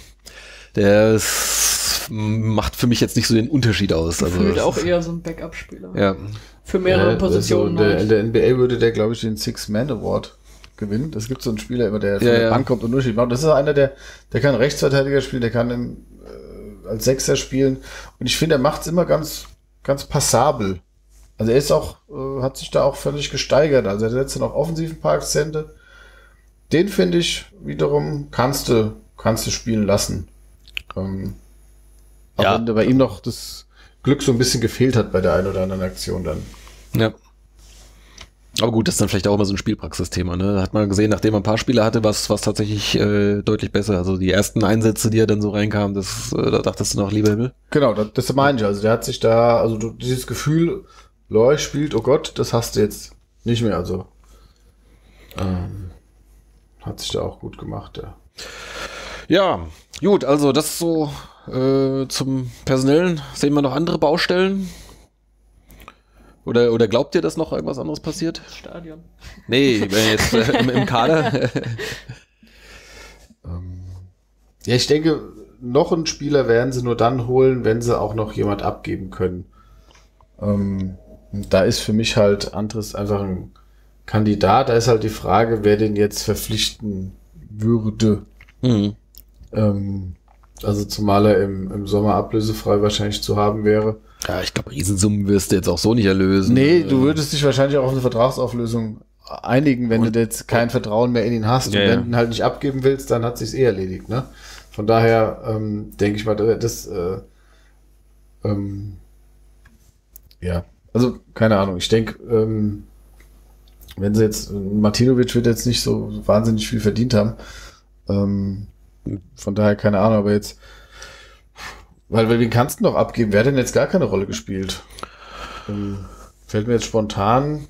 der ist, macht für mich jetzt nicht so den Unterschied aus. Also, Gefühlt auch eher so ein Backup-Spieler. ja, Für mehrere Ja, Positionen. Also halt. der, in der NBA würde der, glaube ich, den Six-Man-Award gewinnen. Das gibt so einen Spieler immer, der von Ja, der ja. Bank kommt und Unterschied macht. Das ist einer, der, der kann Rechtsverteidiger spielen, der kann im, äh, als Sechser spielen. Und ich finde, er macht es immer ganz, ganz passabel. Also er ist auch, äh, hat sich da auch völlig gesteigert. Also er setzt auch offensiv ein paar Akzente. Den finde ich wiederum, kannst du, kannst du spielen lassen. Ähm, auch Ja. wenn bei ihm noch das Glück so ein bisschen gefehlt hat bei der einen oder anderen Aktion dann. ja. Aber gut, das ist dann vielleicht auch immer so ein Spielpraxisthema. Ne? Hat man gesehen, nachdem man ein paar Spiele hatte, was was tatsächlich äh, deutlich besser. Also die ersten Einsätze, die er dann so reinkam, das, äh, da dachtest du noch, lieber Himmel. Genau, das, das meine ich. Also der hat sich da, also du, dieses Gefühl, Lorch spielt, oh Gott, das hast du jetzt nicht mehr. Also ähm, hat sich da auch gut gemacht. Ja. Ja, gut, also das so äh, zum Personellen. Sehen wir noch andere Baustellen? Oder, oder glaubt ihr, dass noch irgendwas anderes passiert? [laughs] Stadion. Nee, wenn jetzt äh, im, im Kader. [laughs] [laughs] ja, ich denke, noch einen Spieler werden sie nur dann holen, wenn sie auch noch jemand abgeben können. Ähm, da ist für mich halt Andres einfach ein Kandidat. Da ist halt die Frage, wer den jetzt verpflichten würde. hm. Ähm, also zumal er im, im Sommer ablösefrei wahrscheinlich zu haben wäre. Ja, ich glaube, Riesensummen wirst du jetzt auch so nicht erlösen. Nee, du würdest dich wahrscheinlich auch auf eine Vertragsauflösung einigen, wenn Und- du jetzt kein Vertrauen mehr in ihn hast. Ja, und wenn ja. du ihn halt nicht abgeben willst, dann hat sich's eh erledigt. Ne? Von daher ähm, denke ich mal, das äh, ähm, ja, also keine Ahnung. Ich denke, ähm, wenn sie jetzt Martinovic wird jetzt nicht so wahnsinnig viel verdient haben. Ähm, von daher keine Ahnung, aber jetzt weil, weil wen kannst du noch abgeben? Wer hat denn jetzt gar keine Rolle gespielt? Ähm, fällt mir jetzt spontan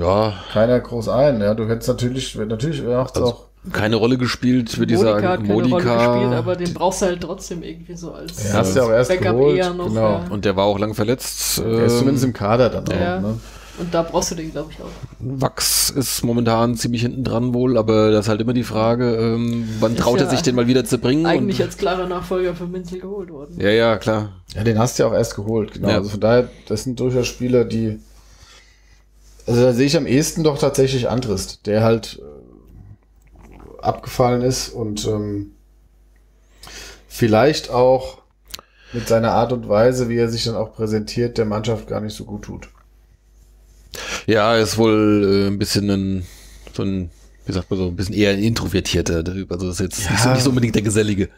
Ja, keiner groß ein. Ja, du hättest natürlich, natürlich macht's Also, auch. keine Rolle gespielt, würde ich Monika sagen. hat keine Rolle gespielt, aber den brauchst du halt trotzdem irgendwie so als Ja, hast du ja auch erst Backup geholt. eher noch. genau. Ja. Und der war auch lang verletzt. Er ist Ähm, zumindest im Kader dann Ja. auch. Ne? Und da brauchst du den, glaube ich, auch. Wachs ist momentan ziemlich hinten dran wohl, aber das ist halt immer die Frage, ähm, wann Ist traut er ja sich den mal wieder zu bringen? Eigentlich und, als klarer Nachfolger für Minzel geholt worden. ja, ja, klar. Ja, den hast du ja auch erst geholt. Genau. Ja. Also von daher, das sind durchaus Spieler, die. Also da sehe ich am ehesten doch tatsächlich Andrist, der halt äh, abgefallen ist und ähm, vielleicht auch mit seiner Art und Weise, wie er sich dann auch präsentiert, der Mannschaft gar nicht so gut tut. Ja, ist wohl äh, ein bisschen ein, so ein, wie sagt man so, ein bisschen eher ein introvertierter Typ. Also ist jetzt nicht, so, Ja. nicht so unbedingt der Gesellige.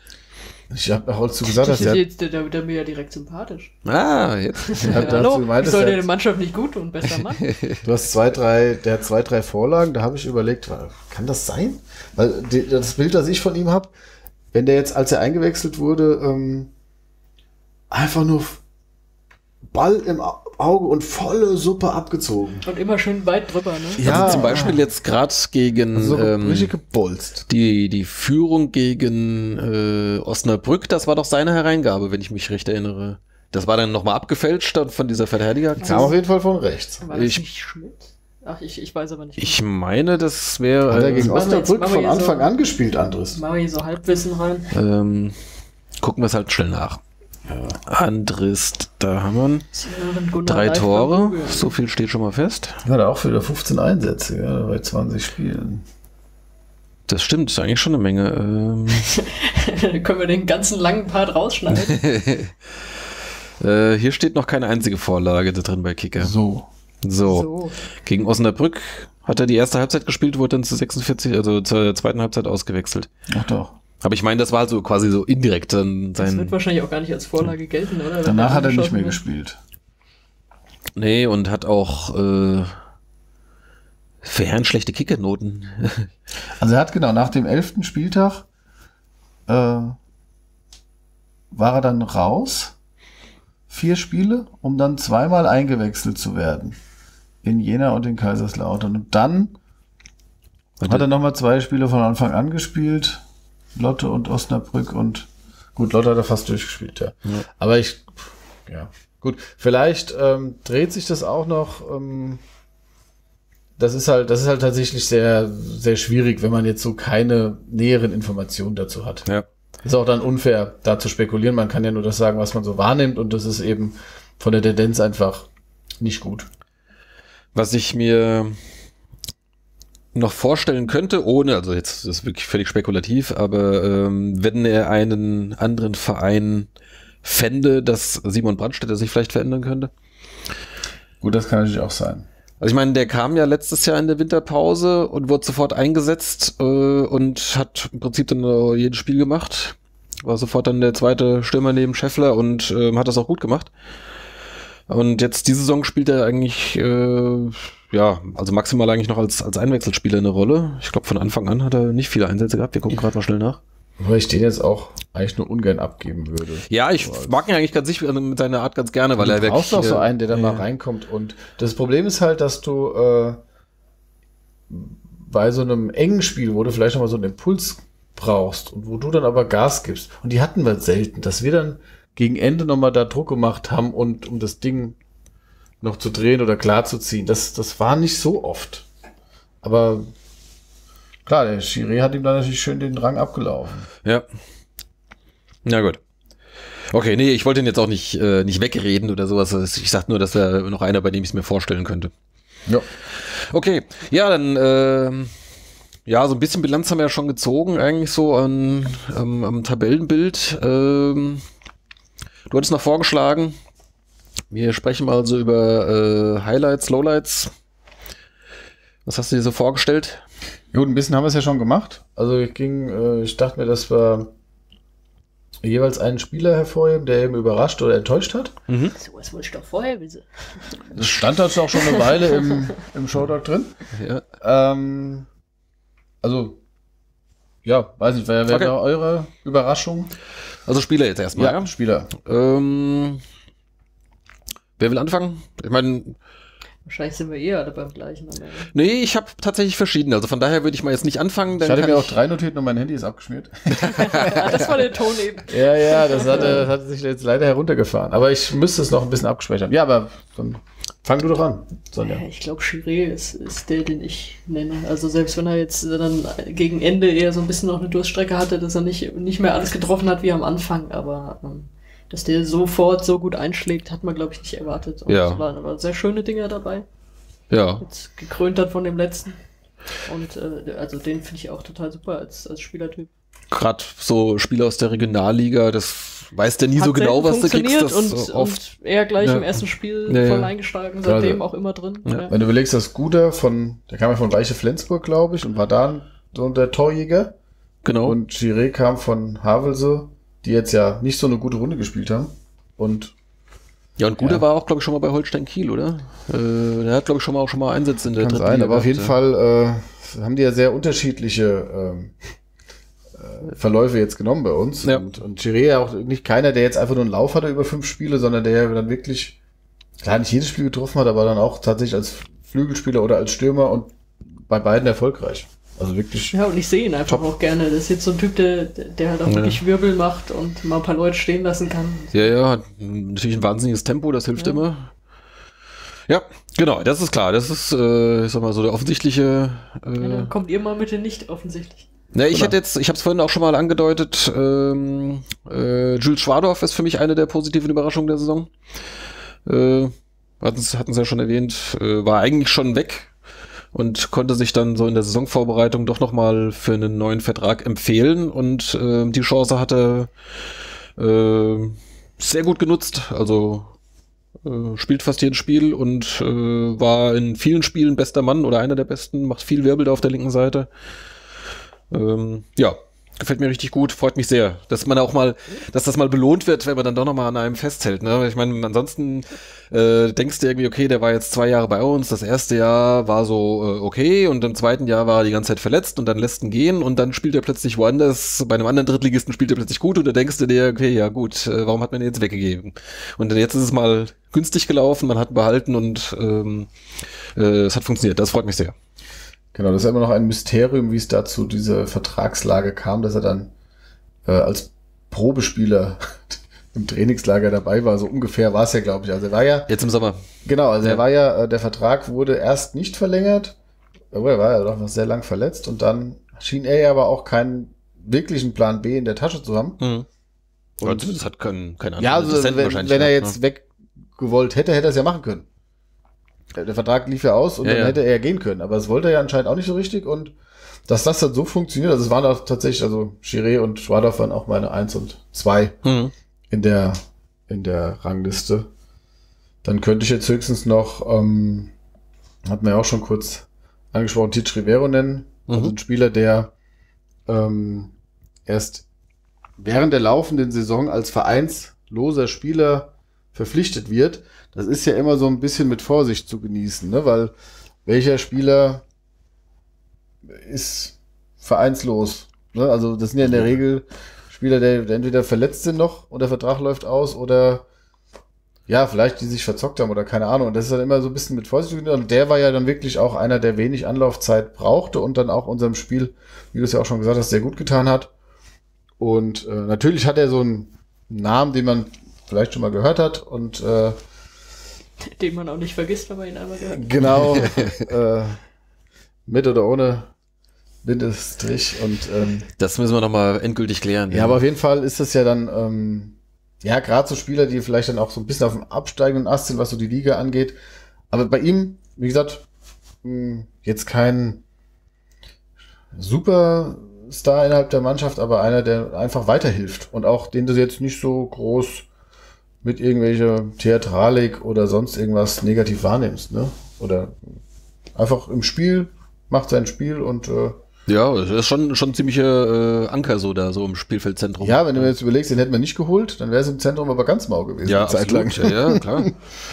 Ich habe auch dazu gesagt, dass er jetzt der, der, der mir ja direkt sympathisch. Ah, jetzt. [laughs] hat dazu Hallo, gemeint, ich soll er- der Mannschaft nicht gut tun, bester Mann. [laughs] Du hast zwei, drei, der hat zwei, drei Vorlagen, da habe ich überlegt, kann das sein? Weil die, das Bild, das ich von ihm habe, wenn der jetzt, als er eingewechselt wurde, ähm, einfach nur Ball im Auge und volle Suppe abgezogen. Und immer schön weit drüber, ne? Ja. Also zum Beispiel jetzt gerade gegen So ähm, richtig gebolzt. die, die Führung gegen äh, Osnabrück, das war doch seine Hereingabe, wenn ich mich recht erinnere. Das war dann nochmal abgefälscht dann von dieser Verteidigeraktion. Kam auf jeden Fall von rechts. War das Ich- nicht Schmidt? Ach, ich, ich weiß aber nicht. Ich meine, das wäre. Hat er äh, gegen jetzt- Osnabrück von hier so- Anfang an gespielt, Andres. Machen wir hier so Halbwissen rein. Ähm, gucken wir es halt schnell nach. Andrist, da haben wir drei Tore. So viel steht schon mal fest. Ja, da auch wieder 15 Einsätze, ja, bei 20 Spielen. Das stimmt, ist eigentlich schon eine Menge. Ähm, [laughs] können wir den ganzen langen Part rausschneiden. [laughs] äh, hier steht noch keine einzige Vorlage da drin bei Kicker. So. So, so. gegen Osnabrück hat er die erste Halbzeit gespielt, wurde dann zu 46, also zur zweiten Halbzeit ausgewechselt. Ach doch. Aber ich meine, das war halt so quasi so indirekt dann Das wird sein. wahrscheinlich auch gar nicht als Vorlage gelten, oder? Danach hat er nicht mehr wird. gespielt. Nee, und hat auch äh, für Herren schlechte Kickernoten. [laughs] Also er hat genau nach dem elften Spieltag äh, war er dann raus, vier Spiele, um dann zweimal eingewechselt zu werden. In Jena und in Kaiserslautern. Und dann hat er nochmal zwei Spiele von Anfang an gespielt. Lotte und Osnabrück und gut, Lotte hat er fast durchgespielt, ja. Ja. Aber ich, ja, gut, vielleicht ähm, dreht sich das auch noch. Ähm, das ist halt, das ist halt tatsächlich sehr, sehr schwierig, wenn man jetzt so keine näheren Informationen dazu hat. ja. Ist auch dann unfair, da zu spekulieren. Man kann ja nur das sagen, was man so wahrnimmt und das ist eben von der Tendenz einfach nicht gut. Was ich mir noch vorstellen könnte, ohne, also jetzt ist wirklich völlig spekulativ, aber ähm, wenn er einen anderen Verein fände, dass Simon Brandstätter sich vielleicht verändern könnte. Gut, das kann natürlich auch sein. Also ich meine, der kam ja letztes Jahr in der Winterpause und wurde sofort eingesetzt äh, und hat im Prinzip dann äh, jedes Spiel gemacht. War sofort dann der zweite Stürmer neben Scheffler und ähm, hat das auch gut gemacht. Und jetzt diese Saison spielt er eigentlich, äh, ja, also maximal eigentlich noch als, als Einwechselspieler eine Rolle. Ich glaube, von Anfang an hat er nicht viele Einsätze gehabt. Wir gucken gerade mal schnell nach. Weil ich den jetzt auch eigentlich nur ungern abgeben würde. Ja, ich mag ihn eigentlich ganz sicher also mit seiner Art ganz gerne, weil du er wirklich. brauchst noch so äh, einen, der da mal ja. reinkommt. Und das Problem ist halt, dass du äh, bei so einem engen Spiel, wo du vielleicht noch mal so einen Impuls brauchst und wo du dann aber Gas gibst. Und die hatten wir selten, dass wir dann gegen Ende noch mal da Druck gemacht haben und um das Ding noch zu drehen oder klar zu ziehen. Das, das war nicht so oft. Aber klar, der Schiri hat ihm dann natürlich schön den Rang abgelaufen. Ja. Na gut. Okay, nee, ich wollte ihn jetzt auch nicht, äh, nicht wegreden oder sowas. Ich sag nur, dass er noch einer, bei dem ich es mir vorstellen könnte. Ja. Okay, ja, dann, ähm, ja, so ein bisschen Bilanz haben wir ja schon gezogen, eigentlich so an, ähm, am Tabellenbild. Ähm, du hattest noch vorgeschlagen, wir sprechen mal so über äh, Highlights, Lowlights. Was hast du dir so vorgestellt? Gut, ein bisschen haben wir es ja schon gemacht. Also ich ging, äh, ich dachte mir, dass wir jeweils einen Spieler hervorheben, der eben überrascht oder enttäuscht hat. So, was wollte ich doch vorher wissen. Das stand halt auch schon eine Weile im, im Showdog drin. Ja. Ähm, also, ja, weiß nicht, wer wäre Okay. eure Überraschung? Also Spieler jetzt erstmal, ja? Spieler. Ähm, wer will anfangen? Ich meine, Wahrscheinlich sind wir eh alle beim gleichen. am nee, ich habe tatsächlich verschiedene. Also von daher würde ich mal jetzt nicht anfangen. Ich Dann hatte kann mir auch ich, drei notiert und mein Handy ist abgeschmiert. [laughs] [laughs] ah, das war der Ton eben. ja, ja, das hat, das hat sich jetzt leider heruntergefahren. Aber ich müsste es noch ein bisschen abgespeichert haben. Ja, aber dann fang du doch an, Sonja. Ja, Ich glaube, Chiré ist, ist der, den ich nenne. Also selbst wenn er jetzt dann gegen Ende eher so ein bisschen noch eine Durststrecke hatte, dass er nicht, nicht mehr alles getroffen hat wie am Anfang, aber ähm, dass der sofort so gut einschlägt, hat man, glaube ich, nicht erwartet. Und Ja. es waren aber sehr schöne Dinge dabei. ja, Jetzt gekrönt hat von dem letzten. Und äh, also den finde ich auch total super als, als Spielertyp. gerade so Spieler aus der Regionalliga, das weiß der nie so Hat genau, selten was du kriegst. Das und, so oft. und er gleich Ja. im ersten Spiel Ja, ja. voll eingestiegen, seitdem Also, auch immer drin. ja. Ja. Wenn du überlegst, dass Guder von, der kam ja von Weiche Flensburg, glaube ich, und war da so der Torjäger. Genau. Und Chiré kam von Havelse, die jetzt ja nicht so eine gute Runde gespielt haben. Und Ja, und Gude Ja. war auch, glaube ich, schon mal bei Holstein Kiel, oder? Äh, der hat, glaube ich, schon mal auch schon mal Einsätze in der kann dritten sein, Liga aber auf jeden Fall äh, haben die ja sehr unterschiedliche ähm, äh, Verläufe jetzt genommen bei uns. Ja. Und, und Chiré ja auch nicht keiner, der jetzt einfach nur einen Lauf hatte über fünf Spiele, sondern der ja dann wirklich, klar, nicht jedes Spiel getroffen hat, aber dann auch tatsächlich als Flügelspieler oder als Stürmer und bei beiden erfolgreich. Also wirklich. Ja, und ich sehe ihn einfach auch gerne. Das ist jetzt so ein Typ, der, der halt auch Ja. wirklich Wirbel macht und mal ein paar Leute stehen lassen kann. Ja, ja, hat natürlich ein wahnsinniges Tempo, das hilft Ja. immer. Ja, genau, das ist klar. Das ist, äh, ich sag mal so, der offensichtliche. Ja, Äh, dann kommt ihr mal mit den nicht offensichtlich. Na, ich Oder? hätte jetzt, ich habe es vorhin auch schon mal angedeutet, ähm, äh, Jules Schwadorf ist für mich eine der positiven Überraschungen der Saison. Äh, hatten sie ja schon erwähnt, äh, war eigentlich schon weg und konnte sich dann so in der Saisonvorbereitung doch nochmal für einen neuen Vertrag empfehlen und äh, die Chance hatte äh, sehr gut genutzt. Also äh, spielt fast jedes Spiel und äh, war in vielen Spielen bester Mann oder einer der besten, macht viel Wirbel da auf der linken Seite. Ähm, ja, gefällt mir richtig gut, freut mich sehr, dass man auch mal, dass das mal belohnt wird, wenn man dann doch noch mal an einem festhält. Ne? Ich meine, ansonsten äh, denkst du irgendwie, okay, der war jetzt zwei Jahre bei uns, das erste Jahr war so äh, okay und im zweiten Jahr war er die ganze Zeit verletzt und dann lässt ihn gehen und dann spielt er plötzlich woanders, bei einem anderen Drittligisten spielt er plötzlich gut und da denkst du dir, okay, ja gut, äh, warum hat man ihn jetzt weggegeben? Und jetzt ist es mal günstig gelaufen, man hat behalten und ähm, äh, es hat funktioniert, das freut mich sehr. Genau, das ist immer noch ein Mysterium, wie es dazu diese Vertragslage kam, dass er dann äh, als Probespieler [laughs] im Trainingslager dabei war. So ungefähr war es ja, glaube ich. Also er war ja, Jetzt im Sommer. genau, also Ja. er war ja, äh, der Vertrag wurde erst nicht verlängert, aber er war ja doch noch sehr lang verletzt und dann schien er ja aber auch keinen wirklichen Plan B in der Tasche zu haben. Mhm. Und- Und das hat kein, kein anderer Ja, also wenn, wenn er jetzt weggewollt hätte, hätte er es ja machen können. Der Vertrag lief ja aus und Ja, dann ja. hätte er ja gehen können. Aber das wollte er ja anscheinend auch nicht so richtig und dass das dann so funktioniert, also es waren auch tatsächlich, also Chiré und Schwadorf waren auch meine Eins und zwei? Mhm. in der, in der Rangliste. Dann könnte ich jetzt höchstens noch, ähm, hat man ja auch schon kurz angesprochen, Titch Rivero nennen. Also Mhm. ein Spieler, der ähm, erst während der laufenden Saison als vereinsloser Spieler verpflichtet wird. Das ist ja immer so ein bisschen mit Vorsicht zu genießen, ne? weil welcher Spieler ist vereinslos? Ne? Also das sind ja in der Regel Spieler, der, der entweder verletzt sind noch und der Vertrag läuft aus oder ja, vielleicht die sich verzockt haben oder keine Ahnung. Und das ist dann immer so ein bisschen mit Vorsicht. zu genießen. Und der war ja dann wirklich auch einer, der wenig Anlaufzeit brauchte und dann auch unserem Spiel, wie du es ja auch schon gesagt hast, sehr gut getan hat. Und äh, natürlich hat er so einen Namen, den man vielleicht schon mal gehört hat und äh, [laughs] Den man auch nicht vergisst, wenn man ihn einmal gehört. genau [laughs] äh, mit oder ohne Bindestrich und ähm, Das müssen wir nochmal endgültig klären. Ja, aber auf jeden Fall ist das ja dann, ähm, ja, gerade so Spieler, die vielleicht dann auch so ein bisschen auf dem absteigenden Ast sind, was so die Liga angeht. Aber bei ihm, wie gesagt, mh, jetzt kein Superstar innerhalb der Mannschaft, aber einer, der einfach weiterhilft und auch den du jetzt nicht so groß mit irgendwelcher Theatralik oder sonst irgendwas negativ wahrnimmst, ne? Oder einfach im Spiel, macht sein Spiel und äh, Ja, das ist schon, schon ziemlicher äh, Anker so da, so im Spielfeldzentrum. Ja, wenn du mir jetzt überlegst, den hätten wir nicht geholt, dann wäre es im Zentrum aber ganz mau gewesen. ja Zeit lang. Ja, ja, klar.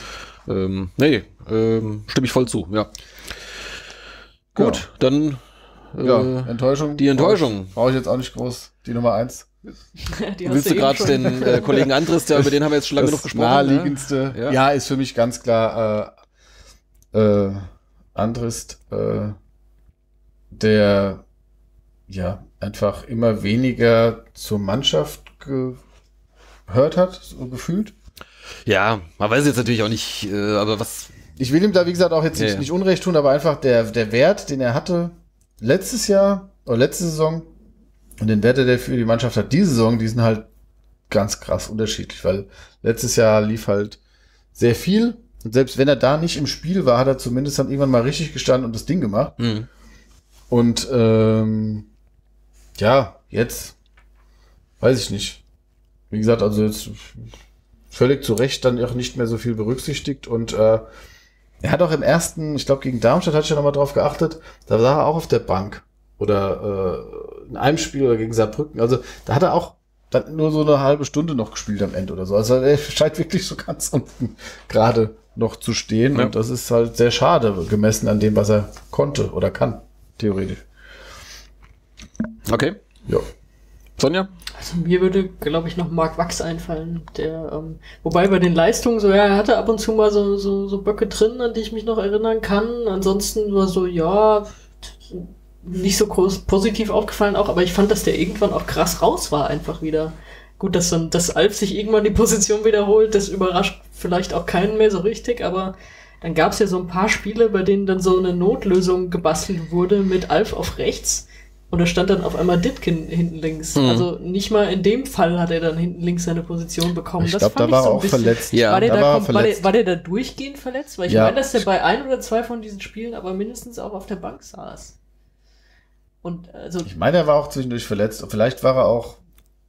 [laughs] ähm, nee, ähm, stimme ich voll zu, ja. Gut, dann äh, Ja, Enttäuschung. die Enttäuschung. Brauche ich jetzt auch nicht groß. Die Nummer eins. Willst du gerade den äh, Kollegen Andres, der, über den haben wir jetzt schon lange genug gesprochen. naheliegendste. Ja. Ja. ist für mich ganz klar äh, äh, Andrist, äh, der ja einfach immer weniger zur Mannschaft gehört hat, so gefühlt. Ja, man weiß jetzt natürlich auch nicht, äh, aber was. Ich will ihm da, wie gesagt, auch jetzt Ja, nicht, ja. nicht Unrecht tun, aber einfach der, der Wert, den er hatte letztes Jahr oder letzte Saison und den Wert, der für die Mannschaft hat diese Saison, die sind halt ganz krass unterschiedlich, weil letztes Jahr lief halt sehr viel und selbst wenn er da nicht im Spiel war, hat er zumindest dann irgendwann mal richtig gestanden und das Ding gemacht. Hm. Und ähm, ja, jetzt weiß ich nicht. Wie gesagt, also jetzt völlig zu Recht dann auch nicht mehr so viel berücksichtigt und äh, er hat auch im ersten, ich glaube gegen Darmstadt hatte ich ja nochmal drauf geachtet, da war er auch auf der Bank oder äh, in einem Spiel oder gegen Saarbrücken. Also da hat er auch, dann nur so eine halbe Stunde noch gespielt am Ende oder so. Also er scheint wirklich so ganz unten gerade noch zu stehen. Ja. Und das ist halt sehr schade, gemessen an dem, was er konnte oder kann, theoretisch. Okay. Ja. Sonja? Also mir würde, glaube ich, noch Mark Wachs einfallen, der, ähm, wobei bei den Leistungen so, ja, er hatte ab und zu mal so, so, so Böcke drin, an die ich mich noch erinnern kann. Ansonsten war so, ja, nicht so groß positiv aufgefallen auch, aber ich fand, dass der irgendwann auch krass raus war, einfach wieder. Gut, dass dann, dass Alf sich irgendwann die Position wiederholt, das überrascht vielleicht auch keinen mehr so richtig, aber dann gab es ja so ein paar Spiele, bei denen dann so eine Notlösung gebastelt wurde mit Alf auf rechts. Und da stand dann auf einmal Ditkin hinten links. Mhm. Also nicht mal in dem Fall hat er dann hinten links seine Position bekommen. Ich Das glaube, fand da war so er ein auch bisschen- verletzt. Ja, war, der da da war er kom- war, der, verletzt. war der da durchgehend verletzt? Weil ich Ja. meine, dass der bei ein oder zwei von diesen Spielen aber mindestens auch auf der Bank saß. Und also, Ich meine, er war auch zwischendurch verletzt. Und Vielleicht war er auch.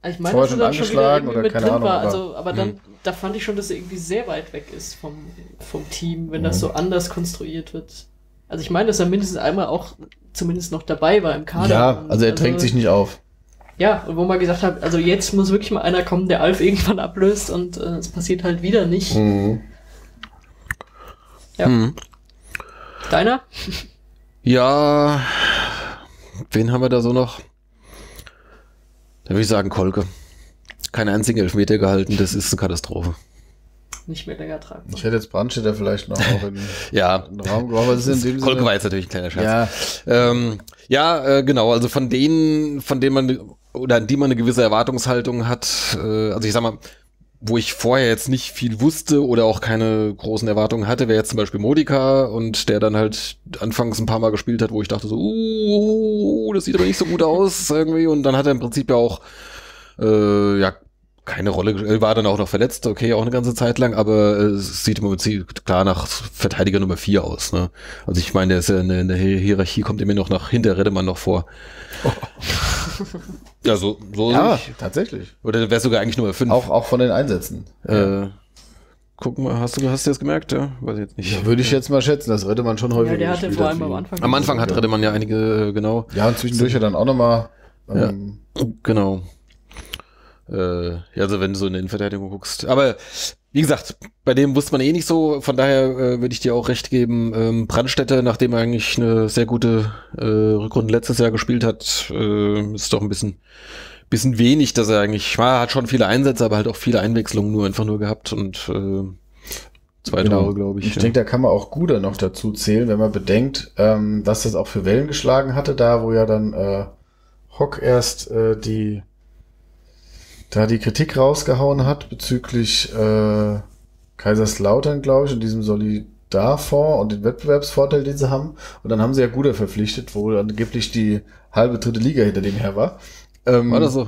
ich meine, vorher dass er schon dann schon wieder angeschlagen irgendwie oder mit keine drin Ahnung, war. aber- Also, aber dann, Mhm. da fand ich schon, dass er irgendwie sehr weit weg ist vom, vom Team, wenn Mhm. das so anders konstruiert wird. Also ich meine, dass er mindestens einmal auch zumindest noch dabei war im Kader. Ja, also er drängt sich nicht auf. Ja, und wo man gesagt hat, also jetzt muss wirklich mal einer kommen, der Alf irgendwann ablöst und äh, es passiert halt wieder nicht. Mhm. Ja. Mhm. Deiner? Ja, wen haben wir da so noch? Da würde ich sagen Kolke. Keinen einzigen Elfmeter gehalten, das ist eine Katastrophe. Nicht mehr länger tragen. Ich hätte jetzt Brandstätter vielleicht noch auch in [laughs] Ja, in den Raum geworfen. ist in dem Kolke war jetzt natürlich ein kleiner Scherz. ja, Ähm, ja, äh, genau. Also von denen, von denen man oder an die man eine gewisse Erwartungshaltung hat. Äh, also ich sag mal, wo ich vorher jetzt nicht viel wusste oder auch keine großen Erwartungen hatte, wäre jetzt zum Beispiel Modika und der dann halt anfangs ein paar Mal gespielt hat, wo ich dachte so, uh, das sieht aber nicht so gut aus irgendwie. Und dann hat er im Prinzip ja auch äh, ja keine Rolle, er war dann auch noch verletzt, okay, auch eine ganze Zeit lang, aber äh, es sieht im Prinzip klar nach Verteidiger Nummer 4 aus. Ne? Also ich meine, der ist ja in der, in der Hier- Hierarchie, kommt immer noch nach hinter Redemann noch vor. [laughs] Ja, so, so ja, nicht. tatsächlich. Oder wäre sogar eigentlich Nummer 5. Auch, auch von den Einsätzen. Äh, guck mal, hast du, hast du das gemerkt? Ja, weiß ich jetzt nicht. Ja, würde ich jetzt mal schätzen, das hätte man schon häufiger Ja, der hatte vor allem am Anfang. Am Anfang hat Redemann ja einige, äh, genau. Ja, und zwischendurch ja dann auch nochmal. Ähm, Genau. Äh, ja, also wenn du so in die Innenverteidigung guckst. Aber wie gesagt, bei dem wusste man eh nicht so. Von daher äh, würde ich dir auch recht geben. Ähm, Brandstätter, nachdem er eigentlich eine sehr gute äh, Rückrunde letztes Jahr gespielt hat, äh, ist doch ein bisschen, bisschen wenig, dass er eigentlich, ja, hat schon viele Einsätze, aber halt auch viele Einwechslungen nur einfach nur gehabt und äh, zwei Genau. Tore, glaube ich. Ich ja. denke, da kann man auch Guder noch dazu zählen, wenn man bedenkt, ähm, dass das auch für Wellen geschlagen hatte, da wo ja dann äh, Hock erst äh, die da die Kritik rausgehauen hat bezüglich äh, Kaiserslautern, glaube ich, und diesem Solidarfonds und den Wettbewerbsvorteil, den sie haben. Und dann haben sie ja Guder verpflichtet, wo angeblich die halbe dritte Liga hinter dem her war. Ähm, War das so?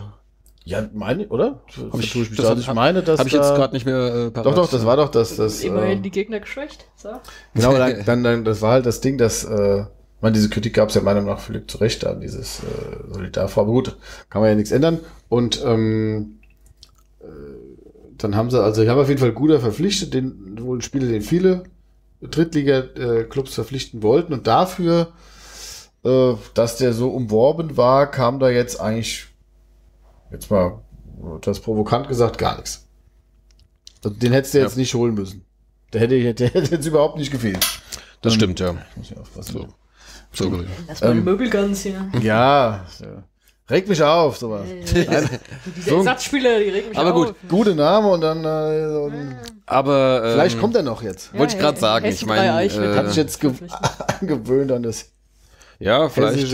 Ja, meine, oder? Hab ich- mich das da? hab- ich meine, dass Habe ich jetzt gerade nicht mehr äh, parat. Doch, doch, das war doch das. das Immerhin äh, die Gegner geschwächt. So. Genau, dann, [laughs] dann, dann, das war halt das Ding, dass, äh, ich meine, diese Kritik gab es ja meiner Meinung nach völlig zu Recht an, dieses äh, Solidarfonds. Aber gut, kann man ja nichts ändern. Und ähm, äh, dann haben sie, also ich habe auf jeden Fall Guder verpflichtet, den wohl ein Spieler, den viele Drittliga-Clubs verpflichten wollten. Und dafür, äh, dass der so umworben war, kam da jetzt eigentlich, jetzt mal das provokant gesagt, gar nichts. Also den hättest du Ja. jetzt nicht holen müssen. Der hätte, der hätte jetzt überhaupt nicht gefehlt. Das stimmt, ja. Muss ich aufpassen. So. So gesehen. Lass mal Ähm, Möbelguns hier. Ja, ja. regt mich auf, sowas. Nein, [laughs] Diese so ein- Ersatzspieler, die regen mich Aber auf. gut, gute Name und dann äh, so ein, Aber ähm, vielleicht kommt er noch jetzt. wollte ich grad He- sagen, ich mein, drei Eichen äh, Hat sich jetzt ge [laughs] angewöhnt an das ja, vielleicht. [laughs]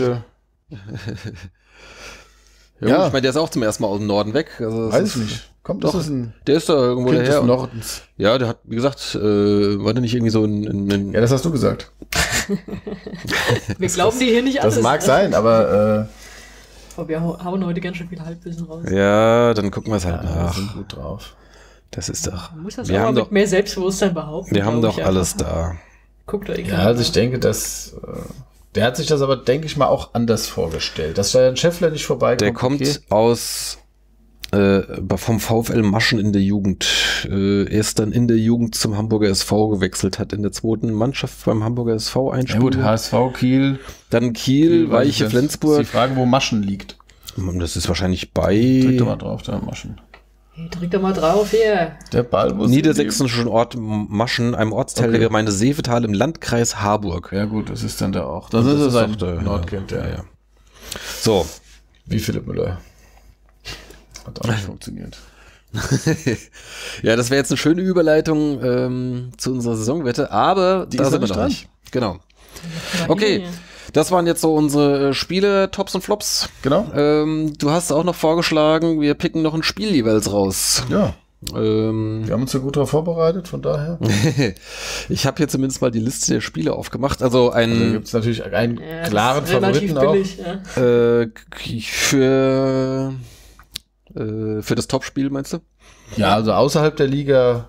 Ja, Ja. Ich meine, der ist auch zum ersten Mal aus dem Norden weg. Also Weiß ich nicht. Kommt Doch, ist ein Der ist da irgendwo Kind des daher. und- Nordens. Ja, der hat, wie gesagt, äh, war der nicht irgendwie so ein, ein, ein Ja, das hast du gesagt. [laughs] Wir glauben die hier nicht alles. Das mag sein, aber Aber wir hau- hauen heute ganz schön viel Halbwissen raus. Ja, dann gucken wir es äh, halt ja, wir nach. sind gut drauf. Das ist doch. Man muss das Wir auch mal haben mit doch, mehr Selbstbewusstsein behaupten. wir haben doch alles einfach. da. Guckt euch Ja, also ich denke, dass äh, der hat sich das aber, denke ich mal, auch anders vorgestellt. Dass da ein Scheffler nicht vorbeikommt. Der kommt okay. aus äh, vom VfL Maschen in der Jugend. Äh, er ist dann in der Jugend zum Hamburger SV gewechselt, hat in der zweiten Mannschaft beim Hamburger SV ein Ja gut. HSV, Kiel. dann Kiel, Weiche, Das ist Flensburg. Die Frage, wo Maschen liegt. Das ist wahrscheinlich Drück doch mal bei drauf, da Maschen. Hey, drück doch mal drauf hier. Der Ball muss. niedersächsischen Ort Maschen, einem Ortsteil Okay. der Gemeinde Seevetal im Landkreis Harburg. Ja, gut, das ist dann da auch. Das, Das ist, ist sein doch der- Nordkind, ja. ja, ja. So, Wie Philipp Müller. Hat auch nicht funktioniert. [laughs] ja, das wäre jetzt eine schöne Überleitung ähm, zu unserer Saisonwette, aber Die da ist sind wir noch dran. nicht. Genau. Mal Okay, das waren jetzt so unsere äh, Spiele, Tops und Flops. Genau. Ähm, du hast auch noch vorgeschlagen, wir picken noch ein Spiel jeweils raus. Ja, Ähm, wir haben uns ja gut darauf vorbereitet, von daher. [laughs] ich habe hier zumindest mal die Liste der Spiele aufgemacht. Also Da ein gibt es natürlich einen Ja, klaren Favoriten auch. billig, ja. äh, für äh, für das Topspiel meinst du? Ja, also außerhalb der Liga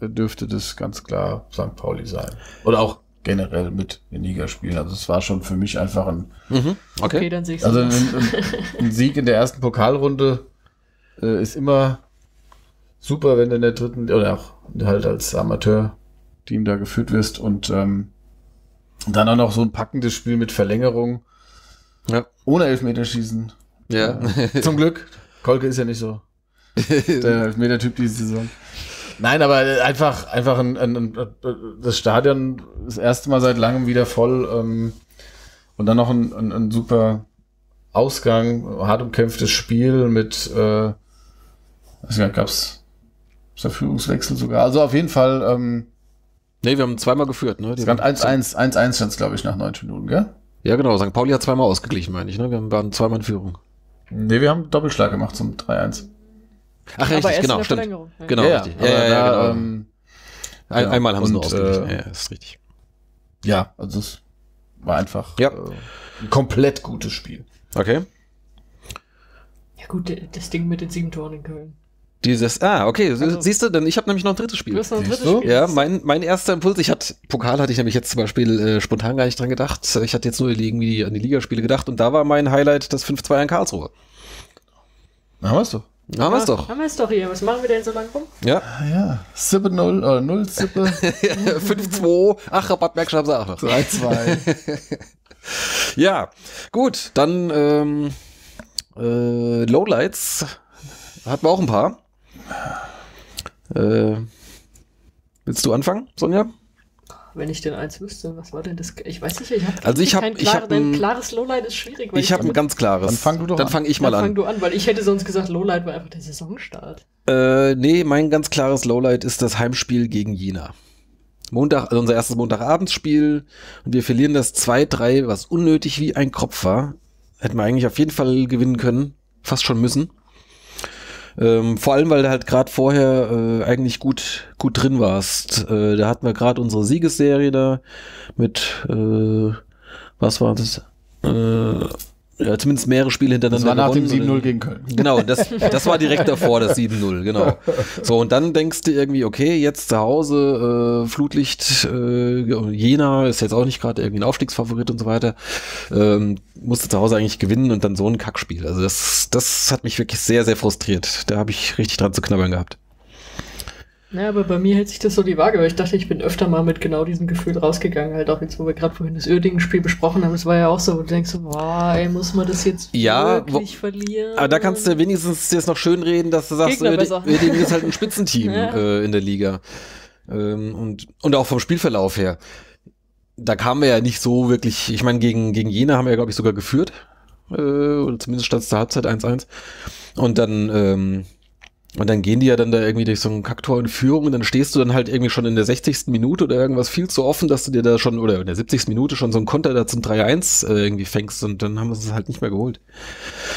dürfte das ganz klar St. Pauli sein. Oder auch generell mit in Liga spielen. Also es war schon für mich einfach ein, Mhm. Okay, Okay. dann sehe ich also ein, ein, ein Sieg in der ersten Pokalrunde äh, ist immer super, wenn du in der dritten oder auch halt als Amateur-Team da geführt wirst und ähm, dann auch noch so ein packendes Spiel mit Verlängerung Ja. ohne Elfmeterschießen. Ja. [laughs] Zum Glück. Kolke ist ja nicht so [laughs] der Elfmeter-Typ diese Saison. Nein, aber einfach, einfach ein, ein, ein, das Stadion das erste Mal seit langem wieder voll ähm, und dann noch ein, ein, super Ausgang, hart umkämpftes Spiel mit, äh, gab's da Führungswechsel sogar. Also auf jeden Fall, ähm, nee, wir haben zweimal geführt, ne? Es stand 1-1, 1-1 stand glaube ich, nach 90 Minuten, gell? Ja, genau. St. Pauli hat zweimal ausgeglichen, meine ich, ne? Wir waren zweimal in Führung. Nee, wir haben Doppelschlag gemacht zum 3-1. Ach, richtig, genau, stimmt. Ja. Genau, ja, richtig. aber Ja, ja, ja, da, genau. ähm, Ein, ja. einmal haben sie nur ausgeglichen. äh, ja, ja, ist richtig. ja, also es war einfach Ja. äh, ein komplett gutes Spiel. Okay. Ja gut, das Ding mit den sieben Toren in Köln. Dieses, ah, okay, Also- siehst du, denn ich habe nämlich noch ein drittes Du Spiel. hast noch ein Siehst drittes du? Spiel. Ja, mein, mein erster Impuls, ich hatte, Pokal hatte ich nämlich jetzt zum Beispiel äh, spontan gar nicht dran gedacht. Ich hatte jetzt nur irgendwie an die Ligaspiele gedacht und da war mein Highlight das 5-2 in Karlsruhe. Na, haben wir's doch. Haben wir es doch. Haben wir es doch hier. Was machen wir denn so lang rum? Ja. Ah ja, Sippe 0 oder 0 Sippe 5-2. Ach, Rabatt Merksch haben sie auch [laughs] noch. 3-2. Ja, gut, dann ähm, äh, Lowlights hatten wir auch ein paar. Äh, willst du anfangen, Sonja? Wenn ich denn eins wüsste, was war denn das? Ich weiß nicht, ich habe Also ich hab- kein ich hab ein- klares Lowlight ist schwierig. weil Ich habe ein ganz klares. Dann fang du doch Dann an. fange ich mal Dann fang an. du an, weil ich hätte sonst gesagt, Lowlight war einfach der Saisonstart. Äh, nee, mein ganz klares Lowlight ist das Heimspiel gegen Jena. Montag, also unser erstes Montagabendsspiel und wir verlieren das 2-3, was unnötig wie ein Kropf war. Hätten wir eigentlich auf jeden Fall gewinnen können, fast schon müssen. Ähm, vor allem, weil du halt gerade vorher äh, eigentlich gut, gut drin warst. Äh, da hatten wir gerade unsere Siegesserie da mit, äh, was war das? Äh, ja, zumindest mehrere Spiele hintereinander. Das war nach dem gewonnen. 7-0 gegen Köln. Genau, das, das war direkt davor, das 7-0, genau. So, und dann denkst du irgendwie, okay, jetzt zu Hause, äh, Flutlicht, äh, Jena ist jetzt auch nicht gerade irgendwie ein Aufstiegsfavorit und so weiter. Ähm, musste zu Hause eigentlich gewinnen und dann so ein Kackspiel. Also das, das hat mich wirklich sehr, sehr frustriert. Da habe ich richtig dran zu knabbern gehabt. Ja, aber bei mir hält sich das so die Waage, weil ich dachte, ich bin öfter mal mit genau diesem Gefühl rausgegangen, halt auch jetzt, wo wir gerade vorhin das Uerdingen-Spiel besprochen haben, es war ja auch so, wo du denkst boah, ey, muss man das jetzt Ja, wirklich verlieren? Aber da kannst du wenigstens jetzt noch schön reden, dass du sagst, besser. Uerdingen ist halt ein Spitzenteam [laughs] Ja. äh, in der Liga. Ähm, und, und auch vom Spielverlauf her. Da kamen wir ja nicht so wirklich, ich meine, gegen, gegen Jena haben wir ja, glaube ich, sogar geführt. Äh, oder zumindest stand es zur Halbzeit 1-1. Und dann, ähm, und dann gehen die ja dann da irgendwie durch so ein Kacktor in Führung und dann stehst du dann halt irgendwie schon in der 60. Minute oder irgendwas viel zu offen, dass du dir da schon, oder in der 70. Minute schon so einen Konter da zum 3-1 äh, irgendwie fängst und dann haben wir es halt nicht mehr geholt.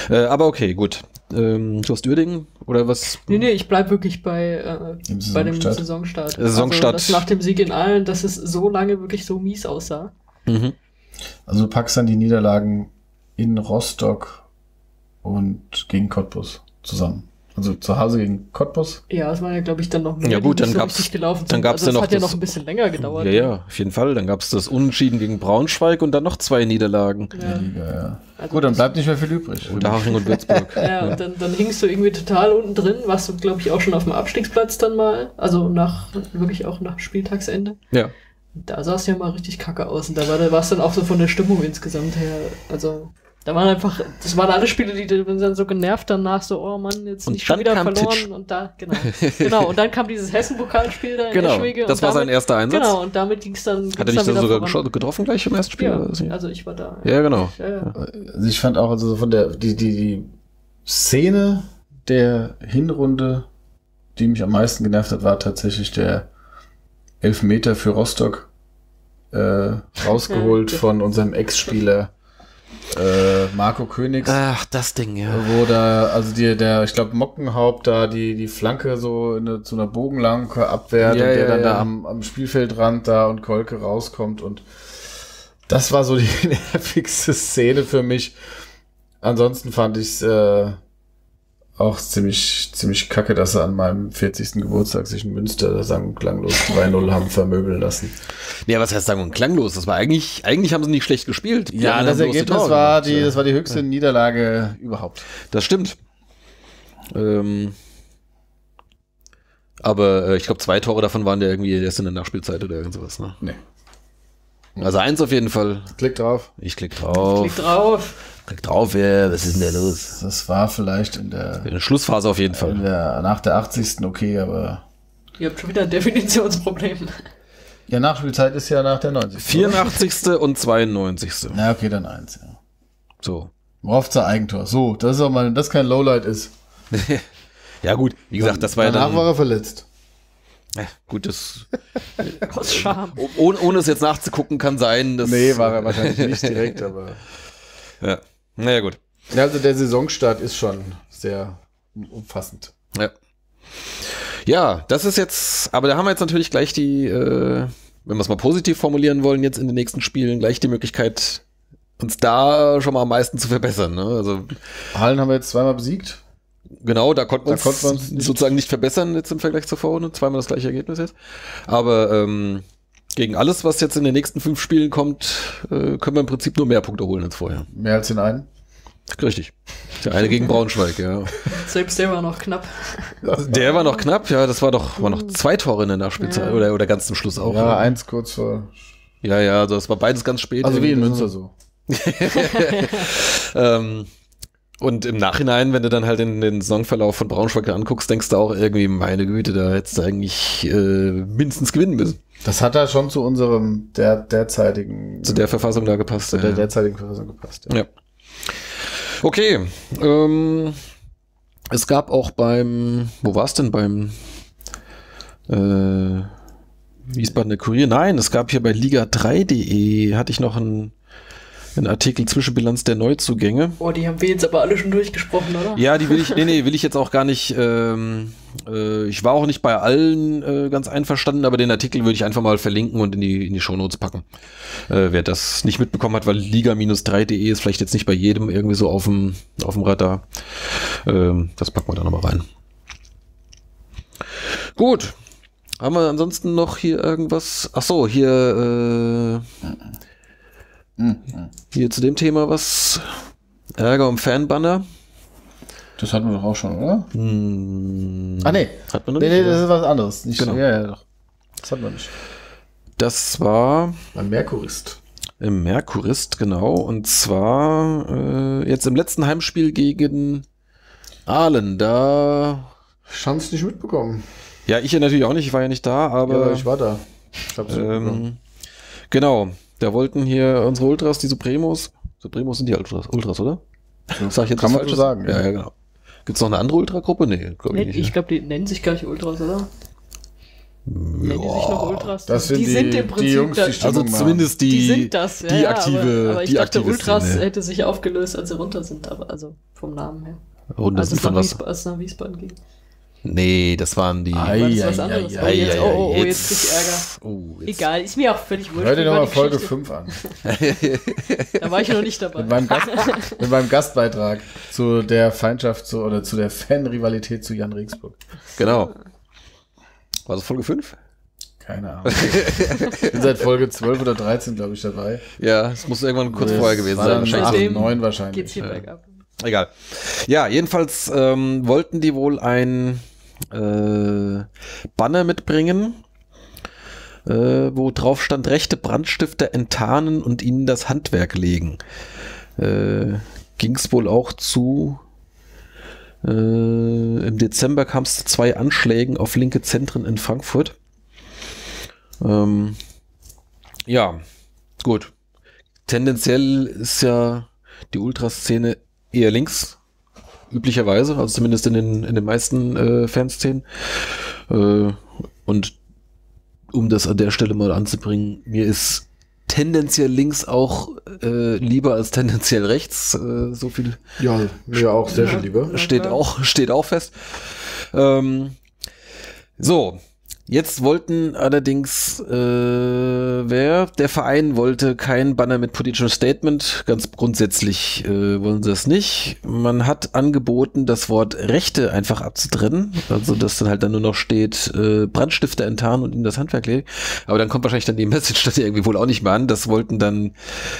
Äh, aber okay, gut. Ähm, du hast Uerdingen oder was? Nee, nee, ich bleib wirklich bei, äh, bei dem Saisonstart. Saisonstart. Saisonstart. Also, dass nach dem Sieg in Aalen, dass es so lange wirklich so mies aussah. Mhm. Also du packst dann die Niederlagen in Rostock und gegen Cottbus zusammen. Also zu Hause gegen Cottbus. Ja, es waren ja, glaube ich, dann noch mehr, Ja gut, dann so gab's- richtig gelaufen dann sind. gab's also ja es noch hat ja das- noch ein bisschen länger gedauert. Ja, ja, auf jeden Fall. Dann gab es das Unentschieden gegen Braunschweig und dann noch zwei Niederlagen. in der Ja. Liga, ja. Also Gut, dann das- bleibt nicht mehr viel übrig. Unterhaching und Würzburg. [laughs] Ja, und dann, dann hingst du irgendwie total unten drin, warst du, glaube ich, auch schon auf dem Abstiegsplatz dann mal. Also nach, wirklich auch nach Spieltagsende. ja. Da sah es ja mal richtig kacke aus. Und da war, da war es dann auch so von der Stimmung insgesamt her. Also, Da waren einfach, das waren alle Spiele, die die sind dann so genervt danach, so, oh Mann, jetzt Und nicht schon wieder verloren. Titsch. Und da, genau. [laughs] genau. Und dann kam dieses Hessen-Pokalspiel da in Genau, Eschwege. das und war sein damit, erster Einsatz. Genau, und damit ging es dann. ging's Hat er dich dann dann sogar getroffen gleich im ersten Spiel? Ja, also ich war da. ja, genau. Ja, ja. Also ich fand auch, also so von der, die, die, die Szene der Hinrunde, die mich am meisten genervt hat, war tatsächlich der Elfmeter für Rostock, äh, rausgeholt [laughs] von unserem Ex-Spieler, äh, Marco Königs. Ach, das Ding, ja. Wo da, also die, der, ich glaube, Mockenhaupt da die, die Flanke so in eine, zu einer Bogenlanke abwehrt Ja, und der ja, dann ja. da am, am Spielfeldrand da und Kolke rauskommt und das war so die [laughs] nervigste Szene für mich. Ansonsten fand ich es äh, auch ziemlich, ziemlich kacke, dass sie an meinem 40. Geburtstag sich in Münster sang- und klanglos 2-0 haben vermöbeln lassen. Ja, was heißt sagen und klanglos? Das war eigentlich, eigentlich haben sie nicht schlecht gespielt. Die Ja, das Ergebnis Tore war gemacht, die, ja. das war die höchste Niederlage überhaupt. Das stimmt. Ähm, aber äh, ich glaube, zwei Tore davon waren ja irgendwie erst in der Nachspielzeit oder irgend sowas. Ne? Nee. Also eins auf jeden Fall. Klick drauf. Ich klick drauf. Klick drauf. Klick drauf, ja. Was ist denn da los? Das war vielleicht in der In der Schlussphase auf jeden In Fall. der, nach der 80. okay, aber. Ihr habt schon wieder ein Definitionsproblem. Ja, Nachspielzeit ist ja nach der 90. 84. und 92. Na, okay, dann eins, ja. So. Worauf zur Eigentor. So, das ist auch mal, das kein Lowlight ist. [laughs] Ja, gut, wie gesagt, das war ja Danach dann. war er verletzt. äh, gut, das. [laughs] Aus Scham. Ohne, ohne es jetzt nachzugucken, kann sein, dass. Nee, war er wahrscheinlich nicht direkt, aber. [laughs] Ja. Naja, gut. Ja, also der Saisonstart ist schon sehr umfassend. Ja. Ja, das ist jetzt, aber da haben wir jetzt natürlich gleich die, äh, wenn wir es mal positiv formulieren wollen, jetzt in den nächsten Spielen gleich die Möglichkeit, uns da schon mal am meisten zu verbessern. Ne? Also Hallen haben wir jetzt zweimal besiegt. genau, da konnten wir uns sozusagen nicht verbessern jetzt im Vergleich zur Vorrunde. Zweimal das gleiche Ergebnis jetzt. Aber ähm, gegen alles, was jetzt in den nächsten fünf Spielen kommt, äh, können wir im Prinzip nur mehr Punkte holen als vorher. Mehr als den einen. Richtig. Der eine gegen Braunschweig, ja. [laughs] Selbst der war noch knapp. [laughs] Der war noch knapp, ja, das war doch, war noch zwei Tore in der Nachspielzeit Ja. oder, oder ganz zum Schluss auch. Ja, ne? eins kurz vor. Ja, ja, also das war beides ganz spät. Also wie in [laughs] Münster so. Ähm, und im Nachhinein, wenn du dann halt den, den Saisonverlauf von Braunschweig anguckst, denkst du auch irgendwie, meine Güte, da hättest du eigentlich äh, mindestens gewinnen müssen. Das hat da schon zu unserem der, derzeitigen, Zu der Verfassung da gepasst. zu der ja. derzeitigen Verfassung gepasst. Ja. Ja. Okay. Ähm, es gab auch beim, wo war es denn beim äh, Wiesbadener Kurier? Nein, es gab hier bei liga3.de, hatte ich noch einen, einen Artikel Zwischenbilanz der Neuzugänge. Boah, die haben wir jetzt aber alle schon durchgesprochen, oder? Ja, die will ich, nee, nee, will ich jetzt auch gar nicht, ähm, äh, ich war auch nicht bei allen äh, ganz einverstanden, aber den Artikel würde ich einfach mal verlinken und in die, in die Shownotes packen. Äh, wer das nicht mitbekommen hat, weil liga-3.de ist vielleicht jetzt nicht bei jedem irgendwie so auf dem, auf dem Radar. Ähm, das packen wir da nochmal rein. Gut. Haben wir ansonsten noch hier irgendwas? Ach so, hier, äh, hier zu dem Thema was? Ärger um Fanbanner. Das hatten wir doch auch schon, oder? Hm, Ah, nee. Hat man noch Nee, nicht, nee, das ist was anderes. Nicht, Genau. Ja, ja, doch. Das hatten wir nicht. Das war Beim Merkurist. im Merkurist, genau. Und zwar äh, jetzt im letzten Heimspiel gegen Aalen. Da. Hab's nicht mitbekommen. Ja, ich ja natürlich auch nicht, ich war ja nicht da, Ja, aber. aber ich war da. Ich hab's ähm, genau. Da wollten hier unsere Ultras, die Supremos. Supremos sind die Ultras, Ultras oder? Sag ich jetzt Kann man so Falsches? sagen, Ja, ja. ja, genau. Gibt's noch eine andere Ultragruppe? Nee, glaube ich nicht. ich glaube, die nennen sich gar nicht Ultras, oder? Nennen die sich noch Ultras? Das sind die- die Jungs, die also Stimmung machen. zumindest die, Die sind das, ja, die ja, aktive, aber, aber ich die dachte, Ultras ja. hätte sich aufgelöst, als sie runter sind, aber also vom Namen her. Runde Als sind es von was? Wiesbaden, als es nach Wiesbaden ging. Nee, das waren die. Ei, War das was anderes? ei, Oh, ei, jetzt, oh, oh, oh, jetzt krieg ich Ärger. Oh, jetzt- Egal, ist mir auch völlig wurscht. Hör dir nochmal Folge Geschichte? 5 an. [laughs] Da war ich noch nicht dabei. Mit meinem, Gast, mit meinem Gastbeitrag zu der Feindschaft zu, oder zu der Fanrivalität zu Jan Regensburg. Genau. War das Folge 5? Keine Ahnung. Ich bin seit Folge 12 oder 13, glaube ich, dabei. Ja, es muss irgendwann kurz Das vorher gewesen war sein. dann Wahrscheinlich. acht, Seitdem neun wahrscheinlich. Geht's hier bergab. Egal. Ja, jedenfalls ähm, wollten die wohl ein äh, Banner mitbringen, äh, wo drauf stand, rechte Brandstifter enttarnen und ihnen das Handwerk legen. äh, ging es wohl auch zu. Äh, Im Dezember kam es zu zwei Anschlägen auf linke Zentren in Frankfurt. Ähm, ja, gut. Tendenziell ist ja die Ultraszene eher links, üblicherweise, also zumindest in den, in den meisten äh, Fanszenen. Äh, und um das an der Stelle mal anzubringen, mir ist tendenziell links auch äh, lieber als tendenziell rechts. Äh, so viel Ja, mir auch sehr Ja. viel lieber. Steht auch steht auch fest. Ähm, so, jetzt wollten allerdings äh, wer der Verein wollte kein Banner mit politischem Statement. Ganz grundsätzlich äh, wollen sie es nicht. Man hat angeboten, das Wort Rechte einfach abzutrennen, also dass dann halt dann nur noch steht äh, Brandstifter enttarnen und ihnen das Handwerk legen. Aber dann kommt wahrscheinlich dann die [laughs] Message dann irgendwie wohl auch nicht mehr an. Das wollten dann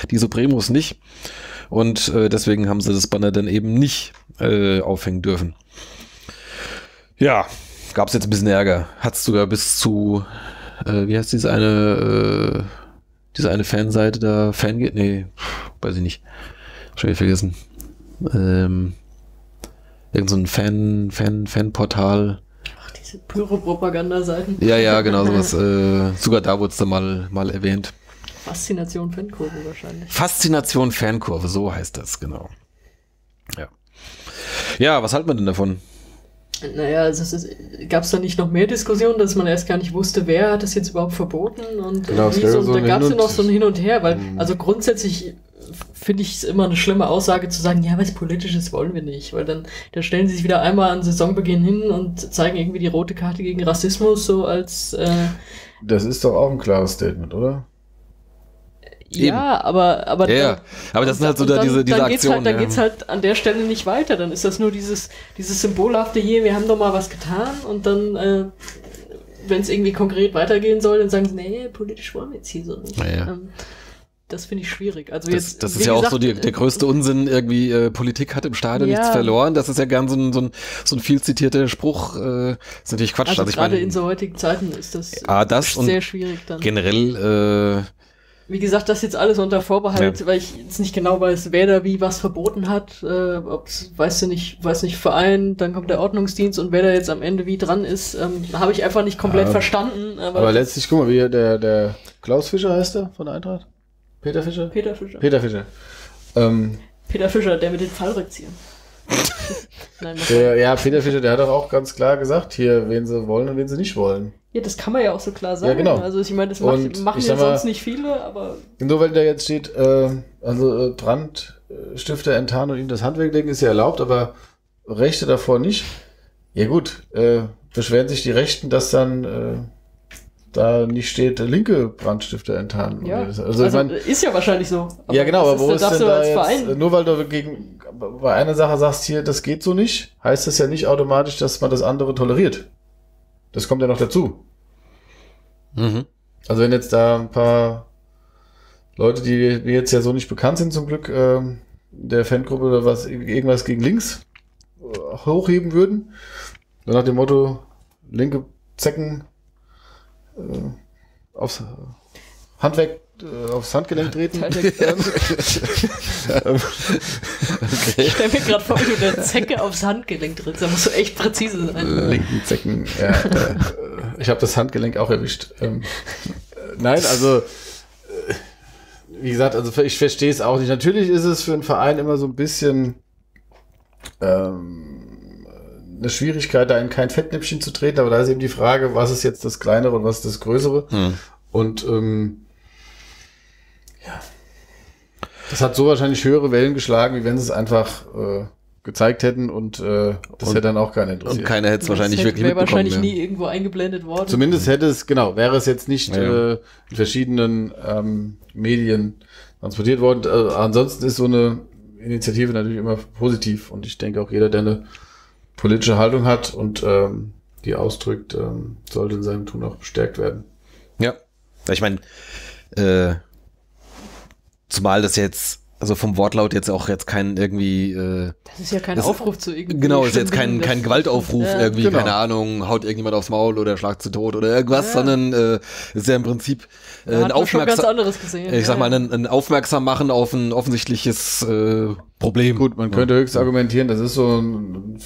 die Supremos nicht. Und äh, deswegen haben sie das Banner dann eben nicht äh, aufhängen dürfen. Ja, gab es jetzt ein bisschen Ärger. Hat es sogar bis zu, äh, wie heißt diese eine, äh, diese eine Fanseite da, Fange, nee, weiß ich nicht. Schon wieder vergessen. Ähm, irgend so ein Fan, Fan, Fanportal. Ach, diese Pyro-Propaganda-Seiten. Ja, ja, genau, sowas. äh, sogar da wurde es dann mal, mal erwähnt. Faszination Fankurve wahrscheinlich. Faszination Fankurve, so heißt das, genau. Ja. Ja, was halten wir denn davon? Naja, also gab es da nicht noch mehr Diskussionen, dass man erst gar nicht wusste, wer hat das jetzt überhaupt verboten und Genau, gab so, und da gab es ja noch und- so ein Hin und Her, weil Mhm. also grundsätzlich finde ich es immer eine schlimme Aussage zu sagen, ja, was Politisches wollen wir nicht, weil dann, dann stellen sie sich wieder einmal an Saisonbeginn hin und zeigen irgendwie die rote Karte gegen Rassismus so als äh, Das ist doch auch ein klares Statement, oder? Ja, aber aber Ja, dann- Aber das sind halt so da dann, diese, diese dann geht's Aktionen. halt, dann ja. geht's halt an der Stelle nicht weiter. Dann ist das nur dieses, dieses symbolhafte hier, wir haben doch mal was getan und dann, äh, wenn es irgendwie konkret weitergehen soll, dann sagen sie, nee, politisch wollen wir jetzt hier so nicht. Ja, ja. Ähm, das finde ich schwierig. Also Das, jetzt, das ist ja auch gesagt, so die, der größte Unsinn, irgendwie äh, Politik hat im Stadion Ja. nichts verloren. Das ist ja gern so ein, so ein, so ein viel zitierter Spruch. Äh, ist natürlich Quatsch. Also, Also, ich gerade meine, in so heutigen Zeiten ist das Ah, das sehr schwierig dann. generell, äh, Wie gesagt, das jetzt alles unter Vorbehalt, Ja. weil ich jetzt nicht genau weiß, wer da wie was verboten hat. Äh, ob's, weißt du nicht, weiß nicht, Verein, dann kommt der Ordnungsdienst und wer da jetzt am Ende wie dran ist, ähm, habe ich einfach nicht komplett Ja. verstanden. Aber, Aber letztlich, guck mal, wie der, der Klaus Fischer heißt der von der Eintracht? Peter Fischer? Peter Fischer. Peter Fischer. Ähm, Peter Fischer, der mit den Fallrückziehern. [laughs] Nein, der, ja, Peter Fischer, der hat doch auch ganz klar gesagt, hier, wen sie wollen und wen sie nicht wollen. Ja, das kann man ja auch so klar sagen. Ja, genau. Also ich meine, das macht, machen ja mal- sonst nicht viele, aber Nur weil da jetzt steht, äh, also äh, Brandstifter enttarnen und ihnen das Handwerk legen, ist ja erlaubt, aber Rechte davor nicht. Ja gut, äh, beschweren sich die Rechten, dass dann äh, da nicht steht, linke Brandstifter enttarnen. ja. Also, Also, ich mein, ist ja wahrscheinlich so. ja genau, aber wo ist darfst denn da jetzt, Verein nur weil du gegen, bei einer Sache sagst hier, das geht so nicht, heißt das ja nicht automatisch, dass man das andere toleriert. Das kommt ja noch dazu. mhm. Also wenn jetzt da ein paar Leute, die mir jetzt ja so nicht bekannt sind zum Glück, ähm, der Fangruppe oder was, irgendwas gegen links äh, hochheben würden, so nach dem Motto, linke Zecken äh, aufs Handwerk, äh, aufs Handgelenk treten. Ähm, Ich stell mir gerade vor, wie du der Zecke aufs Handgelenk trittst. Da musst du echt präzise sein. linken Zecken, ja. Äh, ich habe das Handgelenk auch erwischt. Ähm, äh, nein, also äh, wie gesagt, also ich verstehe es auch nicht. Natürlich ist es für einen Verein immer so ein bisschen ähm, eine Schwierigkeit, da in kein Fettnäpfchen zu treten, aber da ist eben die Frage, was ist jetzt das Kleinere und was ist das Größere? Hm. Und ähm, ja, das hat so wahrscheinlich höhere Wellen geschlagen, wie wenn sie es einfach äh, gezeigt hätten und äh, das Und- hätte dann auch keiner Und interessiert. keiner hätte es wahrscheinlich das wirklich wäre mitbekommen. wahrscheinlich ja. nie irgendwo eingeblendet worden. Zumindest hätte es, genau, wäre es jetzt nicht Ja, ja. äh, in verschiedenen ähm, Medien transportiert worden. Äh, ansonsten ist so eine Initiative natürlich immer positiv und ich denke auch jeder, der eine politische Haltung hat und ähm, die ausdrückt, ähm, sollte in seinem Tun auch bestärkt werden. Ja. Ich meine, äh, zumal das jetzt also vom Wortlaut jetzt auch jetzt kein irgendwie, äh, Das ist ja kein Das- Aufruf zu irgendwie. genau, ist jetzt kein, kein Gewaltaufruf Ja, irgendwie, genau. keine Ahnung, haut irgendjemand aufs Maul oder schlagt zu Tot oder irgendwas, Ja. sondern äh, ist ja im Prinzip äh, ein Aufmerksam, anderes gesehen. ich sag ja. mal, ein, ein Aufmerksam machen auf ein offensichtliches äh, Problem. Gut, man könnte höchst argumentieren, das ist so ein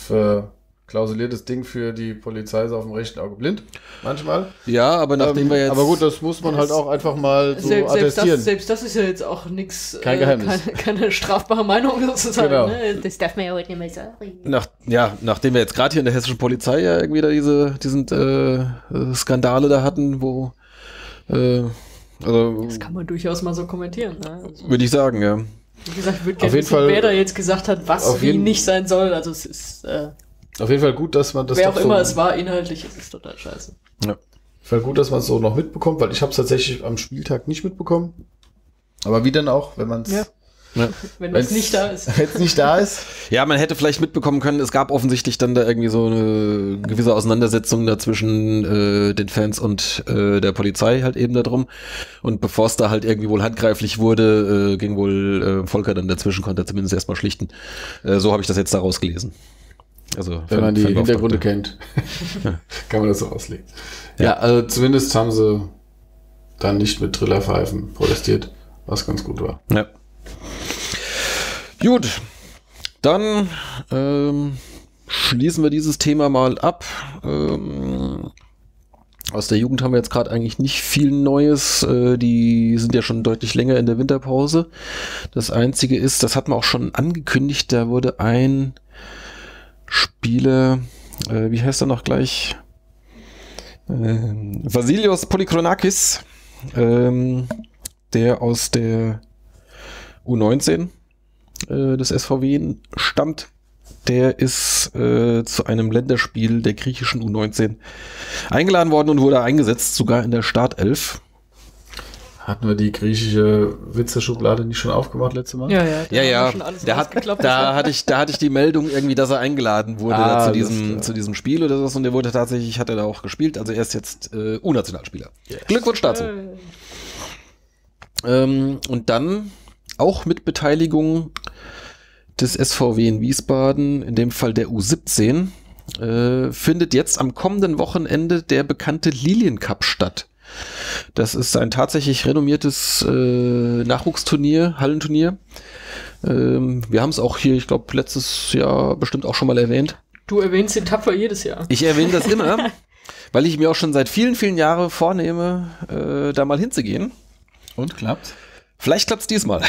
verklausuliertes Ding für die Polizei, ist auf dem rechten Auge blind. Manchmal. Ja, aber nachdem Ähm, wir jetzt. aber gut, das muss man halt auch einfach mal so selbst, selbst, attestieren. das, selbst das ist ja jetzt auch nichts. Kein Geheimnis. Keine, keine strafbare Meinung sozusagen. Genau. Ne? Das darf man ja heute nicht mehr sagen. Nach, ja, nachdem wir jetzt gerade hier in der hessischen Polizei ja irgendwie da diese diesen äh, äh, Skandale da hatten, wo äh, also Das kann man durchaus mal so kommentieren. Ne? Also, würde ich sagen, ja. wie gesagt, ich würde Auf gerne jeden wissen, Fall- wer da jetzt gesagt hat, was wie jeden- nicht sein soll. Also es ist, äh, Auf jeden Fall gut, dass man das wer auch so, immer es war, inhaltlich ist es total scheiße. ja. Auf jeden Fall gut, dass man es so noch mitbekommt, weil ich habe es tatsächlich am Spieltag nicht mitbekommen. Aber wie denn auch, wenn man es Ja. Ja. Wenn es nicht da ist. [laughs] Wenn es nicht da ist. ja, man hätte vielleicht mitbekommen können, es gab offensichtlich dann da irgendwie so eine gewisse Auseinandersetzung da zwischen äh, den Fans und äh, der Polizei halt eben darum. Und bevor es da halt irgendwie wohl handgreiflich wurde, äh, ging wohl äh, Volker dann dazwischen, konnte er zumindest erstmal schlichten. Äh, so habe ich das jetzt da rausgelesen. Also Wenn man die. Hintergründe kennt, [laughs] kann man das so auslegen. Ja, also zumindest haben sie dann nicht mit Trillerpfeifen protestiert, was ganz gut war. Ja. Gut, dann ähm, schließen wir dieses Thema mal ab. Ähm, aus der Jugend haben wir jetzt gerade eigentlich nicht viel Neues. Äh, die sind ja schon deutlich länger in der Winterpause. Das Einzige ist, das hat man auch schon angekündigt, da wurde ein Spieler, äh, wie heißt er noch gleich? Ähm, Vasilios Polychronakis, ähm, der aus der U19 äh, des SVW stammt. Der ist äh, zu einem Länderspiel der griechischen U19 eingeladen worden und wurde eingesetzt, sogar in der Startelf. Hatten wir die griechische Witzeschublade nicht schon aufgemacht letztes Mal? Ja, ja, Ja, ja, der hat, da hatte ich, da hatte ich die Meldung irgendwie, dass er eingeladen wurde Ah, zu diesem, zu diesem Spiel oder so und der wurde tatsächlich, hat er da auch gespielt, also er ist jetzt äh, U-Nationalspieler. Glückwunsch dazu. Äh, Ähm, und dann auch mit Beteiligung des SVW in Wiesbaden, in dem Fall der U17, äh, findet jetzt am kommenden Wochenende der bekannte Lilien Cup statt. Das ist ein tatsächlich renommiertes äh, Nachwuchsturnier, Hallenturnier. Ähm, wir haben es auch hier, ich glaube, letztes Jahr bestimmt auch schon mal erwähnt. Du erwähnst den Tapfer jedes Jahr. Ich erwähne das immer, [laughs] weil ich mir auch schon seit vielen, vielen Jahren vornehme, äh, da mal hinzugehen. Und klappt? Vielleicht klappt's diesmal.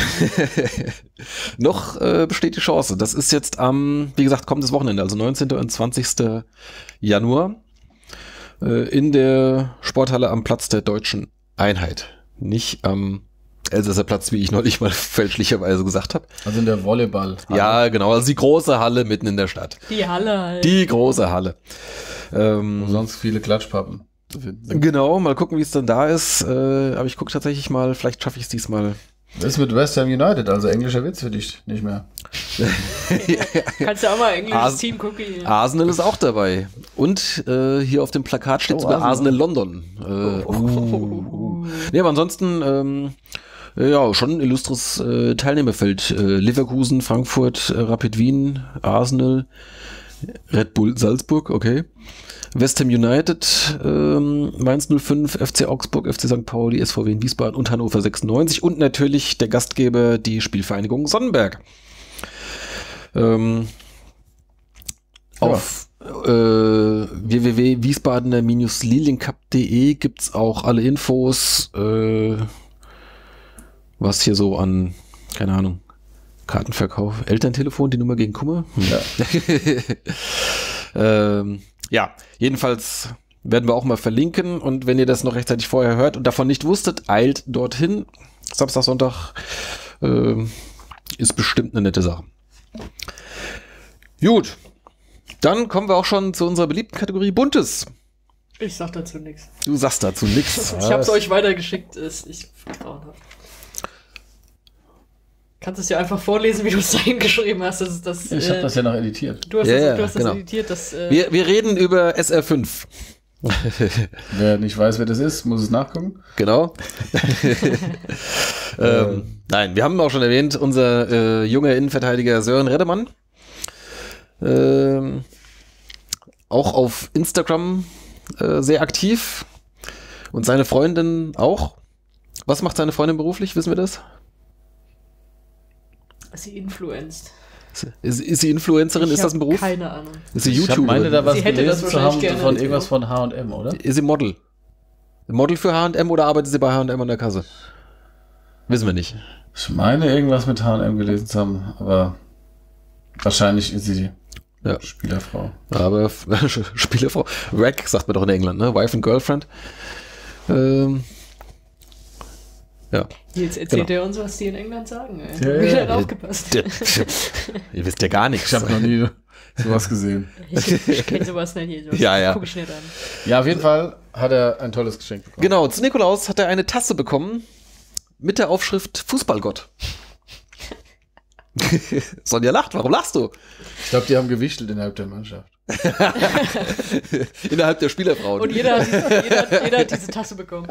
[laughs] Noch äh, besteht die Chance. Das ist jetzt am, wie gesagt, kommendes Wochenende, also 19. und 20. Januar in der Sporthalle am Platz der deutschen Einheit. Nicht am Elsässer Platz, wie ich neulich mal [laughs] fälschlicherweise gesagt habe. Also in der Volleyball. Ja, genau. Also die große Halle mitten in der Stadt. Die Halle halt. Die große Halle. Ähm, sonst viele Klatschpappen zu finden sind. Genau, mal gucken, wie es dann da ist. Äh, aber ich gucke tatsächlich mal, vielleicht schaffe ich es diesmal. Das ist mit West Ham United, also englischer Witz für dich nicht mehr. [laughs] Kannst ja auch mal englisches As- Team gucken. Arsenal ist auch dabei. Und äh, hier auf dem Plakat steht Oh, sogar Arsenal, Arsenal. London. Äh, uh, uh. Nee, aber ansonsten, ähm, äh, ja, schon ein illustres äh, Teilnehmerfeld. Äh, Leverkusen, Frankfurt, äh, Rapid Wien, Arsenal, Red Bull Salzburg, okay. West Ham United, ähm, Mainz 05, FC Augsburg, FC St. Pauli, SVW in Wiesbaden und Hannover 96 und natürlich der Gastgeber, die Spielvereinigung Sonnenberg. Ähm, Ja. auf äh, www.wiesbadener-liliencup.de gibt's auch alle Infos, äh, was hier so an, keine Ahnung, Kartenverkauf, Elterntelefon, die Nummer gegen Kummer? Hm. Ja. [laughs] ähm, ja, jedenfalls werden wir auch mal verlinken und wenn ihr das noch rechtzeitig vorher hört und davon nicht wusstet, eilt dorthin. Samstag, Sonntag ähm, ist bestimmt eine nette Sache. Gut, dann kommen wir auch schon zu unserer beliebten Kategorie Buntes. Ich sag dazu nichts. Du sagst dazu nichts. [laughs] Ich hab's euch weitergeschickt. Ist ich grauenhaft. Kannst es ja einfach vorlesen, wie du es [laughs] da hingeschrieben hast. Das ist das, Ich äh, habe das ja noch editiert. du hast, Ja, das, ja, du hast genau. das editiert. Das, äh, Wir, wir reden über SR5. [laughs] Wer nicht weiß, wer das ist, muss es nachgucken. Genau. [laughs] Ähm, nein, wir haben auch schon erwähnt, unser äh, junger Innenverteidiger Sören Reddemann. Ähm, auch auf Instagram äh, sehr aktiv. Und seine Freundin auch. Was macht seine Freundin beruflich? Wissen wir das? Sie influenzt. Ist, ist sie Influencerin? Ich ist das ein Beruf? Keine Ahnung. Ist sie Ich YouTuberin? meine da was Sie hätte das gelesen zu wahrscheinlich haben gerne von irgendwas von H&M, oder? Ist sie Model? Model für H&M oder arbeitet sie bei H&M an der Kasse? Wissen wir nicht. Ich meine irgendwas mit H&M gelesen zu haben, aber wahrscheinlich ist sie die Ja. Spielerfrau. Aber [laughs] Spielerfrau. Rack sagt man doch in England, ne? Wife and Girlfriend. Ähm, ja. Jetzt erzählt Genau. er uns, was die in England sagen. Ey. Ja, Wieder ja. hat aufgepasst. Der, ihr wisst ja gar nichts. Ich habe noch nie sowas gesehen. [laughs] Ich, ich kenne sowas nicht hier. Sowas Ja, ja. Guck ich nicht an. Ja, auf jeden Fall hat er ein tolles Geschenk bekommen. Genau, zu Nikolaus hat er eine Tasse bekommen mit der Aufschrift Fußballgott. [laughs] Sonja lacht, warum lachst du? Ich glaube, die haben gewichtelt innerhalb der Mannschaft. [laughs] Innerhalb der Spielerfrauen. Und jeder hat, diese, jeder, jeder hat diese Tasse bekommen.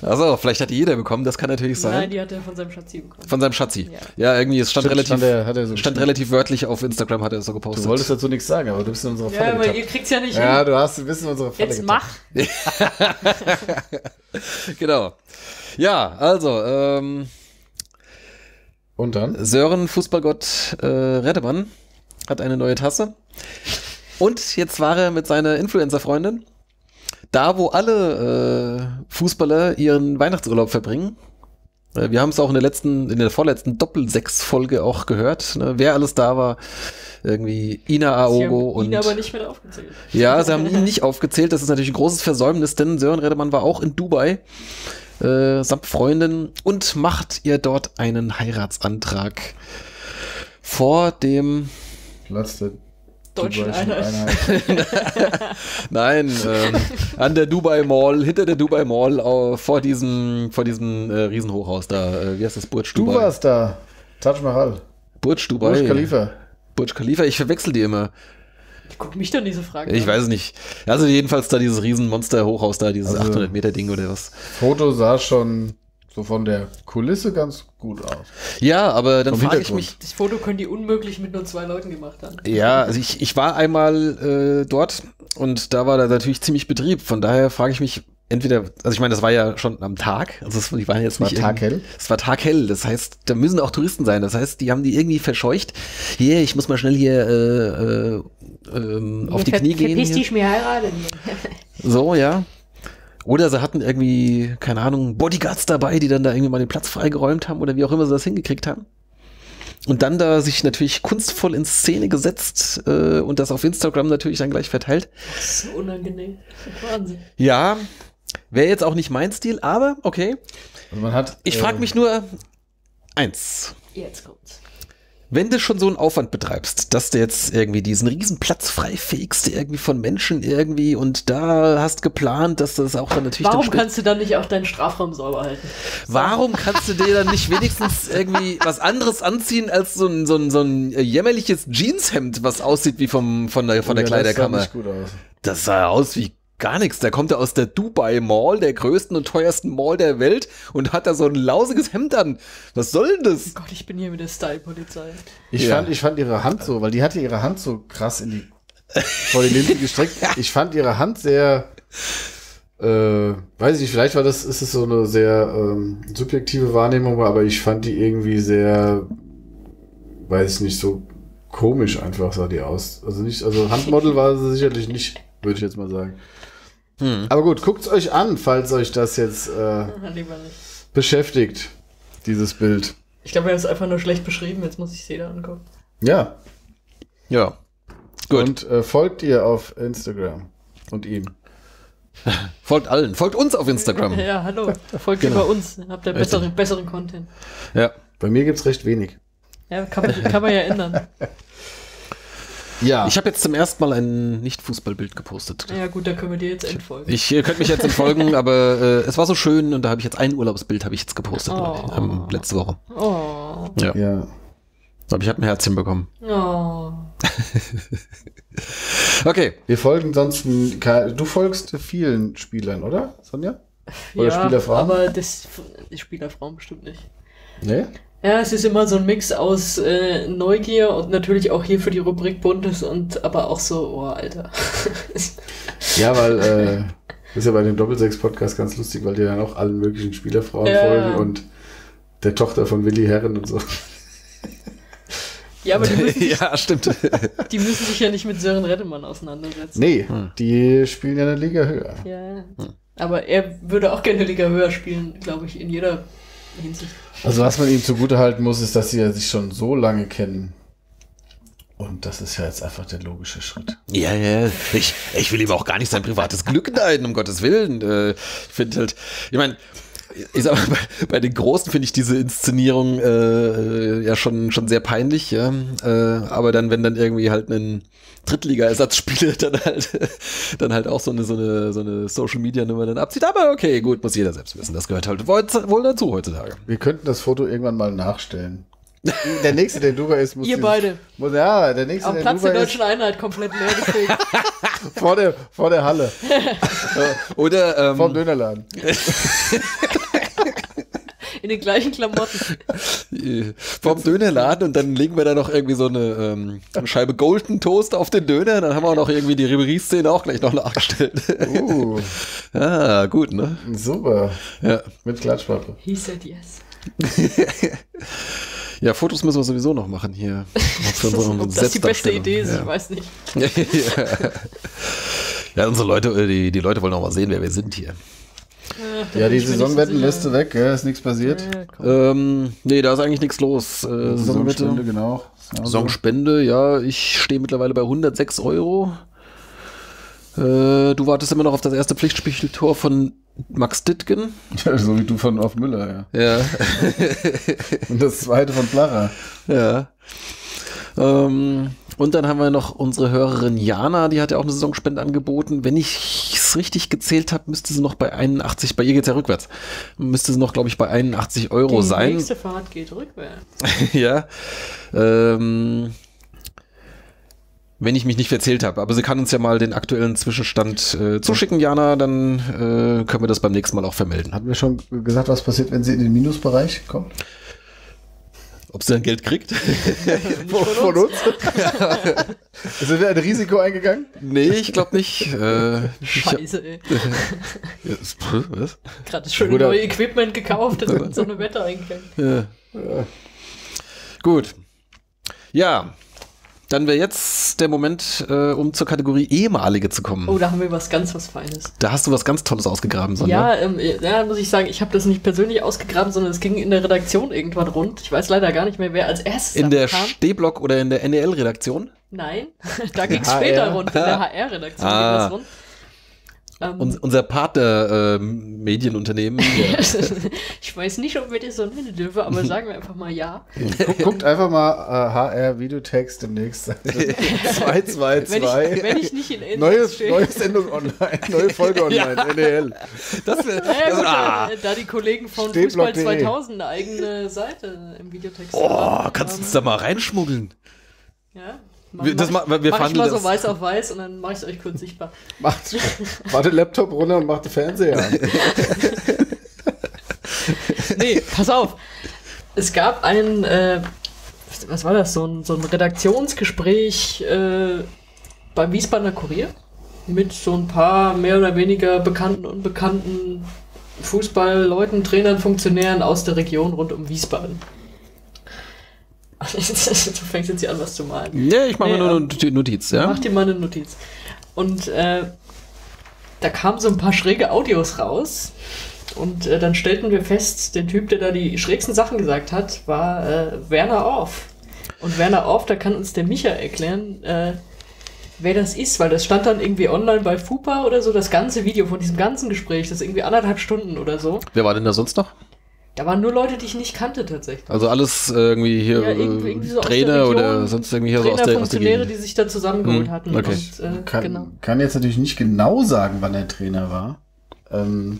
Also, vielleicht hat die jeder bekommen, das kann natürlich sein. Nein, die hat er von seinem Schatzi bekommen. Von seinem Schatzi. Ja. Ja, irgendwie, es stand Stimmt, relativ, stand er- hat er so stand relativ wörtlich auf Instagram, hat er es so Du gepostet. wolltest dazu nichts sagen, aber du bist in unserer Ja, Falle aber ihr getappt. kriegt's ja nicht Ja, hin. du hast ein bisschen in unsere Falle Jetzt getappt. mach. [laughs] genau. Ja, also, ähm, Und dann? Sören Fußballgott äh, Reddemann hat eine neue Tasse. Und jetzt war er mit seiner Influencer-Freundin da, wo alle äh, Fußballer ihren Weihnachtsurlaub verbringen. Äh, wir haben es auch in der letzten, in der vorletzten Doppel-Sechs-Folge auch gehört, ne, wer alles da war. Irgendwie Ina Sie Aogo haben ihn und. aber nicht mit aufgezählt. Ja, sie haben ihn nicht aufgezählt. Das ist natürlich ein großes Versäumnis, denn Sören Redemann war auch in Dubai äh, samt Freundin und macht ihr dort einen Heiratsantrag vor dem, Platz der Deutschen [laughs] nein, ähm, an der Dubai Mall, hinter der Dubai Mall, äh, vor diesem, vor diesem äh, Riesenhochhaus da. Äh, wie heißt das? Burj Du Dubai. warst da. Taj Mahal. Burj Dubai. Burj Khalifa. Burj Khalifa. Ich verwechsel die immer. Ich guck mich doch diese Frage Ich an. weiß es nicht. Also jedenfalls da dieses Riesenmonster-Hochhaus da, dieses Also- 800 Meter Ding oder was. Foto sah schon so von der Kulisse ganz gut aus. Ja, aber dann frage ich mich, Das Foto können die unmöglich mit nur zwei Leuten gemacht haben. Ja, also ich, ich war einmal äh, dort und da war da natürlich ziemlich Betrieb. Von daher frage ich mich entweder, also ich meine, das war ja schon am Tag, also es, die waren jetzt War nicht taghell? Es war taghell, das heißt, da müssen auch Touristen sein. Das heißt, die haben die irgendwie verscheucht. Hier, ich muss mal schnell hier äh, äh, ähm, auf die Knie gehen. Verpiss dich mir heiraten. So, ja. Oder sie hatten irgendwie, keine Ahnung, Bodyguards dabei, die dann da irgendwie mal den Platz freigeräumt haben oder wie auch immer sie das hingekriegt haben. Und dann da sich natürlich kunstvoll in Szene gesetzt äh, und das auf Instagram natürlich dann gleich verteilt. Das ist so unangenehm. Wahnsinn. Ja, wäre jetzt auch nicht mein Stil, aber okay. Also man hat, Ich äh, frage mich nur eins. Jetzt kommt's. Wenn du schon so einen Aufwand betreibst, dass du jetzt irgendwie diesen riesen Platz freifegst, irgendwie von Menschen irgendwie und da hast geplant, dass das auch dann natürlich Warum dann kannst du dann nicht auch deinen Strafraum sauber halten? Warum kannst du dir dann nicht wenigstens irgendwie was anderes anziehen als so ein, so ein, so ein äh, jämmerliches Jeanshemd, was aussieht wie vom, von der, von der ja, das sah Kleiderkammer? nicht gut aus. Das sah aus wie gar nichts. Der kommt ja aus der Dubai Mall, der größten und teuersten Mall der Welt und hat da so ein lausiges Hemd an. Was soll denn das? Gott, ich bin hier mit der Style-Polizei. Ich, Ja. fand, ich fand ihre Hand so, weil die hatte ihre Hand so krass in die vor die Linse gestreckt. [laughs] Ich fand ihre Hand sehr, äh, weiß ich nicht, vielleicht war das, ist es so eine sehr ähm, subjektive Wahrnehmung, aber ich fand die irgendwie sehr, weiß ich nicht, so komisch einfach sah die aus. Also nicht, also Handmodel war sie sicherlich nicht, würde ich jetzt mal sagen. Hm. Aber gut, guckt's euch an, falls euch das jetzt äh, [laughs] beschäftigt, dieses Bild. Ich glaube, wir haben es einfach nur schlecht beschrieben. Jetzt muss ich es jeder angucken. Ja, Ja. Gut. Und äh, folgt ihr auf Instagram und ihm. [laughs] Folgt allen. Folgt uns auf Instagram. Ja, hallo. Folgt Genau. über uns. Habt ihr besseren, besseren Content. Ja. Bei mir gibt's recht wenig. Ja, kann man, kann man ja ändern. [laughs] Ja. Ich habe jetzt zum ersten Mal ein Nicht-Fußballbild gepostet. Ja, gut, dann können wir dir jetzt entfolgen. Ich ihr könnt mich jetzt entfolgen, [laughs] aber äh, es war so schön und da habe ich jetzt ein Urlaubsbild habe ich jetzt gepostet Oh. ähm, letzte Woche. Oh. Ja. ja. Aber ich habe ein Herzchen bekommen. Oh. [laughs] Okay. Wir folgen sonst. Du folgst vielen Spielern, oder, Sonja? Oder ja, Spielerfrauen? aber das die Spielerfrauen bestimmt nicht. Nee? Ja, es ist immer so ein Mix aus äh, Neugier und natürlich auch hier für die Rubrik Buntes und aber auch so, oh, Alter. [laughs] Ja, weil äh, das ist ja bei dem Doppelsechs-Podcast ganz lustig, weil die dann auch allen möglichen Spielerfrauen Ja. folgen und der Tochter von Willi Herren und so. ja, aber die müssen, [laughs] ja, stimmt. die müssen sich ja nicht mit Sören Rettemann auseinandersetzen. Nee, die spielen ja eine Liga höher. Ja, ja. Aber er würde auch gerne Liga höher spielen, glaube ich, in jeder Hinsicht. Also was man ihm zugutehalten muss, ist, dass sie ja sich schon so lange kennen. Und das ist ja jetzt einfach der logische Schritt. Ja, ja. Ich, ich will ihm auch gar nicht sein privates Glück neiden, um Gottes Willen. Äh, ich finde halt, ich meine, ich sag mal, bei, bei den Großen finde ich diese Inszenierung äh, ja schon, schon sehr peinlich, ja. Äh, aber dann, wenn dann irgendwie halt ein Drittliga-Ersatzspieler [laughs] dann halt, dann halt auch so eine, so eine, so eine Social-Media-Nummer dann abzieht. Aber okay, gut, muss jeder selbst wissen. Das gehört halt wohl dazu heutzutage. Wir könnten das Foto irgendwann mal nachstellen. [laughs] Der nächste, der drüber ist, muss Ihr beide. Muss, ja, der nächste, Am der Platz der drüber ist, deutschen Einheit komplett leer [laughs] gefegt. vor der, vor der Halle, Oder, vom ähm, Dönerladen. In den gleichen Klamotten. [laughs] vom Dönerladen und dann legen wir da noch irgendwie so eine, ähm, eine Scheibe Golden Toast auf den Döner. Dann haben wir auch noch irgendwie die Ribery-Szene auch gleich noch nachgestellt. Uh, [laughs] ah, gut, ne? super. Ja. Mit Klatschpappe. He said yes. [laughs] ja, Fotos müssen wir sowieso noch machen hier. Für unsere Ob das die beste. Idee ist, ja. ich weiß nicht. ja. ja, unsere Leute, äh, die, die Leute wollen auch mal sehen, wer wir sind hier. Ach, da Ja, die Saisonwettenliste weg, gell? ist nichts passiert. Ja, komm. Ähm, nee, da ist eigentlich nichts los. Äh, Saisonspende, genau. Saisonspende, ja, ich stehe mittlerweile bei 106 Euro. Äh, du wartest immer noch auf das erste Pflichtspieltor von Max Dittgen. [laughs] Ja, so wie du von auf Müller, ja. Ja, Und das zweite von Placher. ja. Ähm, und dann haben wir noch unsere Hörerin Jana, die hat ja auch eine Saisonspende angeboten. Wenn ich es richtig gezählt habe, müsste sie noch bei 81, bei ihr geht's ja rückwärts, müsste sie noch, glaube ich, bei 81 Euro Die sein. nächste Fahrt geht rückwärts. [laughs] ja. Ähm, wenn ich mich nicht verzählt habe. Aber sie kann uns ja mal den aktuellen Zwischenstand äh, zuschicken, Jana, dann äh, können wir das beim nächsten Mal auch vermelden. Hatten wir schon gesagt, was passiert, wenn sie in den Minusbereich kommt? Ob sie dann Geld kriegt? [laughs] Nicht von uns. [laughs] Ist da ein Risiko eingegangen? nee, ich glaube nicht. Äh, Scheiße, ey. [laughs] Ja, was? Gerade das schöne neue Equipment gekauft und so eine Wette eingegangen. Ja. Gut. Ja. Dann wäre jetzt der Moment, äh, um zur Kategorie ehemalige zu kommen. Oh, da haben wir was ganz was Feines. Da hast du was ganz Tolles ausgegraben, Sonja. Ja, ähm, ja, muss ich sagen, ich habe das nicht persönlich ausgegraben, sondern es ging in der Redaktion irgendwann rund. Ich weiß leider gar nicht mehr, wer als erstes In der kam. Stehblock oder in der NEL-Redaktion? Nein, [laughs] da ging es später rund. In der HR-Redaktion Ah. ging das rund. Ähm, Un unser Partner-Medienunternehmen. [laughs] ich weiß nicht, ob wir das so nennen dürfen, aber sagen wir einfach mal ja. Guck, guckt einfach mal äh, HR Videotext demnächst. 222. [laughs] Wenn ich, wenn ich nicht in Ende Neue, stehe. neue Sendung online, neue Folge [laughs] online, NEL. das wär, Ja, das, gut, ah, da die Kollegen von. Fußball 2000 eine eigene Seite im Videotext oh, haben, kannst du ähm, uns da mal reinschmuggeln? Ja. Wir- das ma- wir mach ich mal so das. weiß auf weiß und dann mache ich es euch kurz sichtbar. Macht, [laughs] macht den Laptop runter und macht den Fernseher an. [laughs] Nee, pass auf. Es gab ein, äh, was war das, so ein, so ein Redaktionsgespräch äh, beim Wiesbadener Kurier mit so ein paar mehr oder weniger bekannten und unbekannten Fußballleuten, Trainern, Funktionären aus der Region rund um Wiesbaden. [laughs] du fängst jetzt hier an, was zu malen. Ja, ich mache Nee, mir nur ähm, eine Notiz, ja? Mach dir mal eine Notiz. Und äh, da kamen so ein paar schräge Audios raus. Und äh, dann stellten wir fest, der Typ, der da die schrägsten Sachen gesagt hat, war äh, Werner Orff. Und Werner Orff, da kann uns der Micha erklären, äh, wer das ist, weil das stand dann irgendwie online bei FUPA oder so, das ganze Video von diesem ganzen Gespräch, das ist irgendwie anderthalb Stunden oder so. Wer war denn da sonst noch? Da waren nur Leute, die ich nicht kannte tatsächlich. Also alles äh, irgendwie hier Ja, äh, irgendwie- irgendwie so aus der Trainer Region, oder sonst irgendwie hier so Trainer, aus der, aus der Funktionäre, Gegend. die sich da zusammengeholt Hm, hatten. okay. Und, äh, Kann, genau. kann jetzt natürlich nicht genau sagen, wann er Trainer war. Ähm,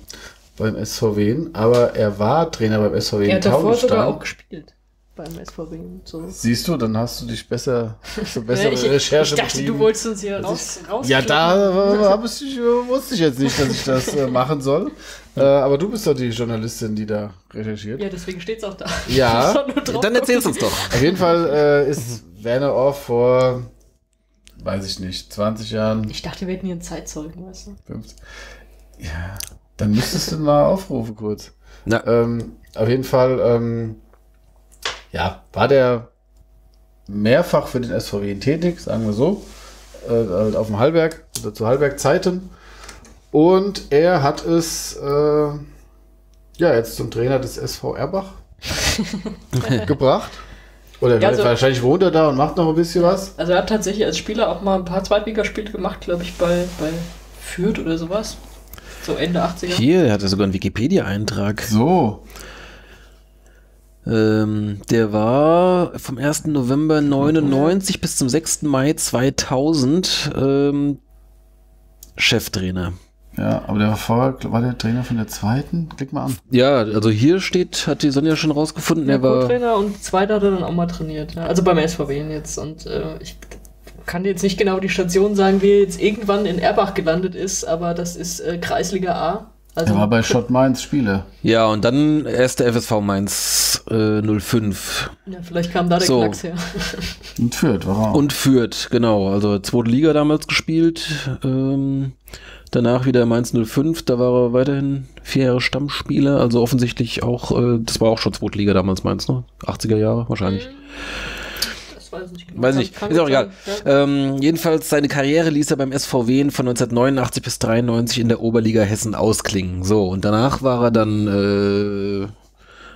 beim SVW, aber er war Trainer beim SVW Er in hat davor sogar auch gespielt. beim SVW. und So. Siehst du, dann hast du dich besser, so bessere Ja, [laughs] ich, Recherche ich dachte, betrieben. du wolltest uns hier raus, raus Ja, da äh, ich, äh, wusste ich jetzt nicht, dass ich das äh, machen soll. Äh, aber du bist doch die Journalistin, die da recherchiert. Ja, deswegen steht's auch da. Ja. [laughs] Dann erzähl's uns doch. Auf jeden Fall äh, ist Werner Off vor, weiß ich nicht, 20 Jahren, Ich dachte, wir hätten hier einen Zeitzeugen, weißt du? 50. Ja, dann müsstest du mal aufrufen kurz. Na, Ähm, auf jeden Fall, ähm, ja, war der mehrfach für den SVW tätig, sagen wir so, äh, halt auf dem Hallberg oder zu Hallberg-Zeiten. Und er hat es äh, ja jetzt zum Trainer des SV Erbach [laughs] gebracht. Oder Ja, also- wahrscheinlich wohnt er da und macht noch ein bisschen was. Also er hat tatsächlich als Spieler auch mal ein paar Zweitligaspiele gemacht, glaube ich, bei, bei Fürth oder sowas. So Ende 80er. hier, er hatte sogar einen Wikipedia-Eintrag. So, Ähm, der war vom 1. November 99 bis zum 6. Mai 2000 ähm, Cheftrainer. Ja, aber der war vorher, war der Trainer von der zweiten? Klick mal an. Ja, also hier steht, hat die Sonja schon rausgefunden, Der er war. Co-Trainer und zweiter hat er dann auch mal trainiert. Ja. Also beim SVW jetzt. Und äh, ich kann jetzt nicht genau die Station sagen, wie er jetzt irgendwann in Erbach gelandet ist, aber das ist äh, Kreisliga A. Also Er war bei Schott Mainz Spieler. Ja, und dann erst der FSV Mainz äh, 05. ja, vielleicht kam da der So. Knacks her. [laughs] Und Fürth war auch. Und Fürth, genau. Also zweite Liga damals gespielt. Ähm, danach wieder Mainz 05, da war er weiterhin vier Jahre Stammspieler. Also offensichtlich auch, äh, das war auch schon zweite Liga damals Mainz, ne? 80er Jahre wahrscheinlich. Das weiß ich nicht genau. Weiß nicht, Kann- ist kann auch egal. Ja. Ähm, jedenfalls seine Karriere ließ er beim SVW von 1989 bis 93 in der Oberliga Hessen ausklingen. So, und danach war er dann, äh,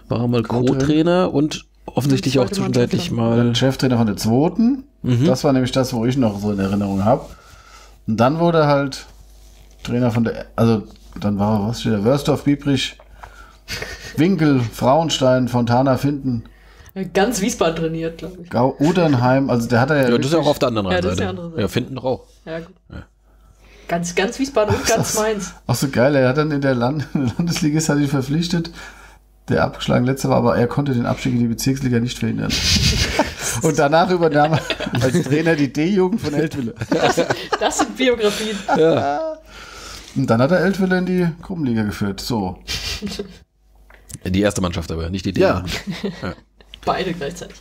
war er mal Co-Trainer. Und offensichtlich auch zwischenzeitlich mal. Dann Cheftrainer von der zweiten. Mhm. Das war nämlich das, wo ich noch so in Erinnerung habe. Und dann wurde er halt Trainer von der, also dann war er, was steht da? Wörsdorf, Biebrich, Winkel, Frauenstein, Fontana, Finden, Ganz Wiesbaden trainiert, glaube ich. Gau, Udernheim. Also der hat er ja. Ja, das ist ja auch auf der anderen Ja, das ist Seite. die andere Seite. Ja, finden doch auch. Ja, gut. Ganz, ganz Wiesbaden und ganz Mainz. Auch so geil, er hat dann in der Land [laughs] Landesliga ist er ihn verpflichtet, der abgeschlagen letzte war, aber er konnte den Abstieg in die Bezirksliga nicht verhindern. [laughs] Und danach übernahm [laughs] er als Trainer die D-Jugend von Eltville. Das sind Biografien. Und dann hat er Eltville in die Gruppenliga geführt. So. [laughs] Die erste Mannschaft aber, nicht die Ja. D-Jugend. [laughs] Beide gleichzeitig.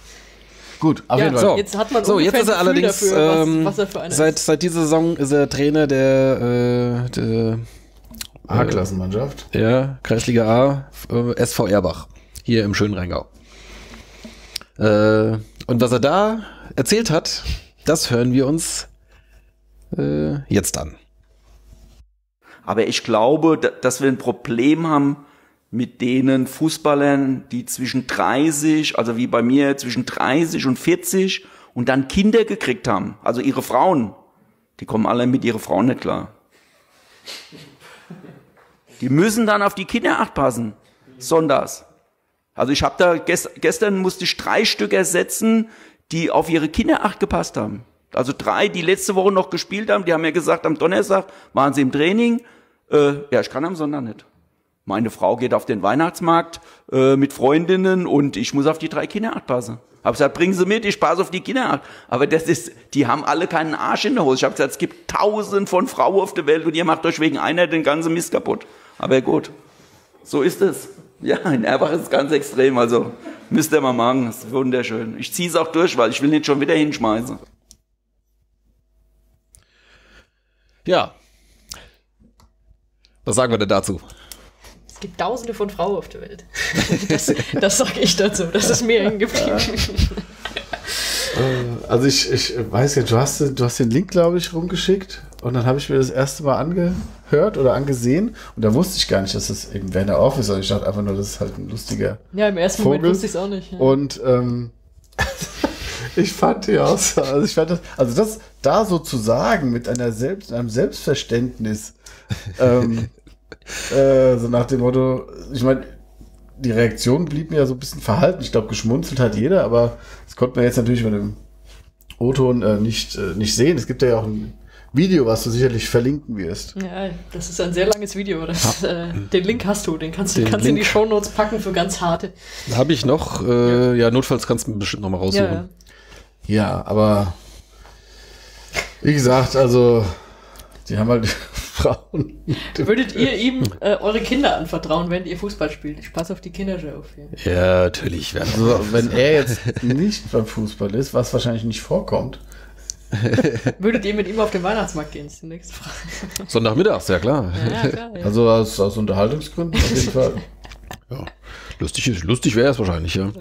Gut, auf Ja, jeden Fall. So, Jetzt hat man so jetzt ist er allerdings, dafür, was- ähm, was er für einer seit, ist. seit dieser Saison ist er Trainer der, äh, der A-Klassenmannschaft. ja, Kreisliga A, äh, SV Erbach, hier im schönen Rheingau. Äh, und was er da erzählt hat, das hören wir uns äh, jetzt an. Aber ich glaube, da- dass wir ein Problem haben mit denen Fußballern, die zwischen 30, also wie bei mir, zwischen 30 und 40 und dann Kinder gekriegt haben. Also ihre Frauen. Die kommen alle mit ihren Frauen nicht klar. Die müssen dann auf die Kinder acht passen. Sonntags. Also ich habe da, gest, gestern musste ich drei Stück ersetzen, die auf ihre Kinder acht gepasst haben. Also drei, die letzte Woche noch gespielt haben, die haben mir gesagt, am Donnerstag waren sie im Training. Äh, ja, ich kann am Sonntag nicht. Meine Frau geht auf den Weihnachtsmarkt äh, mit Freundinnen und ich muss auf die drei Kinder acht passen. Hab gesagt, bringen Sie mit, ich passe auf die Kinder acht. Aber das ist, die haben alle keinen Arsch in der Hose. Ich habe gesagt, es gibt tausend von Frauen auf der Welt und ihr macht euch wegen einer den ganzen Mist kaputt. Aber gut, so ist es. Ja, in Erbach ist es ganz extrem, also müsst ihr mal machen, das ist wunderschön. Ich ziehe es auch durch, weil ich will nicht schon wieder hinschmeißen. Ja. Was sagen wir denn dazu? Es gibt tausende von Frauen auf der Welt. [laughs] Das, das sage ich dazu. Das ist mir hängen geblieben. Also ich, ich weiß ja, du hast, du hast den Link, glaube ich, rumgeschickt und dann habe ich mir das erste Mal angehört oder angesehen und da wusste ich gar nicht, dass das eben Werner Off ist, sondern ich dachte einfach nur, das ist halt ein lustiger Ja, im ersten Moment Vogel. wusste ich es auch nicht. Ja. Und ähm, [laughs] ich fand die aus, also ich fand das, also das da so zu sagen mit einer Selbst, einem Selbstverständnis, ähm, [laughs] äh, so nach dem Motto, ich meine, die Reaktion blieb mir ja so ein bisschen verhalten. Ich glaube, geschmunzelt hat jeder, aber das konnte man jetzt natürlich mit dem O-Ton äh, nicht, äh, nicht sehen. Es gibt ja auch ein Video, was du sicherlich verlinken wirst. Ja, das ist ein sehr langes Video. Das, äh, den Link hast du, den kannst du Den kannst in die Link. Shownotes packen für ganz harte. Habe ich noch. Äh, ja, notfalls kannst du mir bestimmt nochmal Ja, raussuchen. ja. Ja, aber wie gesagt, also die haben halt [laughs] Frauen. Würdet ihr ihm äh, eure Kinder anvertrauen, wenn ihr Fußball spielt? Ich passe auf die Kinder schon auf. Hier. Ja, natürlich. Also, wenn er jetzt nicht beim Fußball ist, was wahrscheinlich nicht vorkommt, [laughs] Würdet ihr mit ihm auf den Weihnachtsmarkt gehen? Ist die nächste Frage. Sonntagmittags, ja klar. Ja, klar, ja. also aus, aus Unterhaltungsgründen auf jeden Fall. Ja. Lustig, ist- lustig wäre es wahrscheinlich, ja.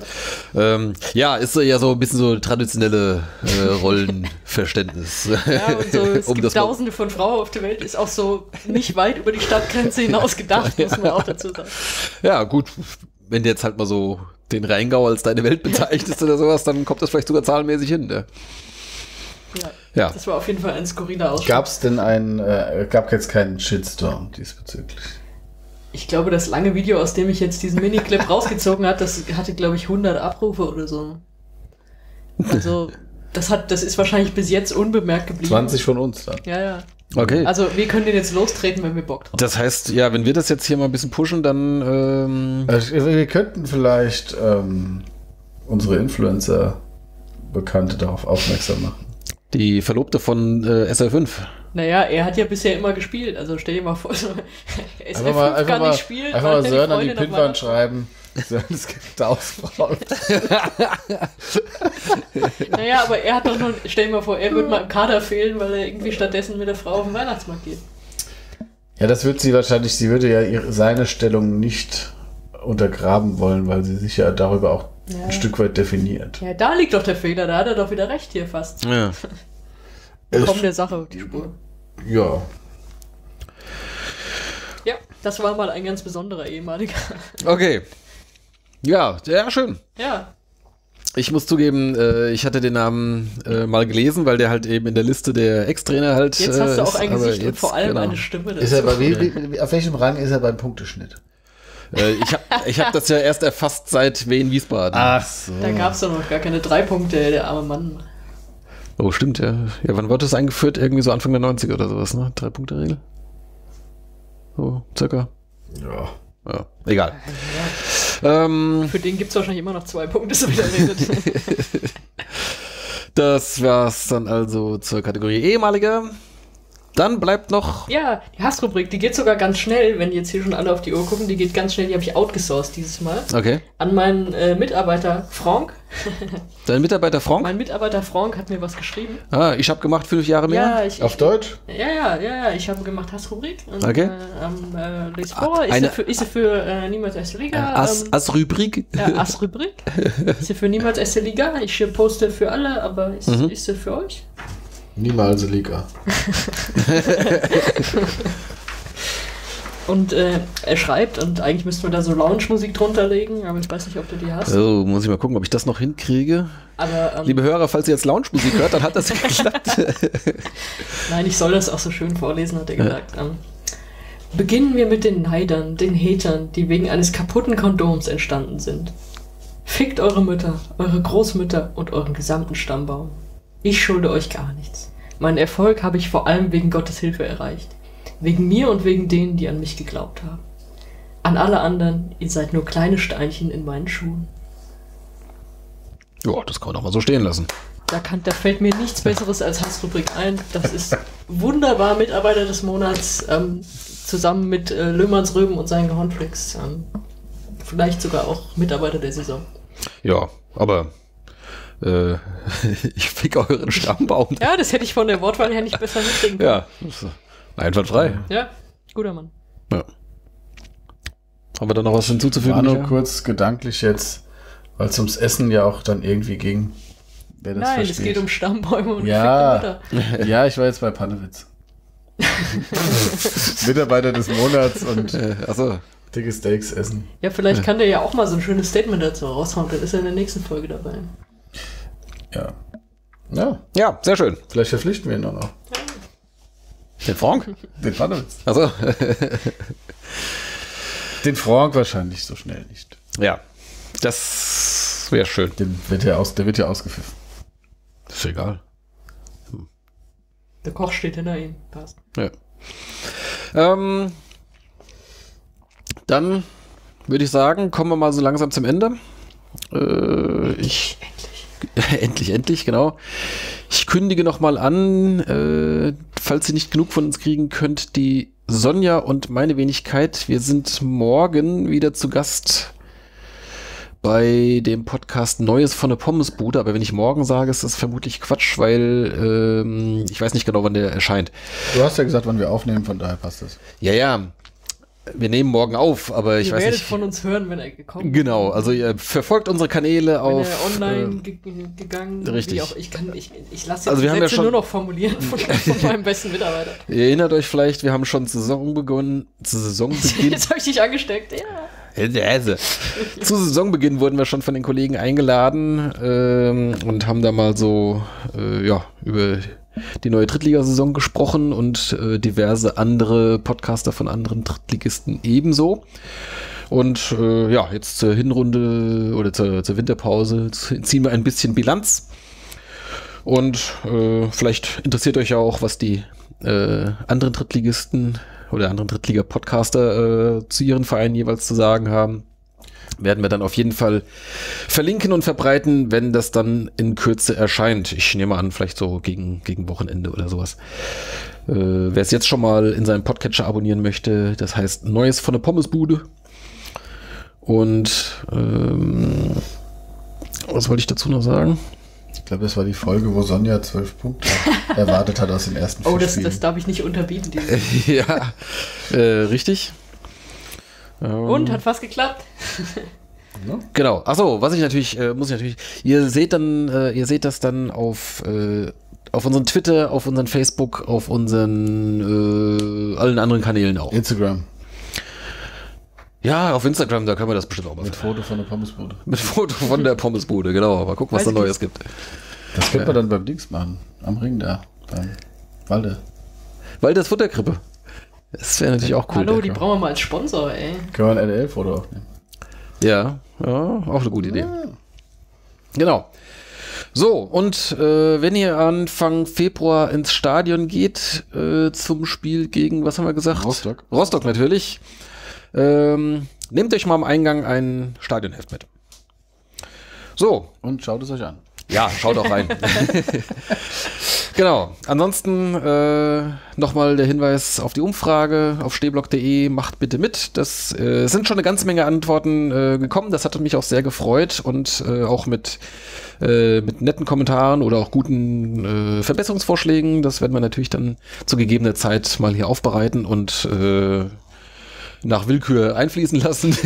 Ähm, ja, ist ja so ein bisschen so traditionelle äh, Rollenverständnis. Ja, und so, [laughs] es Um gibt tausende von Frauen auf der Welt, ist auch so nicht weit über die Stadtgrenze hinaus gedacht, [laughs] muss man auch dazu sagen. Ja, gut. Wenn du jetzt halt mal so den Rheingau als deine Welt bezeichnest oder sowas, dann kommt das vielleicht sogar zahlenmäßig hin. Ne? Ja, Ja. das war auf jeden Fall ein skurriler Ausschnitt. Gab es denn einen, äh, gab jetzt keinen Shitstorm diesbezüglich? Ich glaube, das lange Video, aus dem ich jetzt diesen Miniclip [laughs] rausgezogen habe, das hatte, glaube ich, 100 Abrufe oder so. Also, das hat, das ist wahrscheinlich bis jetzt unbemerkt geblieben. 20 von uns dann. Ja, ja. Okay. Also, wir können den jetzt lostreten, wenn wir Bock drauf haben. das heißt, ja, wenn wir das jetzt hier mal ein bisschen pushen, dann ähm, Also, wir könnten vielleicht ähm, unsere Influencer-Bekannte darauf aufmerksam machen. die Verlobte von äh, SL5. Naja, er hat ja bisher immer gespielt, also stell dir mal vor, so, [laughs] SF Einfach mal, einfach kann mal, nicht spielen, einfach weil mal Sören an die Pinnwand meiner- schreiben. Sören, es gibt tausend Frauen. Naja, aber er hat doch noch, stell dir mal vor, er würde mal im Kader fehlen, weil er irgendwie stattdessen mit der Frau auf den Weihnachtsmarkt geht. Ja, das wird sie wahrscheinlich, sie würde ja ihre, seine Stellung nicht untergraben wollen, weil sie sich ja darüber auch Ja. ein Stück weit definiert. Ja, da liegt doch der Fehler, da hat er doch wieder recht hier fast. Ja. [laughs] Wir kommen der Sache auf die Spur. Ja. Ja, das war mal ein ganz besonderer ehemaliger. [laughs] Okay. Ja, ja, schön. Ja, Ich muss zugeben, äh, ich hatte den Namen äh, mal gelesen, weil der halt eben in der Liste der Ex-Trainer halt. jetzt äh, hast du auch ist, ein Gesicht und jetzt, vor allem genau. eine Stimme. Ist er bei, wie, auf welchem Rang ist er beim Punkteschnitt? Äh, ich habe ich hab das ja erst erfasst seit Wien Wiesbaden. so. Da gab es doch noch gar keine drei Punkte, der arme Mann. Oh, stimmt, ja. Ja, wann wurde das eingeführt? Irgendwie so Anfang der 90er oder sowas, ne? Drei-Punkte-Regel? So, circa. Ja. Ja, egal. Ähm, Für den gibt es wahrscheinlich immer noch zwei Punkte, so wie der redet. [laughs] das war's dann also zur Kategorie ehemaliger. Dann bleibt noch. ja, die Hassrubrik, die geht sogar ganz schnell, wenn jetzt hier schon alle auf die Uhr gucken, die geht ganz schnell, die habe ich outgesourced dieses Mal. Okay. An meinen äh, Mitarbeiter Frank. [laughs] Dein Mitarbeiter Frank? Mein Mitarbeiter Frank hat mir was geschrieben. Ah, ich habe gemacht fünf Jahre mehr. Ja, ich, Auf Deutsch? Ja, ja, ja, ja, ich habe gemacht Hassrubrik. Und, Okay. Äh, am äh, Les vor, ist sie für, ist sie für äh, Niemals Erste Liga. As, ähm, As Rubrik. ja, Ass-Rubrik. [laughs] ist sie für Niemals Erste Liga. Ich äh, poste für alle, aber ist, Mhm. ist sie für euch? Niemals Liga. [laughs] Und äh, er schreibt, und eigentlich müssten wir da so Lounge-Musik drunter legen, aber ich weiß nicht, ob du die hast. Oh, muss ich mal gucken, ob ich das noch hinkriege. Aber ähm, Liebe Hörer, falls ihr jetzt Lounge-Musik hört, dann hat das ja [laughs] geklappt. [laughs] nein, ich soll das auch so schön vorlesen, hat er gesagt. Ähm, beginnen wir mit den Neidern, den Hatern, die wegen eines kaputten Kondoms entstanden sind. Fickt eure Mütter, eure Großmütter und euren gesamten Stammbaum. Ich schulde euch gar nichts. Meinen Erfolg habe ich vor allem wegen Gottes Hilfe erreicht. Wegen mir und wegen denen, die an mich geglaubt haben. An alle anderen, ihr seid nur kleine Steinchen in meinen Schuhen. ja, das kann man doch mal so stehen lassen. Da, kann, da fällt mir nichts Besseres als Hassrubrik ein. Das ist wunderbar Mitarbeiter des Monats, ähm, zusammen mit äh, Löhmanns Rüben und seinen Cornflakes. Ähm, vielleicht sogar auch Mitarbeiter der Saison. Ja, aber äh, [laughs] ich fick euren Stammbaum. Ja, das hätte ich von der Wortwahl her nicht besser hinkriegen können. Ja, einwandfrei. Ja, guter Mann. Ja. Haben wir da noch was hinzuzufügen? War nur kurz gedanklich jetzt, weil es ums Essen ja auch dann irgendwie ging. Wer das Nein, versteht. es geht um Stammbäume und Ja. [laughs] Ja, ich war jetzt bei Panewitz. [laughs] Mitarbeiter des Monats und Äh, achso. dicke Steaks essen. Ja, vielleicht kann der ja auch mal so ein schönes Statement dazu raushauen. Dann ist er in der nächsten Folge dabei. Ja. Ja, Ja, sehr schön. vielleicht verpflichten wir ihn auch noch. Den Frank? Den Panewitz. Also, [laughs] Den Frank wahrscheinlich so schnell nicht. ja. Das wäre schön. Den wird ja aus, der wird ja ausgepfiffen. Ist egal. Der Koch steht hinter ihm. Passt. Ja. Ähm, dann würde ich sagen, kommen wir mal so langsam zum Ende. Äh, ich [laughs] Endlich. endlich, genau. Ich kündige noch mal an, äh, falls ihr nicht genug von uns kriegen könnt, die Sonja und meine Wenigkeit. Wir sind morgen wieder zu Gast bei dem Podcast Neues von der Pommesbude. Aber wenn ich morgen sage, ist das vermutlich Quatsch, weil ähm, ich weiß nicht genau, wann der erscheint. Du hast ja gesagt, wann wir aufnehmen, von daher passt das. Ja, ja. Wir nehmen morgen auf, aber ich Ihr weiß werdet nicht. von uns hören, wenn er gekommen ist. Genau, also ihr verfolgt unsere Kanäle Wenn auf. er online äh, ge gegangen richtig. Auch, ich kann, ich, ich lasse jetzt Also wir haben ja schon- nur noch formulieren von, [laughs] von meinem besten Mitarbeiter. ihr erinnert euch vielleicht, wir haben schon Saison begonnen. Zu [laughs] Saisonbeginn. Jetzt habe ich dich angesteckt, ja. Also, Zu Saisonbeginn wurden wir schon von den Kollegen eingeladen ähm, und haben da mal so äh, ja, über die neue Drittligasaison gesprochen und äh, diverse andere Podcaster von anderen Drittligisten ebenso. Und äh, ja, jetzt zur Hinrunde oder zur, zur Winterpause ziehen wir ein bisschen Bilanz. Und äh, vielleicht interessiert euch ja auch, was die äh, anderen Drittligisten oder anderen Drittliga-Podcaster äh, zu ihren Vereinen jeweils zu sagen haben. Werden wir dann auf jeden Fall verlinken und verbreiten, wenn das dann in Kürze erscheint. Ich nehme an, vielleicht so gegen, gegen Wochenende oder sowas. Äh, Wer es jetzt schon mal in seinem Podcatcher abonnieren möchte, das heißt Neues von der Pommesbude. Und ähm, was wollte ich dazu noch sagen? Ich glaube, das war die Folge, wo Sonja zwölf Punkte erwartet hat aus den ersten Oh, vier das, Spielen. das darf ich nicht unterbieten. [laughs] Ja, äh, richtig. Ähm, Und, hat fast geklappt. Genau. Achso, was ich natürlich, äh, muss ich natürlich, ihr seht dann, äh, ihr seht das dann auf, äh, auf unseren Twitter, auf unseren Facebook, auf unseren äh, allen anderen Kanälen auch. Instagram. Ja, auf Instagram, da können wir das bestimmt auch mal Mit Foto von der Pommesbude. Mit Foto von der Pommesbude, genau. Mal gucken, was da Neues gibt. Das könnte man dann beim Dings machen. Am Ring da. Beim Walde. Weil das Futterkrippe. Das wäre natürlich auch cool. Hallo, die ja. brauchen wir mal als Sponsor, ey. Können wir ein NL-Foto aufnehmen. Ja, ja, auch eine gute Idee. Genau. So, und äh, wenn ihr Anfang Februar ins Stadion geht, äh, zum Spiel gegen, was haben wir gesagt? Rostock. Rostock natürlich. Ähm, nehmt euch mal am Eingang ein Stadionheft mit. So, Und schaut es euch an. Ja, schaut auch rein. [laughs] genau. Ansonsten äh, nochmal der Hinweis auf die Umfrage auf stehblock.de. Macht bitte mit. Das äh, sind schon eine ganze Menge Antworten äh, gekommen. Das hat mich auch sehr gefreut und äh, auch mit, äh, mit netten Kommentaren oder auch guten äh, Verbesserungsvorschlägen. Das werden wir natürlich dann zu gegebener Zeit mal hier aufbereiten und äh, nach Willkür einfließen lassen.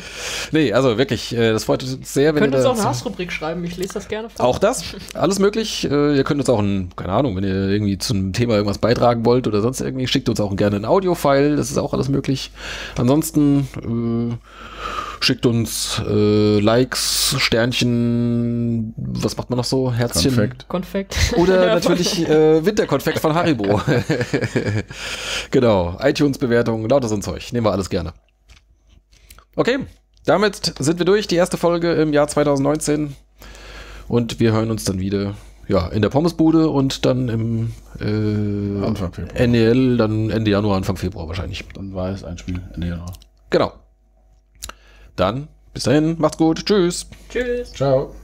[laughs] nee, also wirklich, äh, das freut uns sehr, wenn Könnt ihr uns da auch eine Hassrubrik schreiben, ich lese das gerne vor. auch das, alles möglich. Äh, ihr könnt uns auch ein, keine Ahnung, wenn ihr irgendwie zum Thema irgendwas beitragen wollt oder sonst irgendwie, schickt uns auch gerne ein Audio-File, das ist auch alles möglich. Ansonsten äh, schickt uns äh, Likes, Sternchen, was macht man noch so? Herzchen. Konfekt. Konfekt. Oder [laughs] Ja, natürlich äh, Winterkonfekt von Haribo. [laughs] genau, iTunes-Bewertung, lauter so ein Zeug. Nehmen wir alles gerne. Okay, damit sind wir durch. Die erste Folge im Jahr 2019. Und wir hören uns dann wieder ja, in der Pommesbude und dann im äh, Anfang Februar. NEL, dann Ende Januar, Anfang Februar wahrscheinlich. Dann war es ein Spiel Ende Januar. Genau. Dann bis dahin, macht's gut. Tschüss. Tschüss. Ciao.